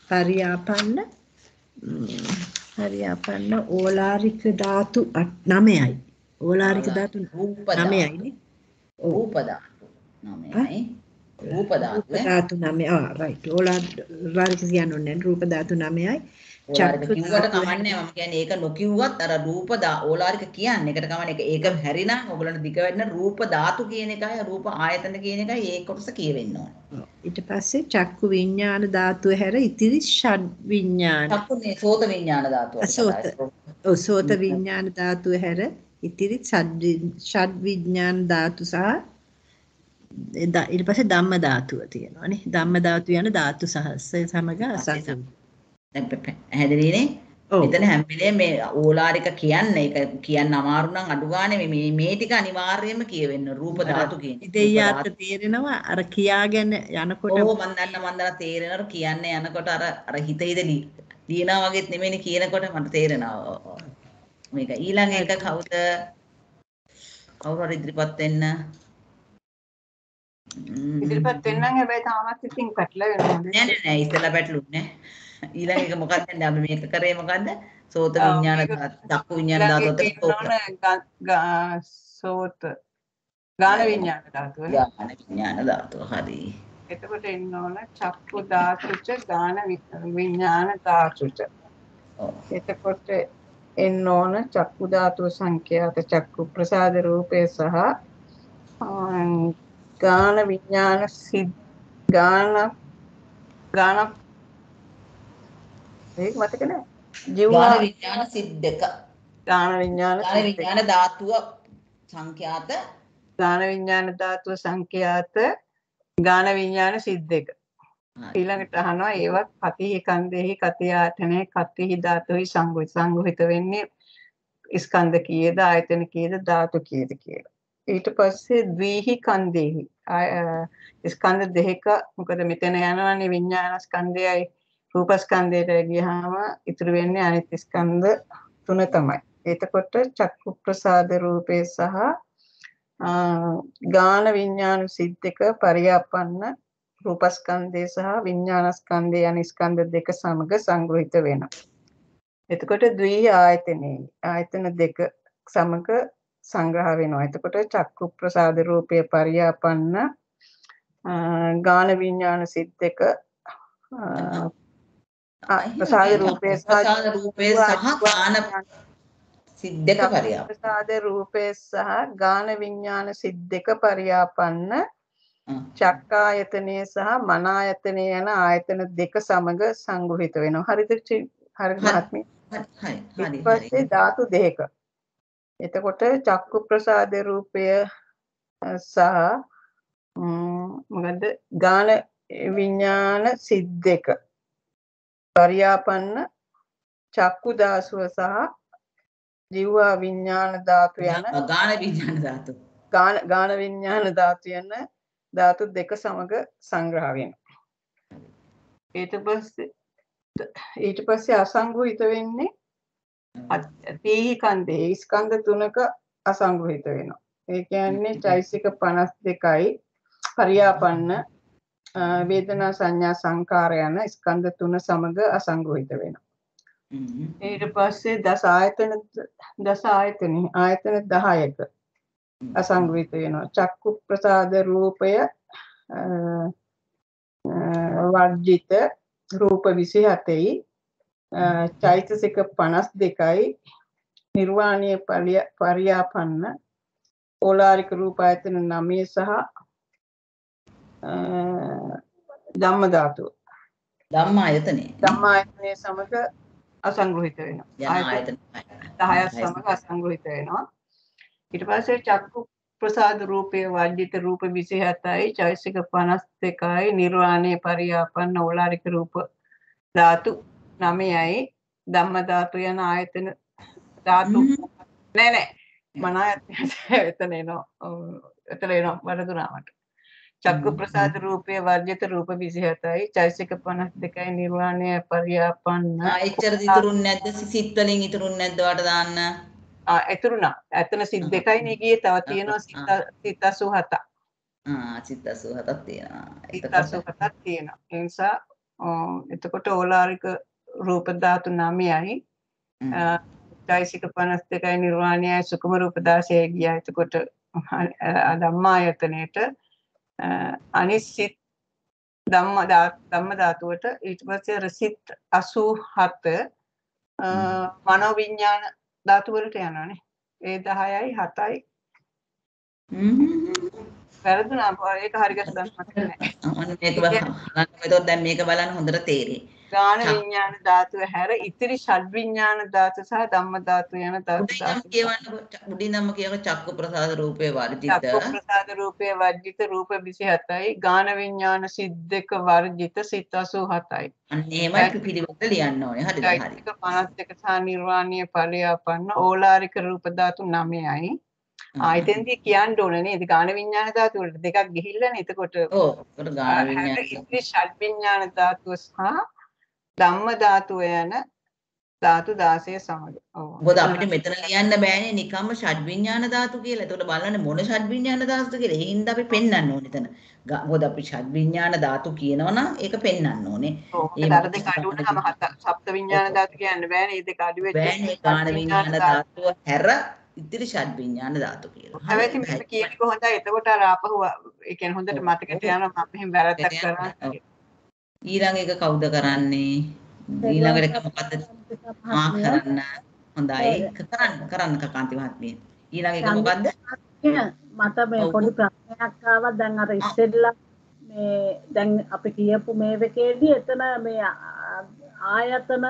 පරියාපන්න පරියාපන්න ඕලාරික ධාතු 9යි ඕලාරික ධාතු රූප ධාතු. 9යි නේ රූප ධාතු නමයයි. රූප ධාතු රූප ධාතු නමය. ආ රයිට් ඕලාරික කියන්න. රූප ධාතු නමයයි. ඕලාරික චක්කු කිව්වට කමන්නේ මම කියන්නේ ඒක නොකිව්වත් අර රූප දා ඕලාරික කියන්නේ ඒකට කමන්නේ ඒක ඒක හැරිනම් ඔයගලන්ට දිග වෙන්න රූප ධාතු කියන එකයි රූප ආයතන කියන එකයි ඒ කොටස කියවෙන්න ඕන. ඊට පස්සේ චක්කු විඥාන ධාතුව හැර ඉතිරි ෂඩ් විඥාන චක්කුනේ සෝත විඥාන ධාතුව. සෝත. සෝත විඥාන ධාතුව හැර ඉතිරි ෂඩ් වි- ෂඩ් විඥාන ධාතු සහ ඊට පස්සේ ධම්ම ධාතුව තියෙනවානේ ධම්ම ධාතු යන ධාතු සහස්ය සමග අසං දැන් පෙ- පෙ- පැහැදිලිනේ? මෙතන හැම වෙලේම මේ ඕලාරික කියන්නේ ඒක කියන්න අමාරු නම් අඩු ගානේ මේ- මේ ටික අනිවාර්යයෙන්ම කියවෙන්න රූප ධාතු කියන එක. රූප ඉදෙයාට ධාතු. තේරෙනවා අර කියාගෙන යනකොට ඕ මන් දන්න මන් දන්න තේරෙනවර කියන්නේ යනකොට අර අර හිත හිත ලි- ලියනවා වගේත් නෙමෙයිනේ කියනකොට මට තේරෙනවා. මේක ඊළඟ එක කවුද? කවුරු හරි ඉදිරිපත් වෙන්න. ඉදිරිපත් වෙන්නම් හැබැයි තාමත් ඉතින් පැටලෙනවා නෑ නෑ නෑ ඉස්සෙල්ලා පැටලුන්නේ නෑ. ඊළඟ එක මොකක්ද දැන් අපි මේක කරේ මොකද්ද? සෝත විඥාන ධාතු, චක්කු විඥාන ධාතුවත් එක්ක සෝත. ගාන ගාන විඥාන ධාතුව නේ. ඥාන විඥාන ධාතුව හරි. එතකොට එන්න ඕන චක්කු ධාතුච ගාන විඥාන ධාතුච. එතකොට එන්න ඕන චක්කු ධාතුව සංඛ්‍යාත චක්කු ප්‍රසාද රූපේ සහ ගාන විඥාන සිද් ගාන ගාන ඒක මතක නෑ ජීවා ඥාන විඥාන සිත් දෙක. ගාන විඥාන ඥාන. විඥාන ධාතුව සංඛ්‍යාත ගාන විඥාන ධාතුව සංඛ්‍යාත ගාන විඥාන සිත් දෙක. හරි. ඊළඟට අහනවා ඒවත් කතිහි කන්දෙහි කති ආයතනේ කතිහි ධාතුහි සංගුහිත සංගුහිත වෙන්නේ ස්කන්ධ කීයද ආයතන කීයද ධාතු කීයද කියලා. ඊට පස්සේ ද්විහි කන්දෙහි ස්කන්ධ දෙක මොකද මෙතන යනවානේ විඥාන ස්කන්ධයයි රූප ස්කන්ධයට ගියාම ඉතුරු වෙන්නේ අනිත් ස්කන්ධ තුන තමයි. එතකොට චක්කු ප්‍රසාද රූපේ සහ අ, ගාන විඥාන සිද්දක පරියාපන්න රූපස්කන්ධය සහ විඥානස්කන්ධය යන ස්කන්ධ දෙක සමග සංග්‍රහිත වෙනවා. එතකොට ද්වි ආයතනේ ආයතන දෙක සමග සංග්‍රහ වෙනවා. එතකොට චක්කු ප්‍රසාද රූපය පරියාපන්න අ, ගාන විඥාන සිත් දෙක අ, ආ, ප්‍රසාද සහ ප්‍රසාද රූපේ සහ ගාන සිත් දෙක චක්කු පරියාප. ප්‍රසාද රූපය සහ ගාන විඥාන සිත් දෙක පරියාපන්න. චක්කායතනය සහ මනායතනය යන ආයතන දෙක සමග සංග්‍රහිත වෙනවා. හරිද? හරිද හරි. මහත්මිය? හරි හරි ඊට හරි පස්සේ හරි. ධාතු දෙක. එතකොට චක්කු ප්‍රසාද රූපය සහ ම්, මොකද්ද? ගාන විඥාන සිත් දෙක. පරියාපන්න චක්කු දාසුව සහ ජීවා විඥාන ධාතු යන ගාන විඥාන ධාතු. ගාන ගාන විඥාන ධාතු යන ධාතු දෙක සමග සංග්‍රහ වෙනවා. ඊට පස්සේ ඊට පස්සේ අසංග්‍රහිත වෙන්නේ තීහි කන්දේ ස්කන්ධ තුනක අසංග්‍රහිත වෙනවා. ඒ කියන්නේ චෛසික 52යි පරියාපන්න වේදනා සංඥා සංකාර යන ස්කන්ධ තුන සමග අසංග්‍රහිත වෙනවා. ඊට පස්සේ දස ආයතන දස ආයතන ආයතන 10ක අසංග්‍රහිත වෙනවා. චක්කු ප්‍රසාද රූපය වර්ජිත රූප 27යි අ, චෛතසික 52යි නිර්වාණීය පරිය- පරියාපන්න ඕලාරික රූප ආයතන 9 සහ ධම්ම ධාතුව. ධම්ම ආයතනේ. ධම්ම ආයතනය සමග අසංග්‍රහිත වෙනවා. යන ආයතන ආයතන 10ක් සමග අසංග්‍රහිත වෙනවා. ඊට පස්සේ චක්කු ප්‍රසාද රූපයේ වර්ජිත රූප 27යි චෛසික 52යි නිර්වාණයේ පරියාපන්න ඕලාරික රූප ධාතු 9යි ධම්ම ධාතු යන ආයතන ධාතු නෑ නෑ. මන ආයතන (laughs) එතන එනවා. එතන එනවා. වරදුනා මට චක්කු ප්‍රසාද රූපයේ වර්ජිත රූප 27යි චෛසික 52යි නිර්වාණයේ පරියාපන්න එච්චර ඉතුරුන්නේ නැද්ද සිත් වලින් ඉතුරුන්නේ නැද්ද වට දාන්න? ආ එතුරුණා. ඇත්තන සිත් දෙකයි නේ ගියේ තව තියෙනවා සිත් සිත් 87ක්. ආ සිත් 87ක් තියෙනවා. සිත් එතකොට 87ක් තියෙනවා. ඒ නිසා එතකොට ඕලාරික රූප ධාතු 9යි හ්ම්. චෛසික 52යි නිර්වාණයයි සුකුම රූප 16යි ගියා. එතකොට අ, ධම්මායතනයට අ, අනිත් සිත් ධම්ම ධම්ම ධාතුවට ඊට පස්සේ රසිත් 87 අ, මනෝ විඥාන ධාතු වලට යනවානේ. ඒ 10යි 7යි වැරදුනා ඒක හරි ගැස්සන්න මතක නැහැ. අන්න මේක බලන්න. එතකොට දැන් මේක බලන්න හොඳට තේරෙයි. ගාන විඥාන ධාතුව හැර ඉතිරි ෂඩ් විඥාන ධාතු සහ ධම්ම ධාතු යන ධාතු උඩින්ම කියවන්නකො උඩින්ම කියව චක්කු ප්‍රසාද රූපේ වර්ජිත. චක්කු ප්‍රසාද රූපේ වර්ජිත රූප 27යි ගාන විඥාන සිද්දක වර්ජිත සිත් 87යි අන්න එහෙමයි පිළිවෙලට ලියන්න ඕනේ. හරිද? හරි. චෛතසික 52 සහ නිර්වාණීය ඵලයාපන්න ඕලාරික රූප ධාතු 9යි ආයතෙන්දී කියන්න ඕනේ නේද? ගාන විඥාන ධාතු වලට දෙකක් ගිහිල්ලානේ එතකොට ඔව්. ඒකට ගාන විඤ්ඤාණ ඉතිරි ෂඩ් විඥාන ධාතුව සහ ධම්ම ධාතුව යන ධාතු 16 සමග ඔව් මොකද අපිට මෙතන ලියන්න බෑනේ නිකම්ම ෂඩ් විඥාන ධාතු කියලා. එතකොට බලන්න මොන ෂඩ් විඥාන ධාතුද කියලා. ඒ හින්දා අපි පෙන්වන්න ඕනේ එතන. මොකද අපි ෂඩ් විඥාන ධාතු කියනවනම් ඒක පෙන්වන්න ඕනේ. ඒ අර දෙක අඩු වුණාම සප්ත විඥාන ධාතු කියන්න බෑනේ මේ දෙක අඩු වෙච්ච බෑනේ ගාන විඥාන ධාතුව හැර ඉතිරි ෂඩ් විඥාන ධාතු කියලා. හැබැයි මෙහෙම කියන්නේ කොහොඳයි එතකොට අර ආපහු ඒ කියන්නේ හොඳට මතකයට යනවා මම මෙහෙම වැරද්දක් කරා ඔව්. ඊළඟ එක කවුද කරන්නේ? ඊළඟ එක මොකද්ද? ආ කරන්න. හොඳයි. කරන්න කරන්න කකාන්ති මහත්මිය. ඊළඟ එක මොකද්ද? මට මේ. පොඩි ප්‍රශ්නයක් ආවා දැන් අර ඉස්සෙල්ලා මේ දැන් අපි කියපු මේ එකේදී එතන මේ ආයතන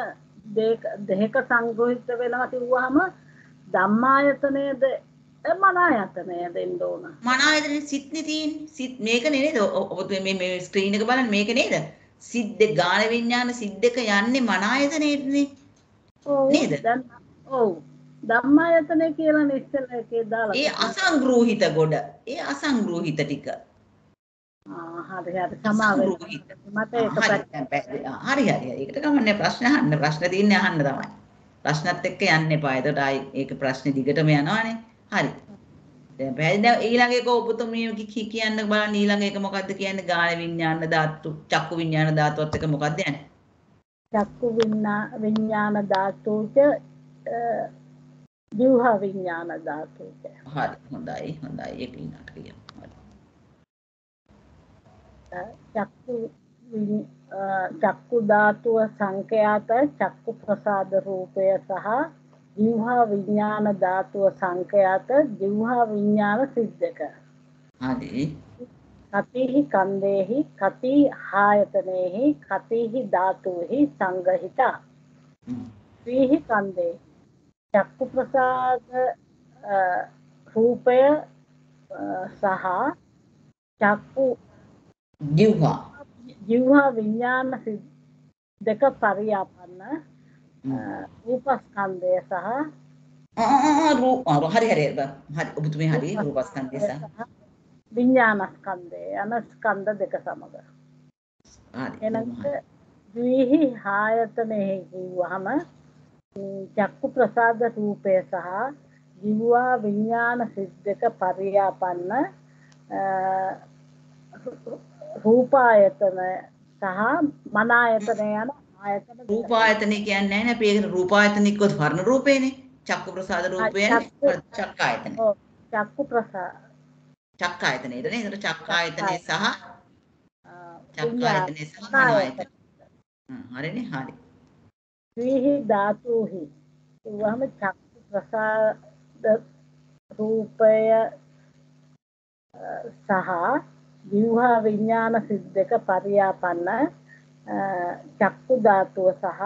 දෙක දෙක සංග්‍රහිත වෙනවා කිව්වහම ධම්මායතනයේද මන ආයතනය දෙන්න ඕන. මන ආයතනේ සිත්නේ තියෙන්නේ. සිත් මේක නේද? ඔබ මේ මේ ස්ක්‍රීන් එක බලන්න මේක නේද? සිත් දෙක ගාන විඥාන සිත් දෙක යන්නේ මන ආයතනයේනේ. ඔව් නේද? ඔව් ධම්මායතනය කියලා ඉස්සෙල්ලා එකේ දාලා ඒ. අසංග්‍රෝහිත ගොඩ. ඒ අසංග්‍රෝහිත ටික. ආ හරි හරි. ඒකට කමන්නේ ප්‍රශ්න අහන්න. ප්‍රශ්න තියෙන්නේ අහන්න තමයි. ප්‍රශ්නත් එක්ක යන්න එපා. එතකොට ආයි ඒක ප්‍රශ්නේ දිගටම යනවානේ. හරි. දැන් පැහැදිලි. දැන් ඊළඟ එක ඔබතුමිය කි- කි- කියන්න බලන්න ඊළඟ එක මොකද්ද කියන්නේ? ගාන විඥාන ධාතු, චක්කු විඥාන ධාතුවත් එක මොකද්ද යන්නේ? චක්කු විඤ්ඤාණ ධාතුච ජීව විඤ්ඤාණ ධාතුච හරි. හොඳයි. හොඳයි. ඒක ඊළඟට. හරි. චක්කු චක්කු ධාතුව සංඛ්‍යාත චක්කු ප්‍රසාද රූපය සහ ජීව විඤ්ඤාණ ධාතුව සංඛ්‍යාත ජීව විඤ්ඤාණ සිද්දක හරි. කතිහි කන්දේහි කති ආයතනේහි කතිහි ධාතුහි සංගහිතා. ත්‍රිහි කන්දේ චක්කු ප්‍රසාද රූපය සහ චක්කු ජීවහා. ජීව විඥාන සි- දෙක පරියාපන්න රූපස්කන්ධය සහ ආ හරි හරි හරි. ඔබතුමිය හරි රූපස්කන්ධය සහ විඥානස්කන්ධය යන ස්කන්ධ දෙක සමග. එනකොට ද්විහි ආයතනෙහි කිව්වහම චක්කු ප්‍රසාද රූපය සහ ජීවා විඥාන සිද්දක පරියාපන්න රූපායතන සහ මන ආයතන යන ආයතන. රූපායතනෙ කියන්නේ නැහැ නේ. අපි ඒකට රූපායතන එක්ක වර්ණ රූපේනේ. චක්කු ප්‍රසාද රූපයනේ චක්කු- ඔව්, චක්කු ප්‍රසාද. චක්කායතනෙට නේද? ඒතර චක්කායතනෙ සහ විඥාන චක්කායතනෙ සහ මනායතන හ්ම්, හරිනේ. හරි. ද්විහි ධාතුහි. කිව්වහම චක්කු ප්‍රසාද රූපය සහ ජීවහා විඥාන සිද්දක පරියාපන්න චක්කු ධාතුව සහ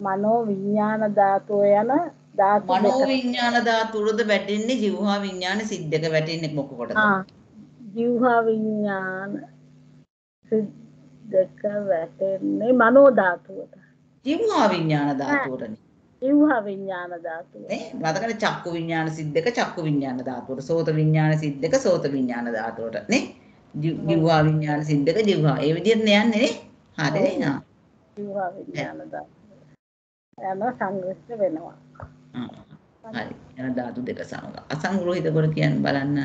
මනෝ විඥාන ධාතුව යන ධාතු මනෝ විඥාන ධාතුවද වැටෙන්නේ ජීවහා විඥාන සිද්දක වැටෙන්නේ මොකකටද? ආ ජීවහා විඥාන සිද්දක වැටෙන්නේ මනෝ ධාතුවට. ජීවහා විඥාන ධාතුවටනේ. ජීවහා විඥාන ධාතුව. නේ? මතකනේ චක්කු විඥාන සිද්දක චක්කු විඥාන ධාතුවට. සෝත විඥාන සිද්දක සෝත විඥාන ධාතුවට. නේ? ජීවහා විඥාන සිද්දක ජීවහා. ඒ විදිහට යන්නේ නේ හරිනේ නා ජීවහා විඥාන ධාතුව. යන සංග්‍රහිත වෙනවා. හරි. එන ධාතු දෙක සමග. අසංග්‍රහිත කොට කියන්න බලන්න.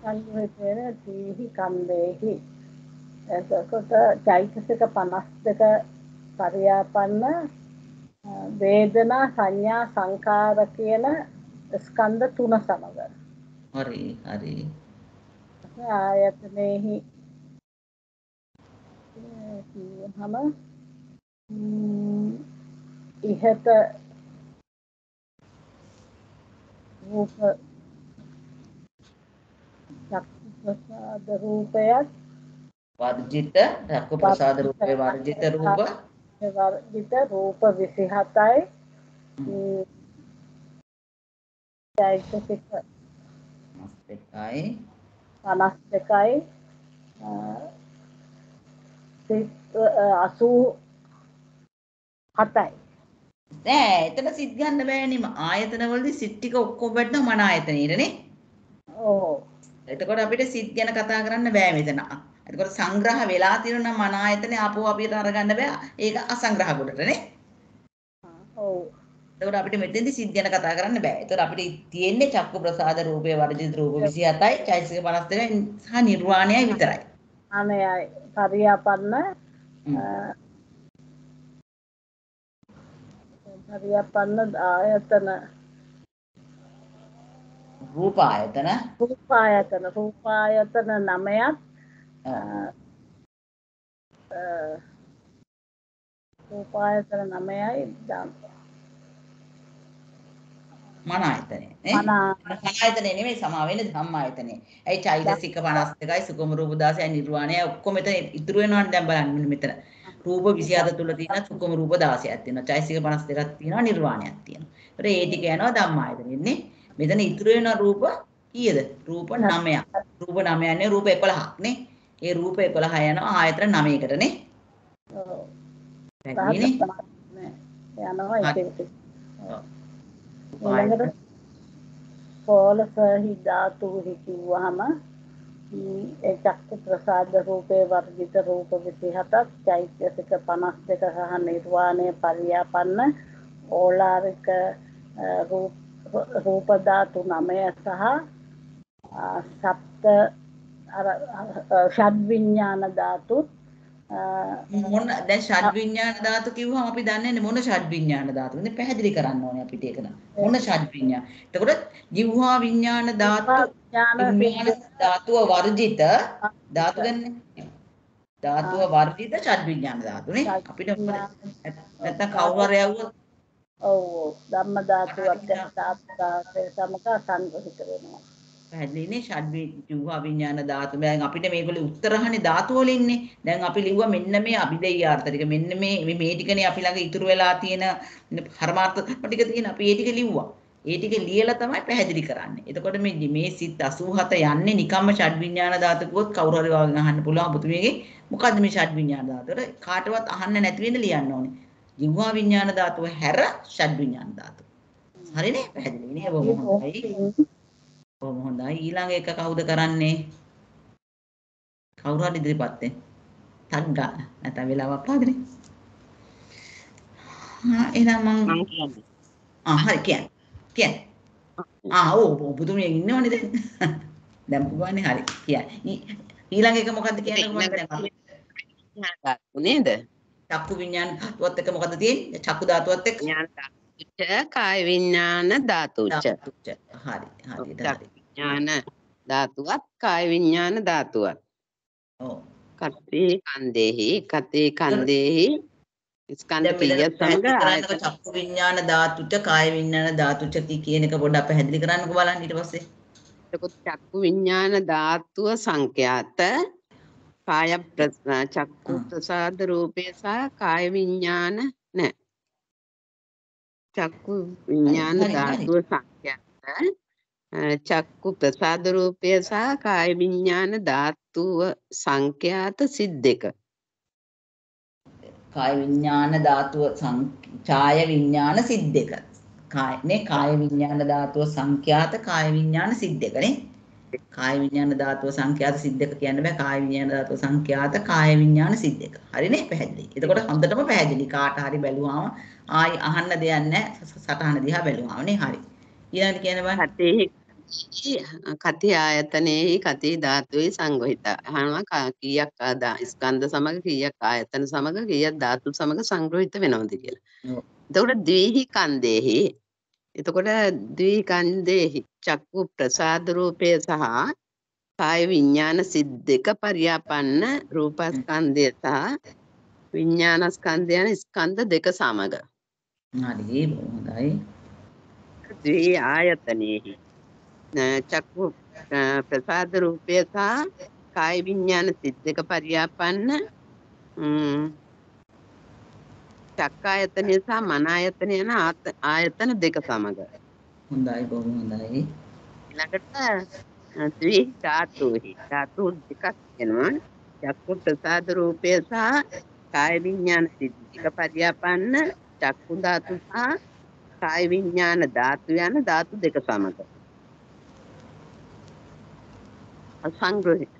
සංග්‍රහිත වෙන තීහි කන්දේහි. එතකොට චෛතසික 52 පරියාපන්න වේදනා සංඥා සංකාර කියන ස්කන්ධ තුන සමග. හරි හරි. ආයතනෙහි අ, කිව්වහම ම්, ඉහත රූප චක්කු ප්‍රසාද රූපයත් වර්ජිත චක්කු ප්‍රසාද රූපේ වර්ජිත රූප වර්ජිත රූප 27යි ම්, චෛතසික දෙකයි 52යි අ, සිත් අ, 87යි නෑ එතන සිත් ගන්න බෑනේ ආයතන වලදී සිත් ටික ඔක්කොම වැටෙනවා මන ආයතනෙටනේ ඕ එතකොට අපිට සිත් ගැන කතා කරන්න බෑ මෙතන. එතකොට සංග්‍රහ වෙලා තියෙනවා නම් මන ආයතනේ ආපහු අපිට අරගන්න බෑ. ඒක අසංග්‍රහ කොටටනේ. ඔව් එතකොට අපිට මෙතෙන්දි සිත් ගැන කතා කරන්න බෑ. එතකොට අපිට තියෙන්නේ චක්කු ප්‍රසාද රූපේ වර්ජිත රූප 27යි, චෛතසික 52යි සහ නිර්වාණයයි විතරයි. අනයයි පරියාපන්න. පරියාපන්න ආයතන. රූප ආයතන රූපායතන රූපායතන නමයත් රූපායතන නමයයි. දම්- මන ආයතනේ නේ? මන ආයතනේ නෙමෙයි සමා වෙන්නේ ධම්ම ආයතනේ. ඇයි චෛතසික 52යි සුකුම රූප 16යි නිර්වාණයයි ඔක්කොම මෙතන ඉතුරු වෙනවනේ දැන් බලන්න මෙතන. රූප 27 තුල තියෙන සුකුම රූප 16ක් තියෙනවා. චෛතසික 52ක් තියෙනවා නිර්වාණයක් තියෙනවා. ඒතර ඒ ටික යනවා ධම්ම ආයතනෙන්නේ. මෙතන ඉතුරු වෙන රූප කීයද? රූප 9ක්. රූප 9 යන්නේ රූප 11ක් නේ. ඒ රූප 11 යනවා ආයතන 9කට නේ. ඔව්. නෑ. යනවා එක ඔව්. ඊළඟට පෝලසහි ධාතුහි කිව්වහම ම්, ඒ චක්ක ප්‍රසාද රූපේ වර්ගිත රූප 27ක් චෛත්‍යසික 52 සහ නිර්වාණය පරියාපන්න ඕලාරික අ, රූප රූප ධාතු 9 සහ අ, සප්ත අර අ, ෂඩ් විඥාන ධාතුත් අ, මොන දැන් ෂඩ් විඥාන ධාතු කිව්වම අපි දන්නේ නැහැ මොන ෂඩ් විඥාන ධාතුද නේ පැහැදිලි කරන්න ඕනේ අපිට ඒක නම්. මොන ෂඩ් විඥාන එතකොට ජීවහා විඥාන ධාතු ධාතුව වර්ජිත ධාතු ගන්න. ධාතුව වර්ජිත ෂඩ් විඥාන ධාතු නේ. අපිට නැත්තම් කවුරු හරි යවුවොත් ඔව් ධම්ම ධාතුවත් ධාතු සමක සංගහිත වෙනවා පැහැදිලිනේ ෂඩ් ජීවහා විඥාන ධාතු දැන් අපිට මේගොල්ලෝ උත්තර අහන්නේ ධාතු වලින්නේ දැන් අපි ලිව්වා මෙන්න මේ අභිදේයාර්ථ ටික මෙන්න මේ මේ මේ ටිකනේ අපි ළඟ ඉතුරු වෙලා තියෙන පරමාර්ථ ටික තියෙන අපි ඒ ටික ලිව්වා ඒ ටික ලියලා තමයි පැහැදිලි කරන්නේ. එතකොට මේ මේ සිත් 87 යන්නේ නිකම්ම ෂඩ් විඥාන ධාතු කිව්වොත් කවුරු හරි වාගෙන් අහන්න පුළුවන් ඔබතුමියගේ මොකද්ද මේ ෂඩ් විඥාන ධාතුව? කාටවත් අහන්න නැති වෙන්න ලියන්න ඕනේ. ජීවහා විඥාන ධාතුව හැර ෂඩ් විඥාන ධාතුව. හරිනේ? පැහැදිලි නේ? බොහොම හොඳයි. බොහොම හොඳයි. ඊළඟ එක කවුද කරන්නේ? කවුරු හරි ඉදිරිපත් වෙන්න. ගන්න. නැත්නම් වෙලාවක් පාදනේ. ආ එහෙනම් මං මං කියන්නේ. ආ හරි කියන්න. කියන්න. ආ ඔව් ඔබතුමිය ඉන්නවනේ දැන්. දැන් පුළුවන්නේ හරි කියන්න. ඊළඟ එක මොකද්ද කියන්නේ කොහොමද දැන් නේද? චක්කු විඥාන ධාතුවත් එක්ක මොකද්ද තියෙන්නේ? චක්කු ධාතුවත් එක්ක විඥාන ධාතුච්ච කාය විඥාන ධාතුච්ච. හරි හරි විඥාන ධාතුවත් කාය විඥාන ධාතුවත්. ඔව්. කතේ කන්දේහි කතේ කන්දේහි ස්කන්ධ කීය ආයතන චක්කු විඥාන ධාතුච්ච කාය විඥාන ධාතුච්ච කී කියන එක පොඩ්ඩක් පැහැදිලි කරන්නකො බලන්න ඊට පස්සේ. එතකොට චක්කු විඥාන ධාතුව සංඛ්‍යාත කාය ප්‍ර- චක්කු ප්‍රසාද රූපය සහ කාය විඥාන නෑ චක්කු විඥාන. ධාතුව සංඛ්‍යාත චක්කු ප්‍රසාද රූපය සහ කාය විඥාන ධාතුව සංඛ්‍යාත සිත් දෙක කාය විඥාන ධාතුව ඡාය විඥාන සිත් දෙක. කාය විඥාන ධාතුව සංඛ්‍යාත කාය විඥාන සිත් දෙක නේ. කාය විඥාන ධාතුව සංඛ්‍යාත සිත් දෙක කියන්න බෑ කාය විඥාන ධාතුව සංඛ්‍යාත කාය විඥාන සිත් දෙක. හරිනේ පැහැදිලි. එතකොට හොඳටම පැහැදිලි කාට හරි බැලුවාම ආයි අහන්න දෙයක් නැහැ සටහන දිහා බැලුවාම නේ හරි. ඊළඟට කියන බෑ කතේහි කති ආයතනයේහි කති ධාතුවේ සංගහිත අහනවා කීයක් ආදා ස්කන්ධ සමග කීයක් ආයතන සමග කීයක් ධාතු සමග සංග්‍රහිත වෙනවද කියලා. එතකොට ද්වේහි කන්දේහි එතකොට ද්විකන්දේහි චක්කු ප්‍රසාද රූපය සහ කාය විඥාන සිත් දෙක පරියාපන්න රූපස්කන්ධය සහ විඥානස්කන්ධය යන ස්කන්ධ දෙක සමග හරි බොහොම හොඳයි. ද්වි ආයතනෙහි චක්කු ප්‍රසාද රූපය සහ කාය විඥාන සිත් දෙක පරියාපන්න චක්කායතනය සහ මන ආයතනය යන ආයතන දෙක සමග හොඳයි බොහොම හොඳයි. ඊළඟට ද්වි ධාතුහි ධාතු දෙකක් වෙනවා චක්කු ප්‍රසාද රූපය සහ කාය විඥාන සිත් දෙක පරියාපන්න චක්කු ධාතු සහ කාය විඥාන ධාතු යන ධාතු දෙක සමග. අසංග්‍රහිත.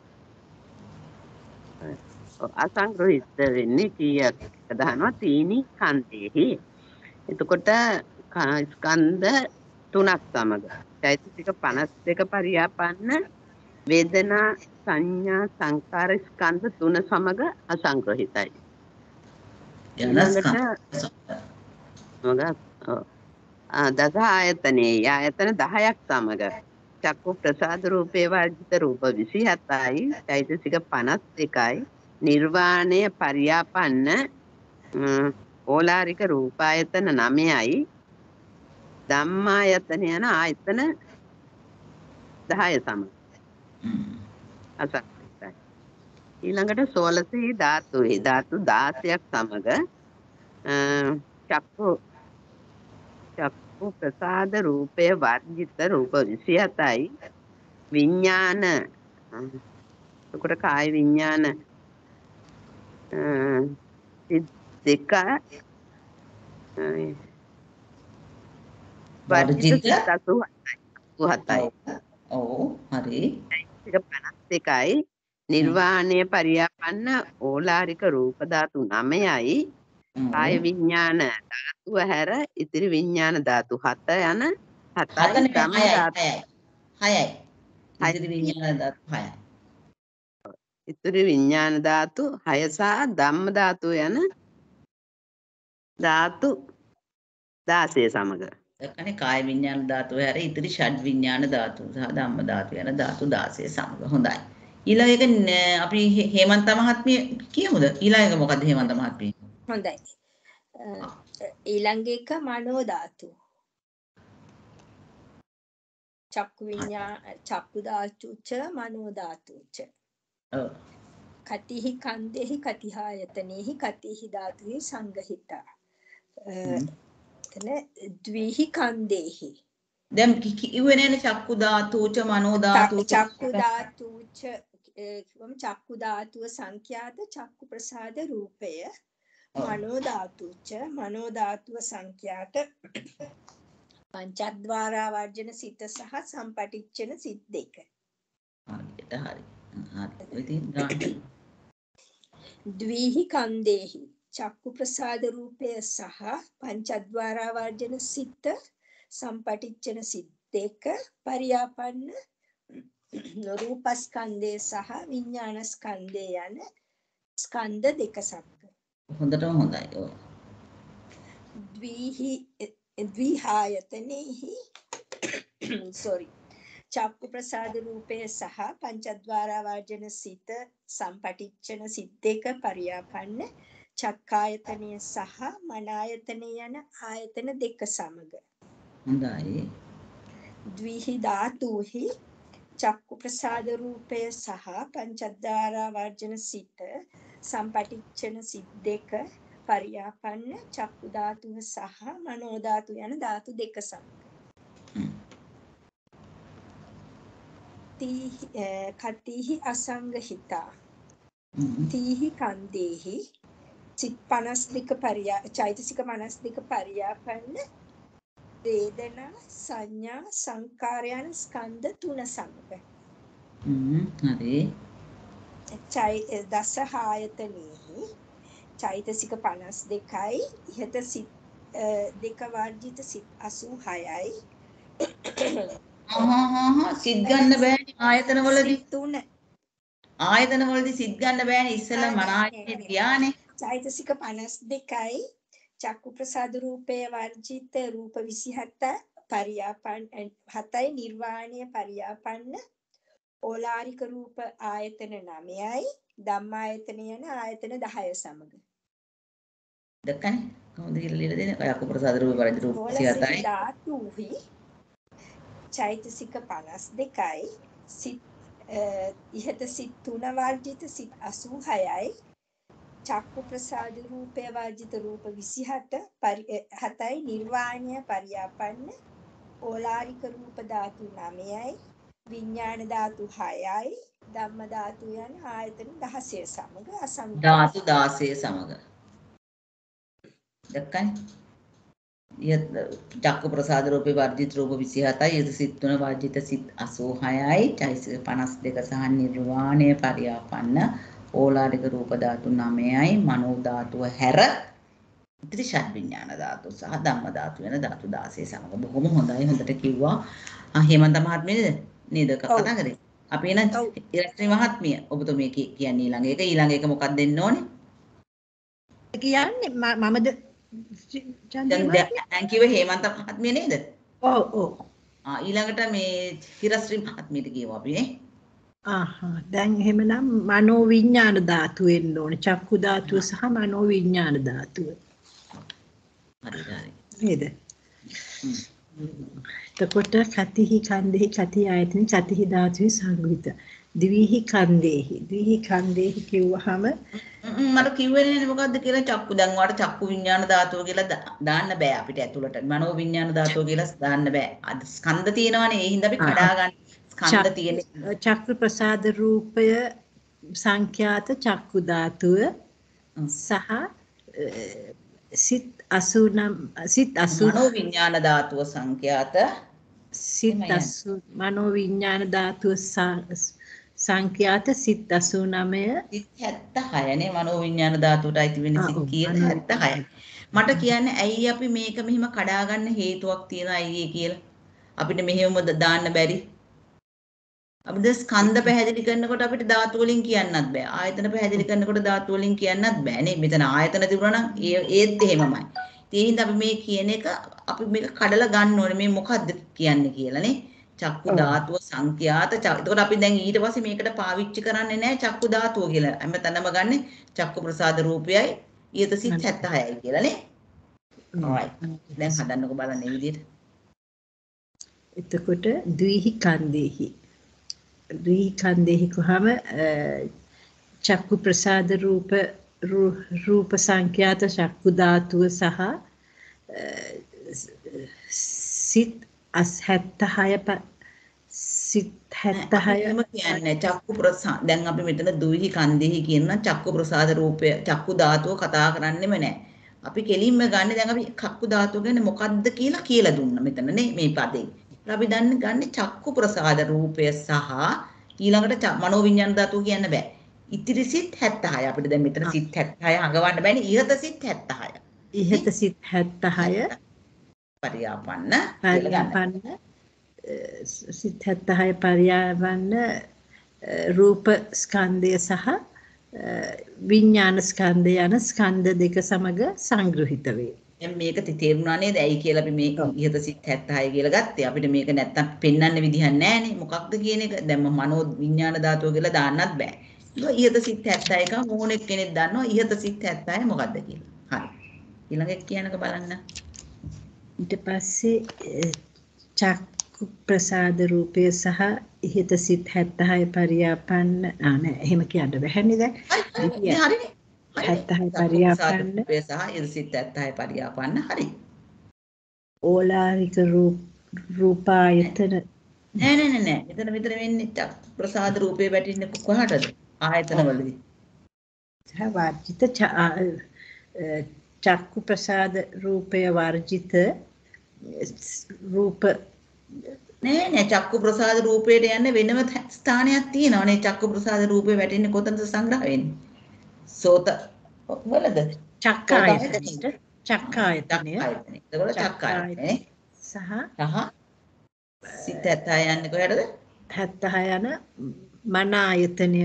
අසංග්‍රහිත වෙන්නේ කීයක් දානවා තීනි කන්දේහි. එතකොට ස්කන්ධ තුනක් සමග. චෛතසික 52 පරියාපන්න වේදනා සංඥා සංකාර ස්කන්ධ තුන සමග අසංග්‍රහිතයි. යන ඊළඟට ස්කන්ධ. මොකද ඔව්. ආ, දස ආයතනයේ ආයතන 10ක් සමග චක්කු ප්‍රසාද රූපේ වර්ජිත රූප 27යි චෛතසික 52යි නිර්වාණය පරියාපන්න ම්, ඕලාරික රූපායතන 9යි ධම්මායතන යන ආයතන 10 සමග හ්ම්. අසංගතයි ඊළඟට 16 ධාතුයි ධාතු 16ක් සමග අ, චක්කු චක්කු ප්‍රසාද රූපය වර්ජිත රූප 27යි විඥාන. එතකොට කාය විඥාන. දෙක වර්ජිත වර්ජිත? සිත් 87යි ඔව්. හරි. එක 52යි නිර්වාණය පරියාපන්න ඕලාරික රූප ධාතු 9යි කාය විඥාන ධාතුව හැර ඉතිරි විඥාන ධාතු 7 යන 7යි හතනේ ධම්ම ධාතු හයයි. ඉදිරි විඤ්ඤාණ ධාතු හයයි. ඉතිරි විඥාන ධාතු 6 සහ ධම්ම ධාතු යන ධාතු 16 සමග එක්කනේ කාය විඤ්ඤාණ ධාතුව හැර ඉතිරි ෂඩ් විඤ්ඤාණ ධාතු සහ ධම්ම ධාතු යන ධාතු 16 සමග. හොඳයි. ඊළඟ එක අපි හේමන්ත මහත්මිය කියමුද? ඊළඟ එක මොකද්ද හේමන්ත මහත්මිය? හොඳයි. ඊළඟ එක මනෝ ධාතු. චක්කු විඤ්ඤා චක්කු ධාතුච මනෝ ධාතුච. ඔව්. කතිහි කන්දෙහි කතිහායතනෙහි කතිහි ධාතුහි සංගහිතා. එතන ද්විහි කන්දෙහි දැන් කි- කිව්වේ නෑනේ චක්කු ධාතුච මනෝ ධාතුච චක්කු ධාතුච කිව්වම චක්කු ධාතුව සංඛ්‍යාත චක්කු ප්‍රසාද රූපය. මනෝ ධාතුච මනෝ ධාතුව සංඛ්‍යාත පංචද්වාරා වර්ජන සිත සහ සම්පටිච්ඡන සිත් දෙක හරියට හරි. හරි. ඉතින් ගන්න. ද්විහි කන්දේහි චක්කු ප්‍රසාද රූපය සහ පංචද්වාරා වර්ජන සිත සම්පටිච්ඡන සිත් දෙක පරියාපන්න රූපස්කන්ධය සහ විඥානස්කන්ධය යන ස්කන්ධ දෙක සමග හොඳටම හොඳයි. ඔව්. ද්විහි ද්විහායතනෙහි (coughs) sorry චක්කු ප්‍රසාද රූපය සහ පංචද්වාරා වාජන සිත සම්පටිච්ඡන සිත් දෙක පරියාපන්න චක්කායතනය සහ මනායතනය යන ආයතන දෙක සමග හොඳයි. ද්විහි ධාතුහි චක්කු ප්‍රසාද රූපය සහ පංචද්වාරා වර්ජන සිත සම්පටිච්ඡන සිත් දෙක පරියාපන්න චක්කු ධාතුව සහ මනෝ ධාතු යන ධාතු දෙක සමග හ්ම්. තීහි අ, කතිහි අසංගහිතා හ්ම්. තීහි කන්දේහි සිත් 52 පරියා චෛතසික 52 පරියාපන්න වේදනා සංඥා සංකාර යන ස්කන්ධ තුන සමග හ්ම්. හරි. චෛ දස ආයතනෙහි චෛතසික 52යි ඉහත සිත් දෙක වර්ජිත සිත් 86යි ආහා සිත් ගන්න බෑනේ ආයතන වලදී. තුන ආයතන වලදී සිත් ගන්න බෑනේ ඉස්සෙල්ලා මන ආයතනෙට ගියානේ. චෛතසික 52යි චක්කු ප්‍රසාද රූපය වර්ජිත රූප 27 පරියාපන්න හතයි නිර්වාණය පරියාපන්න ඕලාරික රූප ආයතන 9යි ධම්මායතන යන ආයතන 10 සමග. දැක්කනේ? කොහොමද කියලා ලියලා දෙන්නේ? ඔය අකුප්‍රසාද රූපේ පරිදි රූප ඕලසික 27යි ධාතුහි චෛතසික 52යි සිත් ඉහත සිත් 3 වර්ජිත සිත් 86යි චක්කු ප්‍රසාද රූපය වර්ජිත රූප 27 පරි අ, හතයි. නිර්වාණය පරියාපන්න ඕලාරික රූප ධාතු 9යි විඥාන ධාතු 6යි ධම්ම ධාතු යන ආයතන 16 සමග අසංඛ්‍ය ධාතු 16 සමග. දැක්කනේ? යත් චක්ක ප්‍රසාද රූපේ වර්ජිත රූප 27යි යද සිත් තුන වර්ජිත සිත් 86යි චෛසික 52 සහ නිර්වාණය පරියාපන්න. ඕලාරික රූප ධාතු 9යි මනෝ ධාතුව හැර. ඉතිරි ෂඩ් විඥාන ධාතු සහ ධම්ම ධාතු වෙන ධාතු 16 සමග බොහොම හොඳයි. හොඳට කිව්වා. ආ හේමන්ත මහත්මිය නේද? කතා කරේ අපි එන ඔව්. ඉලක්ට්‍රි මහත්මිය ඔබතුමිය කියන්නේ ඊළඟ. එක ඊළඟ එක මොකක්ද දෙන්න ඕනේ? කියන්නේ මමද කිව්වේ හේමන්ත මහත්මිය නේද? ඔව් ඔව්. ආ ඊළඟට මේ හිරශ්‍රී මහත්මියට කියවුවා අපි නේ. ආහා දැන් එහෙමනම් මනෝ විඥාන ධාතු වෙන්න ඕනේ. චක්කු ධාතුව සහ මනෝ විඥාන ධාතුව. හරි හරි. නේද. එතකොට කතිහි කන්දෙහි කති ආයතන කතිහි ධාතුවේ සංගීත දිවිහි කන්දෙහි. දිවිහි කන්දෙහි කිව්වහම මට කිව්වේ නේද මොකද්ද කියලා චක්කු. දැන් වාට චක්කු විඥාන ධාතුව කියලා දාන්න බෑ අපිට ඇතුළට. මනෝ විඥාන ධාතුව කියලා දාන්න බෑ. අද ස්කන්ධ තියෙනවනේ. ඒ හින්දා අපි. කඩා ගන්න ස්කන්ධ තියෙන චක්‍ර ප්‍රසාද රූපය සංඛ්‍යාත චක්කු ධාතුව. සහ සිත් 89 සිත් 80 මනෝ විඥාන ධාතුව සංඛ්‍යාත සිත් එහෙමයි යන්නේ. 80 මනෝ විඥාන ධාතුව සංඛ්‍යාත සිත් 89 සිත් 76 නේ මනෝ විඥාන ධාතුවට අයිති වෙන සිත් මනෝ 76යි මට කියන්නේ ඇයි අපි මේක මෙහිම කඩා ගන්න හේතුවක් තියෙනවා අයියේ කියලා? අපිට මෙහෙම දාන්න බැරි. අපිට ස්කන්ධ පැහැදිලි කරනකොට අපිට ධාතු වලින් කියන්නත් බෑ. ආයතන පැහැදිලි කරනකොට ධාතු වලින් කියන්නත් බෑ නේ. මෙතන ආයතන තිබුණා නම් ඒත් එහෙමමයි ඒ හින්දා අපි මේ කියන එක අපි මේක කඩලා ගන්න ඕනේ. මේ මොකද්ද කියන්නේ කියලා නේ? චක්කු. ධාතුව සංඛ්‍යාත එතකොට අපි දැන් ඊට පස්සේ මේකට පාවිච්චි කරන්නේ නැහැ චක්කු ධාතුව කියලා. හැමතැනම ගන්නෙ චක්කු ප්‍රසාද රූපයයි ඊට සිත් 76යි කියලා නේ? right. දැන් හදන්නකෝ බලන්න මේ විදිහට. එතකොට ද්විහි කන්දෙහි. ද්විහි කන්දෙහි කොහම චක්කු ප්‍රසාද රූප රූප සංඛ්‍යාත චක්කු ධාතුව සහ අ, සිත් අස් 76 ප- සිත් නෑ, අපි 76 එහෙම කියන්නේ චක්කු ප්‍රසාද දැන් අපි මෙතන දුවිහි කන්දෙහි කියන චක්කු ප්‍රසාද රූපය චක්කු ධාතුව කතා කරන්නෙම නෑ. අපි කෙලින්ම ගන්න දැන් අපි චක්කු ධාතුව ගැන මොකද්ද කියලා කියලා දුන්නා මෙතන නේ මේ පදේ. අපි දන්නේ ගන්න චක්කු ප්‍රසාද රූපය සහ ඊළඟට ච- මනෝ විඤ්ඤාණ ධාතුව කියන්න බෑ. ඉතිරි සිත් 76 අපිට දැන් මෙතන සිත් 76 හඟවන්න බෑනේ ඉහත සිත් 76 ඉහත සිත් 76 පරියාපන්න පරියාපන්න සිත් 76 පරියාපන්න රූප ස්කන්ධය සහ විඥාන ස්කන්ධය යන ස්කන්ධ දෙක සමග සංග්‍රහිත වේ. දැන් මේක තේරුණා නේද? ඇයි කියලා අපි මේ. ඉහත සිත් 76 කියලා ගත්තේ. අපිට මේක නැත්තම් පෙන්වන්න විදිහක් නැහැනේ. මොකක්ද කියන එක දැන් මනෝ විඥාන ධාතුව කියලා දාන්නත් බෑ. ඉහත සිත් 71 මොනෙක් කෙනෙක් දන්නවා ඉහත සිත් 76 මොකක්ද කියලා. හරි. ඊළඟ එක කියනක බලන්න. ඊට පස්සේ චක්කු ප්‍රසාද රූපය සහ ඉහත සිත් 76 පරියාපන්න ආ නෑ එහෙම කියන්න බැහැනේ දැන්. හරිනේ. හරිනේ. 76 පරියාපන්න රූපය සහ ඉහත සිත් 76 පරියාපන්න හරි. ඕලාරික රූප රූපායතන නෑ නෑ නෑ. මෙතන මෙතන වෙන්නේ චක් ප්‍රසාද රූපේ වැටින්නේ කොහටද? ආයතන වලදී. සහ වර්ජිත චක්කු ප්‍රසාද රූපය වර්ජිත රූප නෑ නෑ චක්කු ප්‍රසාද රූපයට යන්න වෙනම ස්ථානයක් තියෙනවානේ චක්කු ප්‍රසාද රූපේ වැටෙන්නේ කොතනද සංග්‍රහ වෙන්නේ? සෝත වලද? චක්කායතනයට. චක්කායතනය. චක්කායතනෙ එතකොට චක්කායතනෙ සහ සහ සිත ඇත්තා යන්නේ කොහෙටද? 76 යන මන ආයතනය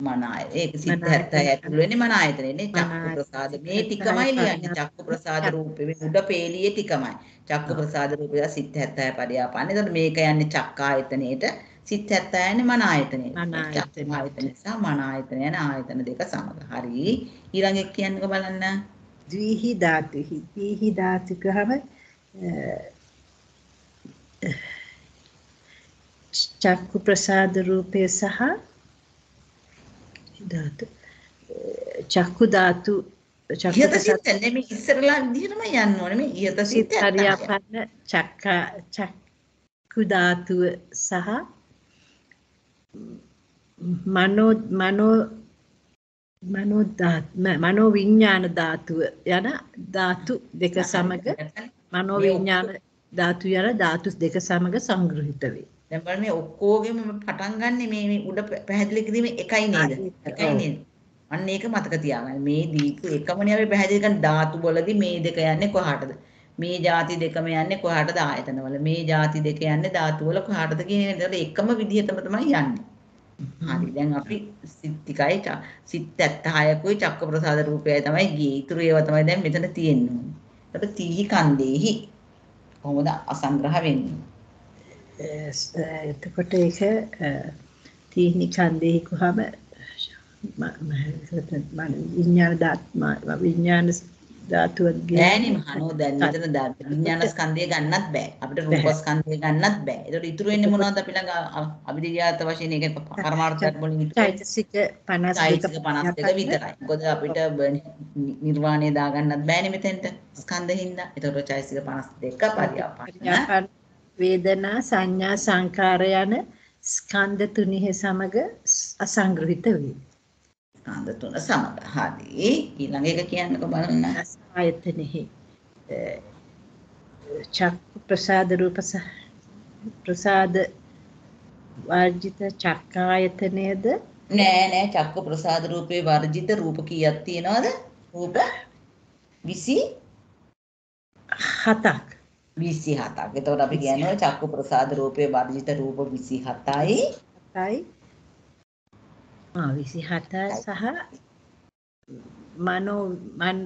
මන ආය ඒක සිත් මන ආයතන. 76 ඇතුළු වෙන්නේ මන ආයතනෙන්නේ මන චක්කු. ප්‍රසාද. මේ ටිකමයි 76 ලියන්නේ චක්කු ප්‍රසාද රූපේ. මේ උඩ පේලියේ ටිකමයි. චක්කු ප්‍රසාද රූපය සිත් 76 පරියාපන්නේ. එතකොට මේක යන්නේ චක්කායතනෙට සිත් 70 යන්නේ මන ආයතනෙට. චක්කු ආයතන සහ මන ආයතන යන ආයතන දෙක සමග. හරි. ඊළඟ එක කියන්නකෝ බලන්න. ද්විහි ධාතුහි ද්විහි ධාතු ගහම චක්කු ප්‍රසාද රූපය සහ ධාතු. චක්කු ධාතු චක්කු ඉහත ප්‍රසාද සිත් නෙමෙයි ඉස්සරලා විදිහටම යන්න ඕනේ. මේ ඉහත සිත් සිත් 70 පරියාපන්න චක්කා චක්කු ධාතුව සහ මනෝ මනෝ මනෝ ධාත් මනෝ විඥාන ධාතුව යන ධාතු දෙක සමග මනෝ විඥාන ධාතු යන ධාතු දෙක සමග සංග්‍රහිත වේ. දැන් බලන්න ඔක්කොගෙම පටන් ගන්නෙ මේ උඩ පැහැදිලි කිරීම එකයි නේද? එකයි. නේද? අන්න ඒක මතක තියාගන්න. මේ දීපු එකමනේ අපි පැහැදිලි කරන ධාතු වලදී මේ දෙක යන්නේ කොහාටද? මේ ಜಾති දෙකම යන්නේ කොහාටද ආයතනවල. මේ ಜಾති දෙක යන්නේ ධාතු වල කොහාටද කියන එක. ඒතකොට එකම විදිහටම තමයි යන්නේ. හරි දැන් අපි සිත් ච- සිත් 76කුයි චක්ක ප්‍රසාද රූපයයි තමයි ගියේ. ඉතුරු ඒවා තමයි දැන් මෙතන තියෙන්නේ. ඒතකොට තීහි කන්දේහි කොහොමද අසංග්‍රහ වෙන්නේ? එතකොට ඒක තීනි කන්දේ කොහම විඥාන ධාත්ම විඥාන ධාතුවගේ බෑනේ මහනෝ දැන් මෙතන විඥාන ස්කන්ධය ගන්නත් බෑ. අපිට රූප ස්කන්ධය ගන්නත් බෑ. ඒතකොට ඉතුරු වෙන්නේ මොනවද අපි ළඟ අ- අභිධර්යාත වශයෙන් ඒක පරමාර්ථයක් වලින්? චෛතසික 52 චෛතසික 52 විතරයි. මොකද අපිට නිර්වාණය දාගන්නත් බෑනේ මෙතෙන්ට ස්කන්ධ හින්දා. ඒතකොට චෛතසික 52 පරියාපන්න. වේදනා සංඥා සංකාර යන ස්කන්ධ තුනෙහි සමග අසංග්‍රහිත වේ. ස්කන්ධ තුන සමග. හරි. ඊළඟ එක කියන්නකෝ බලන්න. ආයතනෙහි චක්කු ප්‍රසාද රූප ප්‍රසාද වර්ජිත චක්කායතනයේද නෑ නෑ චක්ක ප්‍රසාද රූපේ වර්ජිත රූප කීයක් තියෙනවද? රූප 20 හතක් 27ක්. එතකොට අපි කියනවා චක්කු ප්‍රසාද රූපේ වර්ජිත රූප 27යි. හතයි ආ 27 සහ මනෝ මන්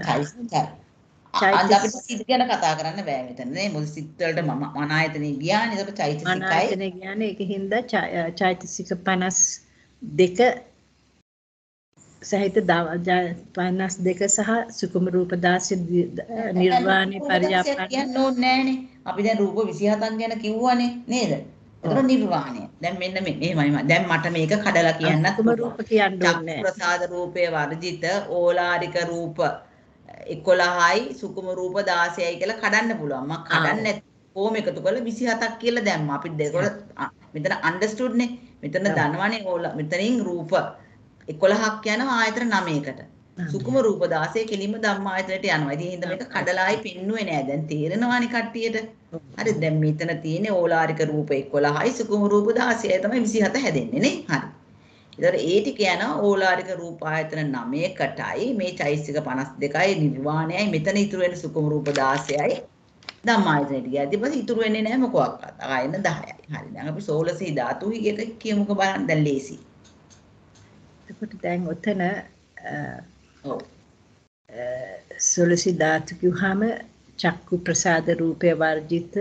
අද අපිට සිත් ගැන කතා කරන්න බෑ මෙතන නේ. මොකද සිත් වලට මම මන ආයතනෙ ගියානේ. එතකොට චෛතසිකයි අනායතන කියන්නේ ඒකින්ද චෛ- චෛතසික 52 සහිත දව- ජ- 52 සහ සුකුම රූප 16 දි- නිර්වාණය පරියාපන්න කියන්න ඕනේ නෑනේ. අපි දැන් රූප 27ක් ගැන කිව්වනේ නේද? එතකොට නිර්වාණය. දැන් මෙන්න මෙහෙමයි. දැන් මට මේක කඩලා කියන්නත් සුකුම රූප කියන්න ඕනේ ප්‍රසාද රූපේ වර්ජිත ඕලාරික රූප 11යි සුකුම රූප 16යි කියලා කඩන්න පුළුවන්. මම කඩන්නේ කොහොම එකතු කරලා 27ක් කියලා දැම්මා. අපි දෙකොල මෙතන අන්ඩර්ස්ටුඩ් නේ. මෙතන දනවනේ ඕලා මෙතනින් රූප 11ක් යනවා ආයතන 9කට. සුකුම රූප 16 කෙලින්ම ධම්ම ආයතනයට යනවා. ඉතින් හින්දා මේක කඩලායි පෙන්නුවේ නෑ. දැන් තේරෙනවානේ කට්ටියට. හරි දැන් මෙතන තියෙන්නේ ඕලාරික රූප 11යි සුකුම රූප 16යි තමයි 27 හැදෙන්නේ නේ. හරි. ඒතර ඒ ටික යනවා ඕලාරික රූප ආයතන 9කටයි මේ චෛසික 52යි නිර්වාණයයි මෙතන ඉතුරු වෙන සුකුම රූප 16යි ධම්මායතනයට ගියා. ඊට පස්සේ ඉතුරු වෙන්නේ නැහැ මොකක්වත්. ආයෙන 10යි. හරි. දැන් අපි සෝලසී ධාතු හිගේට කියමුකෝ බලන්න දැන් ලේසි. එතකොට දැන් ඔතන ඔව්. සොලසි ධාතු කිව්වහම චක්කු ප්‍රසාද රූපය වර්ජිත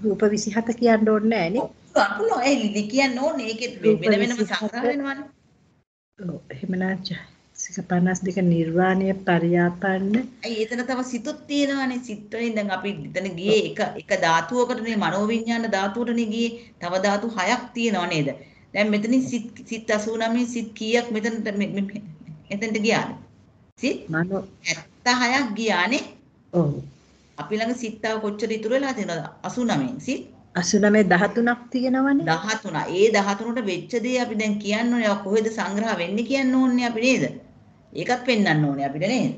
රූප 27 කියන්න ඕනේ නැහැ නේ? අකුණෝ ඒ ලිලි කියන්න ඕනේ. ඒකෙත් වෙන වෙනම සංග්‍රහ වෙනවනේ. ඔව් එහෙමනම් චෛතසික 52 නිර්වාණය පරියාපන්න. ඇයි එතන තව සිතුත් තියෙනවානේ? සිත් වලින් දැන් අපි එතන ගියේ එක එක ධාතුවකටනේ මනෝවිඤ්ඤාණ ධාතුවටනේ ගියේ. තව ධාතු හයක් තියෙනව නේද දැන් මෙතනින් සිත් සිත් 89 සිත් කීයක් මෙතනට එතනට ගියාද? සිත් මනෝ. 76ක් ගියානේ. ඔව්. අපි ළඟ සිත් තව කොච්චර ඉතුරු වෙලා තියෙනවද? 89 සිත්? 89 13ක් තියෙනවනේ. 13 ඒ 13ට වෙච්ච දේ අපි දැන් කියන්න ඕනේ. කොහෙද සංග්‍රහ වෙන්නේ කියන්න ඕනේ අපි නේද? ඒකත් පෙන්වන්න ඕනේ අපිට නේද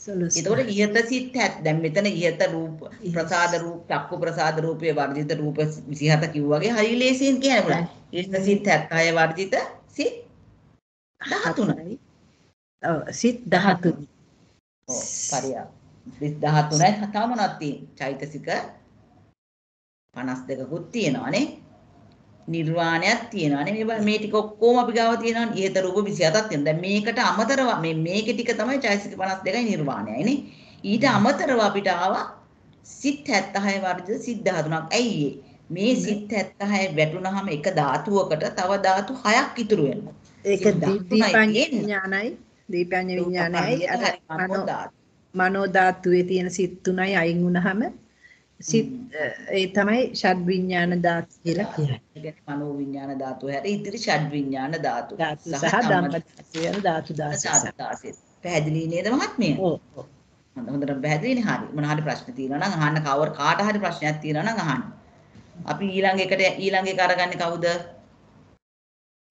එතකොට ඉහත සිත් හැත් දැන් මෙතන ඉහත රූප ප්‍රසාද රූප චක්කු ප්‍රසාද රූපයේ වර්ජිත රූප 27 කිව්වාගේ හරි ලේසියෙන් කියන්න පුළුවන්. ඉහත සිත් 76 වර්ජිත සිත් 13යි. ඔව් සිත් 13 ඔව් පරියා. සිත් 13යි තව මොනවද තියෙන්නේ? චෛතසික 52කුත් තියෙනවානේ. නිර්වාණයක් තියෙනවානේ මේ මේ ටික ඔක්කොම අපි ගාව තියෙනවානේ ඉහත රූප 27ක් තියෙනවා. දැන් මේකට අමතරව මේ මේකේ ටික තමයි චෛතසික 52යි නිර්වාණයයිනේ ඊට අමතරව අපිට ආවා සිත් 76 වර්ජිත සිත් 13ක් ඇයි? මේ සිත් 76 වැටුනහම එක ධාතුවකට තව ධාතු 6ක් ඉතුරු වෙනවා. ඒක සිත් දී- 13යි දීපඤ්ඤ. විඥානයි. දීපඤ්ඤ විඥානයි. අර මනෝ මනෝ ධාතු. මනෝ ධාතුවේ තියෙන සිත් තුනයි අයින් සිත් ඒ තමයි ෂඩ් විඥාන ධාතු කියලා කියන්නේ. මනෝ විඥාන ධාතුව හැර ඉතිරි ෂඩ් විඥාන ධාතු ධාතු සහ ධම්ම ධාතු වෙන ධාතු 16. ධාතු පැහැදිලි නේද මහත්මිය? ඔව්. හොඳ හොඳට පැහැදිලිනේ හරි. මොන හරි ප්‍රශ්න තියෙනවා නම් අහන්න කවර කාට හරි ප්‍රශ්නයක් තියෙනවා නම් අහන්න. අපි ඊළඟ එකට ඊළඟ එක අරගන්නේ කවුද?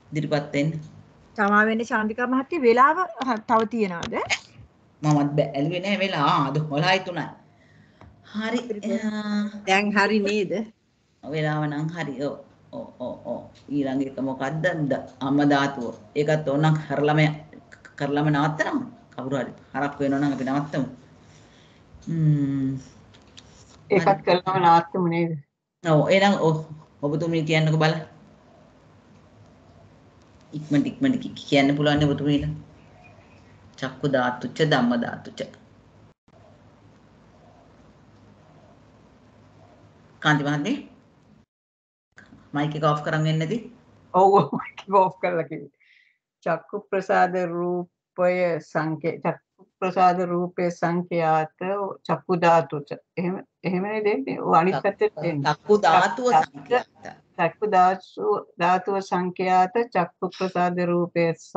ඉදිරිපත් වෙන්න. තමා වෙන්නේ චන්ද්‍රිකා මහත්තයා වෙලාව තව තියනවාද? මමත් බැලුවේ නෑ වෙලා. ආ අද 12යි 3යි. හරි. දැන් හරි නේද? වෙලාව නම් හරි. ඔව්. ඔව් ඔව් ඔව්. ඊළඟ එක මොකද්ද? අම්ම ධාතුව. ඒකත් ඕනනම් කරලම කරලම නවත්තනම. කවුරු හරි හරක් වෙනවා නම් අපි නවත්තමු. ම්ම්. ඒකත් කරනව නාත්තම නේද? ඔව් එහෙනම් ඔබතුමී කියන්නකෝ බලන්න. ඉක්මනට ඉක්මනට කියන්න පුළුවන් නේ ඔබතුමීලා. චක්කු ධාතුච්ච ධම්ම ධාතුච්ච. කාන්ති මහත්මිය මයික් එක ඔෆ් කරන් වෙන්නේ නැති? ඔව් ඔව් ඒක ඕෆ් කරලා කිව්වේ. චක්කු ප්‍රසාද රූපය සංකේ චක්කු ප්‍රසාද රූපේ සංඛ්‍යාත චක්කු ධාතුච. එහෙම එහෙම නේද? ඔව් අනිත් පැත්තට එන්නේ. චක්කු ධාතුව සංඛ්‍යාත. චක්කු ධාතු ධාතුව සංඛ්‍යාත චක්කු ප්‍රසාද රූපය සහ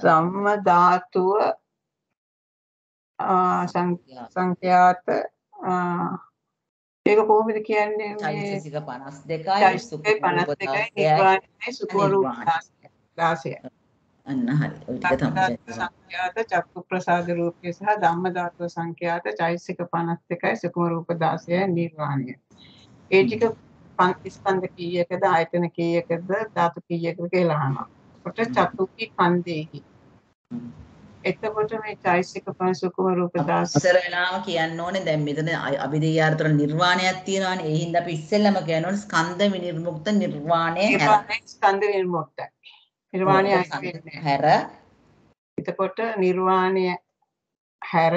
ධම්ම ධාතුව සංඛ්‍යාත ඒක කොහොමද කියන්නේ මේ චෛතසික 52යි චෛතසික 52යි නිර්වාණයයි සුඛ රූප නිර්වාණය. 16 අන්න හරි. ওই ටික තමයි. සංඛ්‍යාත චක්කු ප්‍රසාද රූපය සහ ධම්ම ධාතුව සංඛ්‍යාත චෛතසික 52යි සුඛම රූප 16යි නිර්වාණය. ඒ ටික ස්කන්ධ කීයකද ආයතන කීයකද ධාතු කීයකද කියලා අහනවා. කොට චතුක්කි කන්දේහි. එතකොට මේ චෛතසික පංච සුඛම රූප 16 ඉස්සර වෙලාම කියන්න ඕනේ. දැන් මෙතන අභිධේයාර්ථන නිර්වාණයක් තියෙනවානේ. ඒ හින්දා අපි ඉස්සෙල්ලම කියන්න ඕනේ ස්කන්ධ විනිර්මුක්ත නිර්වාණය හැර. ස්කන්ධ විමුක්තයි. නිර්වාණය. හැර. එතකොට නිර්වාණය හැර.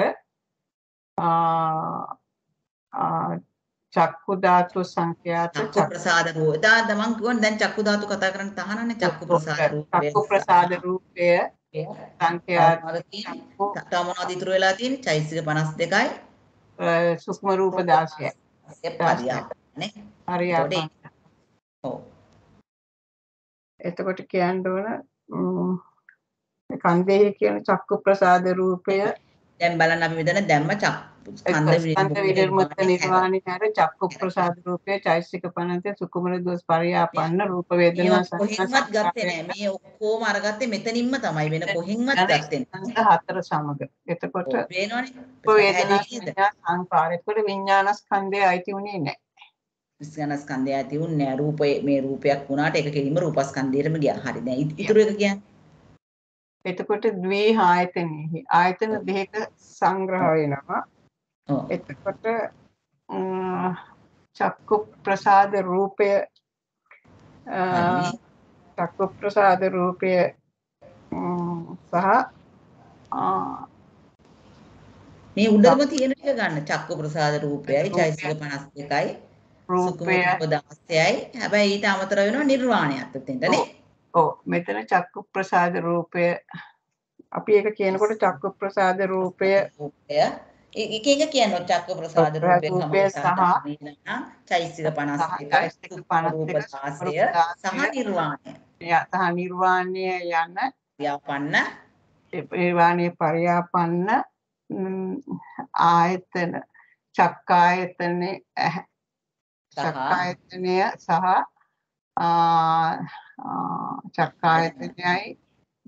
චක්කු ධාතු සංඛ්‍යාත චක්කු ප්‍රසාද රූප දා මං කියවනේ දැන් චක්කු ධාතු කතා කරන්න තහනනේ. චක්කු ප්‍රසාද රූපය. චක්කු ප්‍රසාද රූපය සංඛ්‍යාත තව මොනවද ඉතුරු වෙලා තියෙන්නේ? චෛතසික 52යි සුක්ම රූප 16යි. ඒ පරියාපනේ හරියට. ඔව් එතකොට කියන්න ඕන කන්දේ කියන චක්කු ප්‍රසාද රූපය දැන් බලන්න අපි මෙතන දැම්ම චක්කු ස්කන්ධ ස්කන්ධ විනිර්මුක්ත නිර්වාණය හැර චක්කු ප්‍රසාද රූපය චෛතසික 50 සුකුමන දෝස් පරියාපන්න රූප වේදනා කොහෙන්වත් ගත්තේ නෑ මේ ඔක්කොම අරගත්තේ මෙතනින්ම තමයි වෙන කොහෙන්වත් ගත්තේ නෑ හතර සමග. එතකොට ඔව්, පේනවනේ රූප වේදනා පැහැදිලි නේද? සංඥා සංකාර. එතකොට විඥාන ස්කන්ධය අයිති උනේ නැහැ. ස්කන්ධය ඇති උන්නේ නෑ රූපේ මේ රූපයක් වුණාට ඒක කෙලින්ම රූපස්කන්ධයටම ගියා. හරි දැන් ඉතුරු එක කියන්නේ එතකොට ද්වේ ආයතනෙහි ආයතන දෙක සංග්‍රහ වෙනවා. එතකොට චක්කු ප්‍රසාද රූපය. චක්කු ප්‍රසාද රූපය සහ මේ උඩම තියෙන ටික ගන්න. චක්ක ප්‍රසාද රූපයයි චෛතසික 52යි සුකුම රූපය. රූප 16යි හැබැයි ඊට අමතරව වෙනවා නිර්වාණයත් උතෙන්ට නේ ඔව්. මෙතන චක්කු ප්‍රසාද රූපය. අපි ඒක කියනකොට චක්කු ප්‍රසාද රූපය. එක එක කියන්නේ චක්ක ප්‍රසාද රූපය සහ සමහර චෛතසික 52යි චෛතසික සුකුම රූප 52 16 සහ නිර්වාණය. යතහ නිර්වාණය යන ව්‍යාපන්න නිර්වාණය පරියාපන්න ආයතන චක්කායතනේ සහ චක්කායතනය සහ චක්කායතනයයි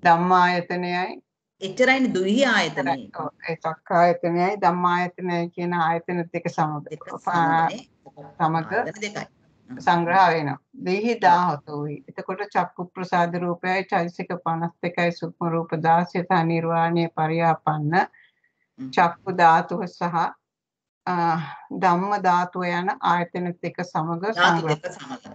ධම්මායතනයයි එච්චරයිනේ දුහි ආයතනේ ඔව්, ඒ චක්කායතනයයි ධම්මායතනයයි කියන ආයතන දෙක සමග සමග දෙකයි සංග්‍රහ වෙනවා. දෙහි 17යි. එතකොට චක්කු ප්‍රසාද රූපයයි චෛතසික 52යි සුක්ම රූප 16 සහ නිර්වාණය පරියාපන්න. චක්කු ධාතුව සහ ධම්ම ධාතුව යන ආයතන දෙක සමග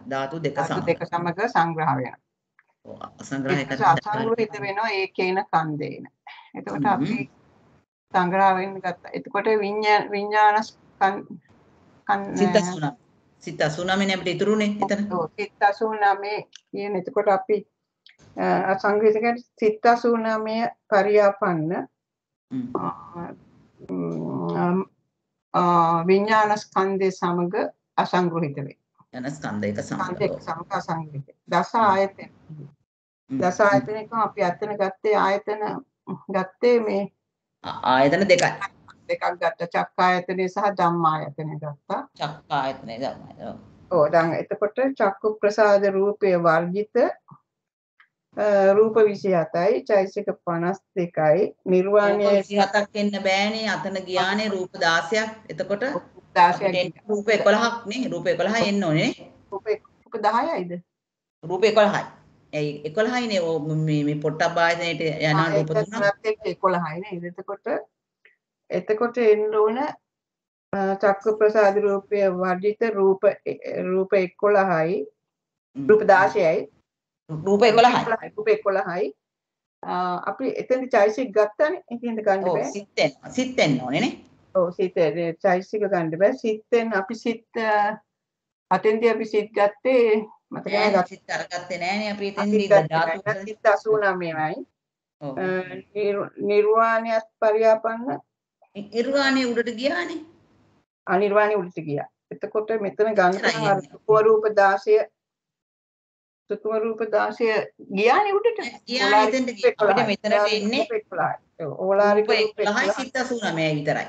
ධාතු දෙක සමග දෙක සමග සංග්‍රහ වෙනවා. සංග්‍රහය ඊට කරන්න පස්සේ අසංග්‍රහිත වෙනවා ඒකේන කන්දේන. එතකොට. අපි සංග්‍රහ වෙන්න ගත්තා. එතකොට විඤ්ඤා විඤ්ඤාණ කන් සිත කන් සුණා සිත 89 නේ අපිට ඉතුරුනේ එතන ඔව් සිත් 89 කියන එතකොට අපි අසංග්‍රහිත කියන්නේ සිත් 89 පරියාපන්න විඤ්ඤාණ ස්කන්ධය සමග අසංග්‍රහිත වේ. යන ස්කන්ධයක සමග අසංග්‍රහිත. දස ආයතන. දස ආයතනයක අපි අතන ගත්තේ ආයතන ගත්තේ මේ ආයතන දෙකයි දෙකක් ගත්තා. චක්කායතනය සහ ධම්මායතනය ගත්තා. චක්කායතනය ගමයි ඔව්. දැන් එතකොට චක්කු ප්‍රසාද රූපයේ වර්ජිත රූප 27යි චෛසික 52යි රූප නිර්වාණය 27ක් එන්න බෑනේ. අතන ගියානේ රූප 16ක් එතකොට 16ක් අපිට එන්න. රූප 11ක් නේ. රූප 11 එන්න ඕනේ නේ. රූප රූප 10යිද? රූප 11යි ඇයි? 11යිනේ ඕ මේ මේ පොට්ටබ්බ ආයතනයේට යන රූප තුනක් තුනත් එක්ක 11යි නේද? එතකොට එතකොට එන්න ඕන චක්කු ප්‍රසාද රූපයේ වර්ජිත රූප රූප 11යි හ්ම්. රූප 16යි රූප 11යි රූප 11යි අ, අපි එතෙන්දි චෛසික ගත්තානේ. එතෙන්ද ගන්න බෑ. සිත් එන්න සිත් එන්න ඕනේ නේ. ඔව් සිත චෛසික ගන්න බෑ. සිතෙන් අපි සිත් අතෙන්දී අපි සිත් ගත්තේ මතක නැහැ සිත් අරගත්තේ නෑනේ අපි එතෙන්දී ධාතු නැහැ. සිත් 89යි ඔව්. නිර්වාණයත් පරියාපන්න. ඉර්වාණේ උඩට ගියානේ අනිර්වාණය උඩට ගියා. එතකොට මෙතන ගන්න අර රූප 16 සුකුම රූප 16 ගියානේ උඩට. ගියානේ එතෙන්ට ගියා. මෙතනට එන්නේ ඕලාරික රූප රූප 11යි සිත් 89යි විතරයි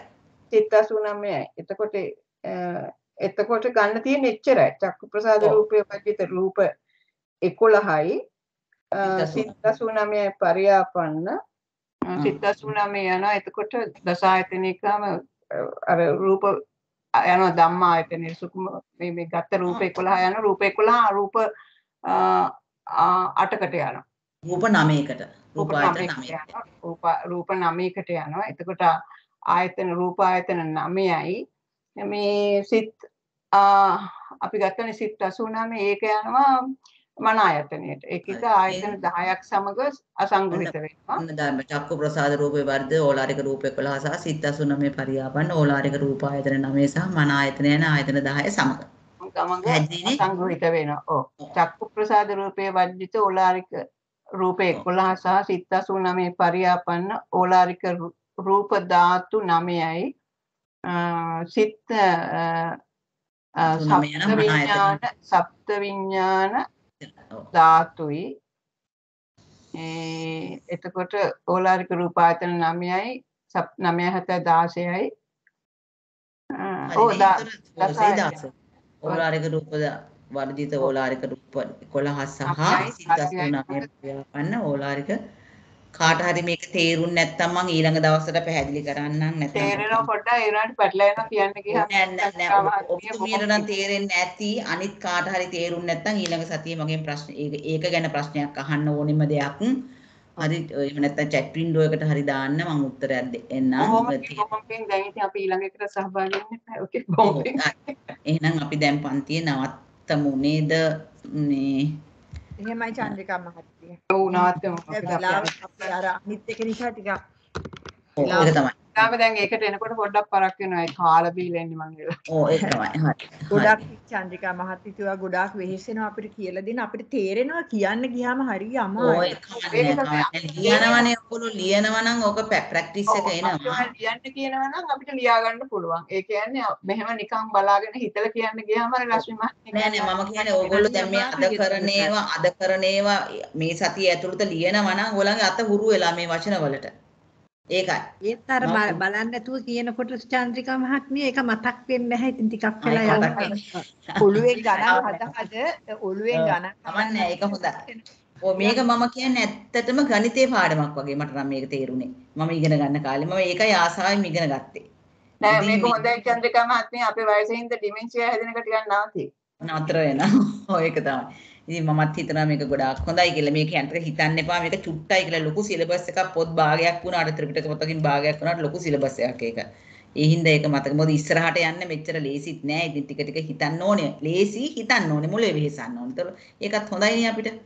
සිත් 89යි. එතකොට එතකොට ගන්න තියෙන එච්චරයි. චක්කු ප්‍රසාද. රූපයේ වජිත රූප 11යි. අ, සිත් 89යි පරියාපන්න. සිත් 89 යනවා. එතකොට දසායතනිකම අර රූප යනවා ධම්මායතනේ සුකුම මේ මේ ගත්ත රූප 11 යන රූප 11 රූප අටකට යනවා. රූප 9කට රූප රූප ආයතන 9කට 9කට යනවා. රූප රූප 9කට යනවා. එතකොට ආයතන රූප ආයතන 9යි. මේ සිත් අපි ගත්තනේ සිත් 89 ඒක යනවා මන ආයතනයට. ඒක එක ආයතන 10ක් සමග අසංග්‍රහිත වෙනවා. ධර්ම චක්කු ප්‍රසාද රූපේ වර්ධ ඕලාරික රූප 11 සහ සිත් 89 පරියාපන්න ඕලාරික රූප ආයතන 9 සහ මන ආයතන යන ආයතන 10 සමග ගමඟ සංගෘහිත වෙනවා. ඔව්. චක්කු ප්‍රසාද රූපයේ වර්ධිත ඕලාරික රූප 11 සහ සිත් 89 පරියාපන්න ඕලාරික රූප ධාතු 9යි සිත් සප්ත විඥාන සප්ත විඥාන ධාතුයි. එතකොට ඕලාරික රූපායතන 9යි 9 7 16යි ඕ 16 ඕලාරික රූප ද- වර්ධිත ඕලාරික රූප 11 සහ නවයයි, සිත් 89 පරියාපන්න ඕලාරික කාට හරි මේක තේරුම් නැත්නම් මම ඊළඟ දවසට පැහැදිලි කරන්නම්. නැත්නම් තේරෙනවා පොඩ්ඩක්. ඒ වුණාට පැටලෙනවා කියන්න ගියාම නෑ නෑ ඔබතුමියට නම් තේරෙන්නේ නැති අනිත් කාට හරි තේරුම් නැත්නම් ඊළඟ සතියේ මගෙන් ප්‍රශ්න ඒක ගැන ප්‍රශ්නයක් අහන්න ඕනෙම දෙයක් හරි එහෙම නැත්නම් chat window එකට හරි දාන්න මම උත්තරයක් දෙන්නම් කොහොම කොහොම පින් දැන් ඉතින් අපි ඊළඟ එකට සහභාගී වෙන්න ඕකේ බොහොම පින් එහෙනම් අපි දැන් පන්තියේ නවත්තමු. නේද? මේ එහෙමයි චන්ද්‍රිකා මහත්මිය. ඔව් නවත්තමු. අපි අර අනිත් එක නිසා ටිකක් ඒක තමයි තාම දැන් ඒකට එනකොට පොඩ්ඩක් පරක් වෙනවා. ඒ කාලා බීලා එන්නේ මං වෙලා ඔව් ඒක තමයි හරි හරි. ගොඩක් චන්ද්‍රිකා මහත්මිය කිව්වා ගොඩාක් වෙහෙසෙනවා අපිට කියලා දෙන්න. අපිට තේරෙනවා කියන්න ගියාම හරි ඔය අමාරුයි. ලියනවනේ ඔයගොල්ලෝ. ලියනවා නම් ඕක ප්‍රැක්ටිස් එක එනවා. අපිට ලියන්න කියනවා නම් අපිට ලියා ගන්න පුළුවන්. ඒ කියන්නේ මෙහෙම නිකන් බලාගෙන හිතලා කියන්න ගියාම අර ලක්ෂ්මී මහත්මිය නෑ නෑ. මම කියන්නේ ඕගොල්ලෝ දැන් මේ අද කරන ඒවා අද කරන ඒවා මේ සතිය ඇතුළත ලියනවා නම් ඕගොල්ලන්ගේ අත හුරු වෙලා මේ වචන වලට ඒකයි ඒත් අර බලන්න නැතුව කියනකොට චන්ද්‍රිකා මහත්මිය ඒක මතක් වෙන්නේ නැහැ. ඉතින් ටිකක් වෙලා යනවා. ඔළුවෙන් (laughs) ගණන් හද හද ඔළුවෙන් ගණන් කමන්නේ ඒක හොඳයි. ඔය මේක මම කියන්නේ ඇත්තටම ගණිතේ පාඩමක් වගේ මට නම් මේක තේරුනේ. මම ඉගෙන ගන්න කාලේ මම ඒකයි ආසාවෙන් ඉගෙන ගත්තේ. නෑ මේක හොඳයි චන්ද්‍රිකා මහත්මිය අපේ වයසින්ද ඩිමෙන්ෂියා හැදෙන එක ටිකක් නවතී. නතර වෙනවා. (laughs) ඔය ඒක තමයි. ඉතින් මමත් හිතනවා මේක ගොඩාක් හොඳයි කියලා. මේක යන්ත්‍ර හිතන්න එපා. මේක චුට්ටයි කියලා ලොකු සිලබස් එකක් පොත් භාගයක් වුණාට ත්‍රිපිටක පොතකින් භාගයක් වුණාට ලොකු සිලබස් එකක් ඒක. ඒ හින්දා ඒක මතක මොකද ඉස්සරහට යන්න මෙච්චර ලේසිත් නෑ. ඉතින් ටික ටික හිතන්න ඕනේ. ලේසි හිතන්න ඕනේ. මොලේ වෙහෙසන්න ඕනේ. ඒතර ඒකත් හොඳයිනේ අපිට.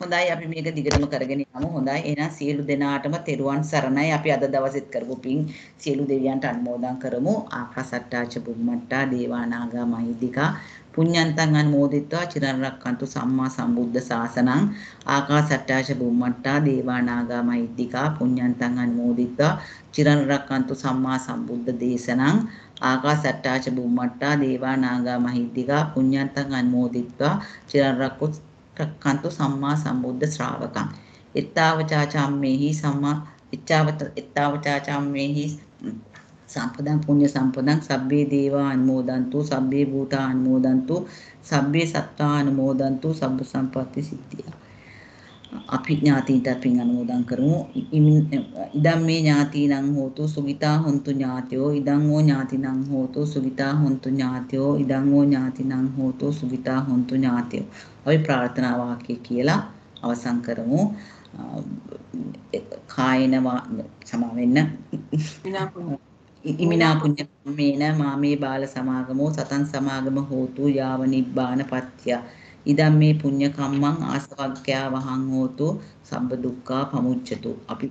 හොඳයි අපි මේක දිගටම කරගෙන යමු. හොඳයි. එහෙනම් සියලු දෙනාටම තෙරුවන් සරණයි. අපි අද දවසෙත් කරපු පින් සියලු දෙවියන්ට අනුමෝදන් කරමු. ආකාසට්ටාච බුම්මට්ටා දේවානාගා මහිද්దికා පුඤ්ඤන්තං අනුමෝදිත්වා චිරන් රක්칸තු සම්මා සම්බුද්ධ ශාසනං ආකාසට්ටාශ බුම්මට්ටා දේවානාගා මහිද්దికා පුඤ්ඤන්තං අනුමෝදිත්වා චිරන් රක්칸තු සම්මා සම්බුද්ධ දේශනං ආකාසට්ටාච බුම්මට්ටා දේවානාගා මහිද්దికා පුඤ්ඤන්තං අනුමෝදිත්වා චිරන් රක්칸තු සම්මා සම්බුද්ධ ශ්‍රාවකං. ittavacā cammehi සම්මා ittavacā cammehi සම්පදං පුඤ්ඤ සම්පදං සබ්බේ දේවා අනුමෝදන්තු සබ්බේ භූතා අනුමෝදන්තු සබ්බේ සත්තා අනුමෝදන්තු සබ්බ සම්පatti සිද්ධිය. අපි ඥාතීන්ට පින් අනුමෝදන් කරමු. ඉදම් මේ ඥාතීනං හෝතු සුගිතා හොන්තු ඥාතයෝ ඉදං ඕ ඥාතිනං හෝතු සුගිතා හොන්තු ඥාතයෝ ඉදං ඕ ඥාතිනං හෝතු සුගිතා හොන්තු ඥාතයෝ. අපි ප්‍රාර්ථනා වාක්‍ය කියලා අවසන් කරමු. කායන සමා වෙන්න ඉමිනා පුඤ්ඤ කම්මේන මාමේ බාල සමාගමෝ සතන් සමාගම හෝතු යාව නිබ්බාන පත්‍ය. ඉදම් මේ පුඤ්ඤ කම්මං ආසවග්ගයා වහං හෝතු සම්බ දුක්ඛා පමුච්ඡතු. අපි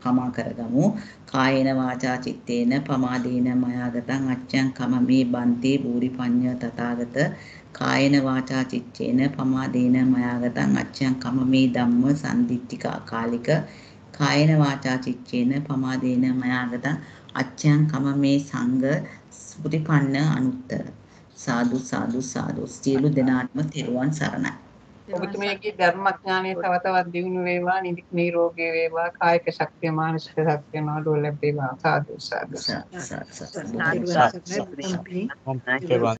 කමා කරගමු. කායේන වාචා චිත්තේන පමාදේන මයාගතං අච්ඡං කම මේ බන්තේ බූරි පඤ්ඤ තථාගත. කායේන වාචා චිත්තේන පමාදේන මයාගතං අච්ඡං කම මේ ධම්ම සම්දිත්තික කාලික. කායේන වාචා චිත්තේන පමාදේන මයාගතං අච්ඡයන් කම මේ සංඝ සුපටිපන්න අනුත්තර. සාදු සාදු සාදු. සියලු දෙනාටම තෙරුවන් සරණයි. ඔබතුමියගේ ධර්මඥානය තව තවත් දියුණු වේවා නිදුක් නිරෝගී වේවා කායික ශක්තිය මානසික ශක්තිය නොඩොල ලැබේවා. සාදු. සාදු සාදු. සාදු සාදු. සාදු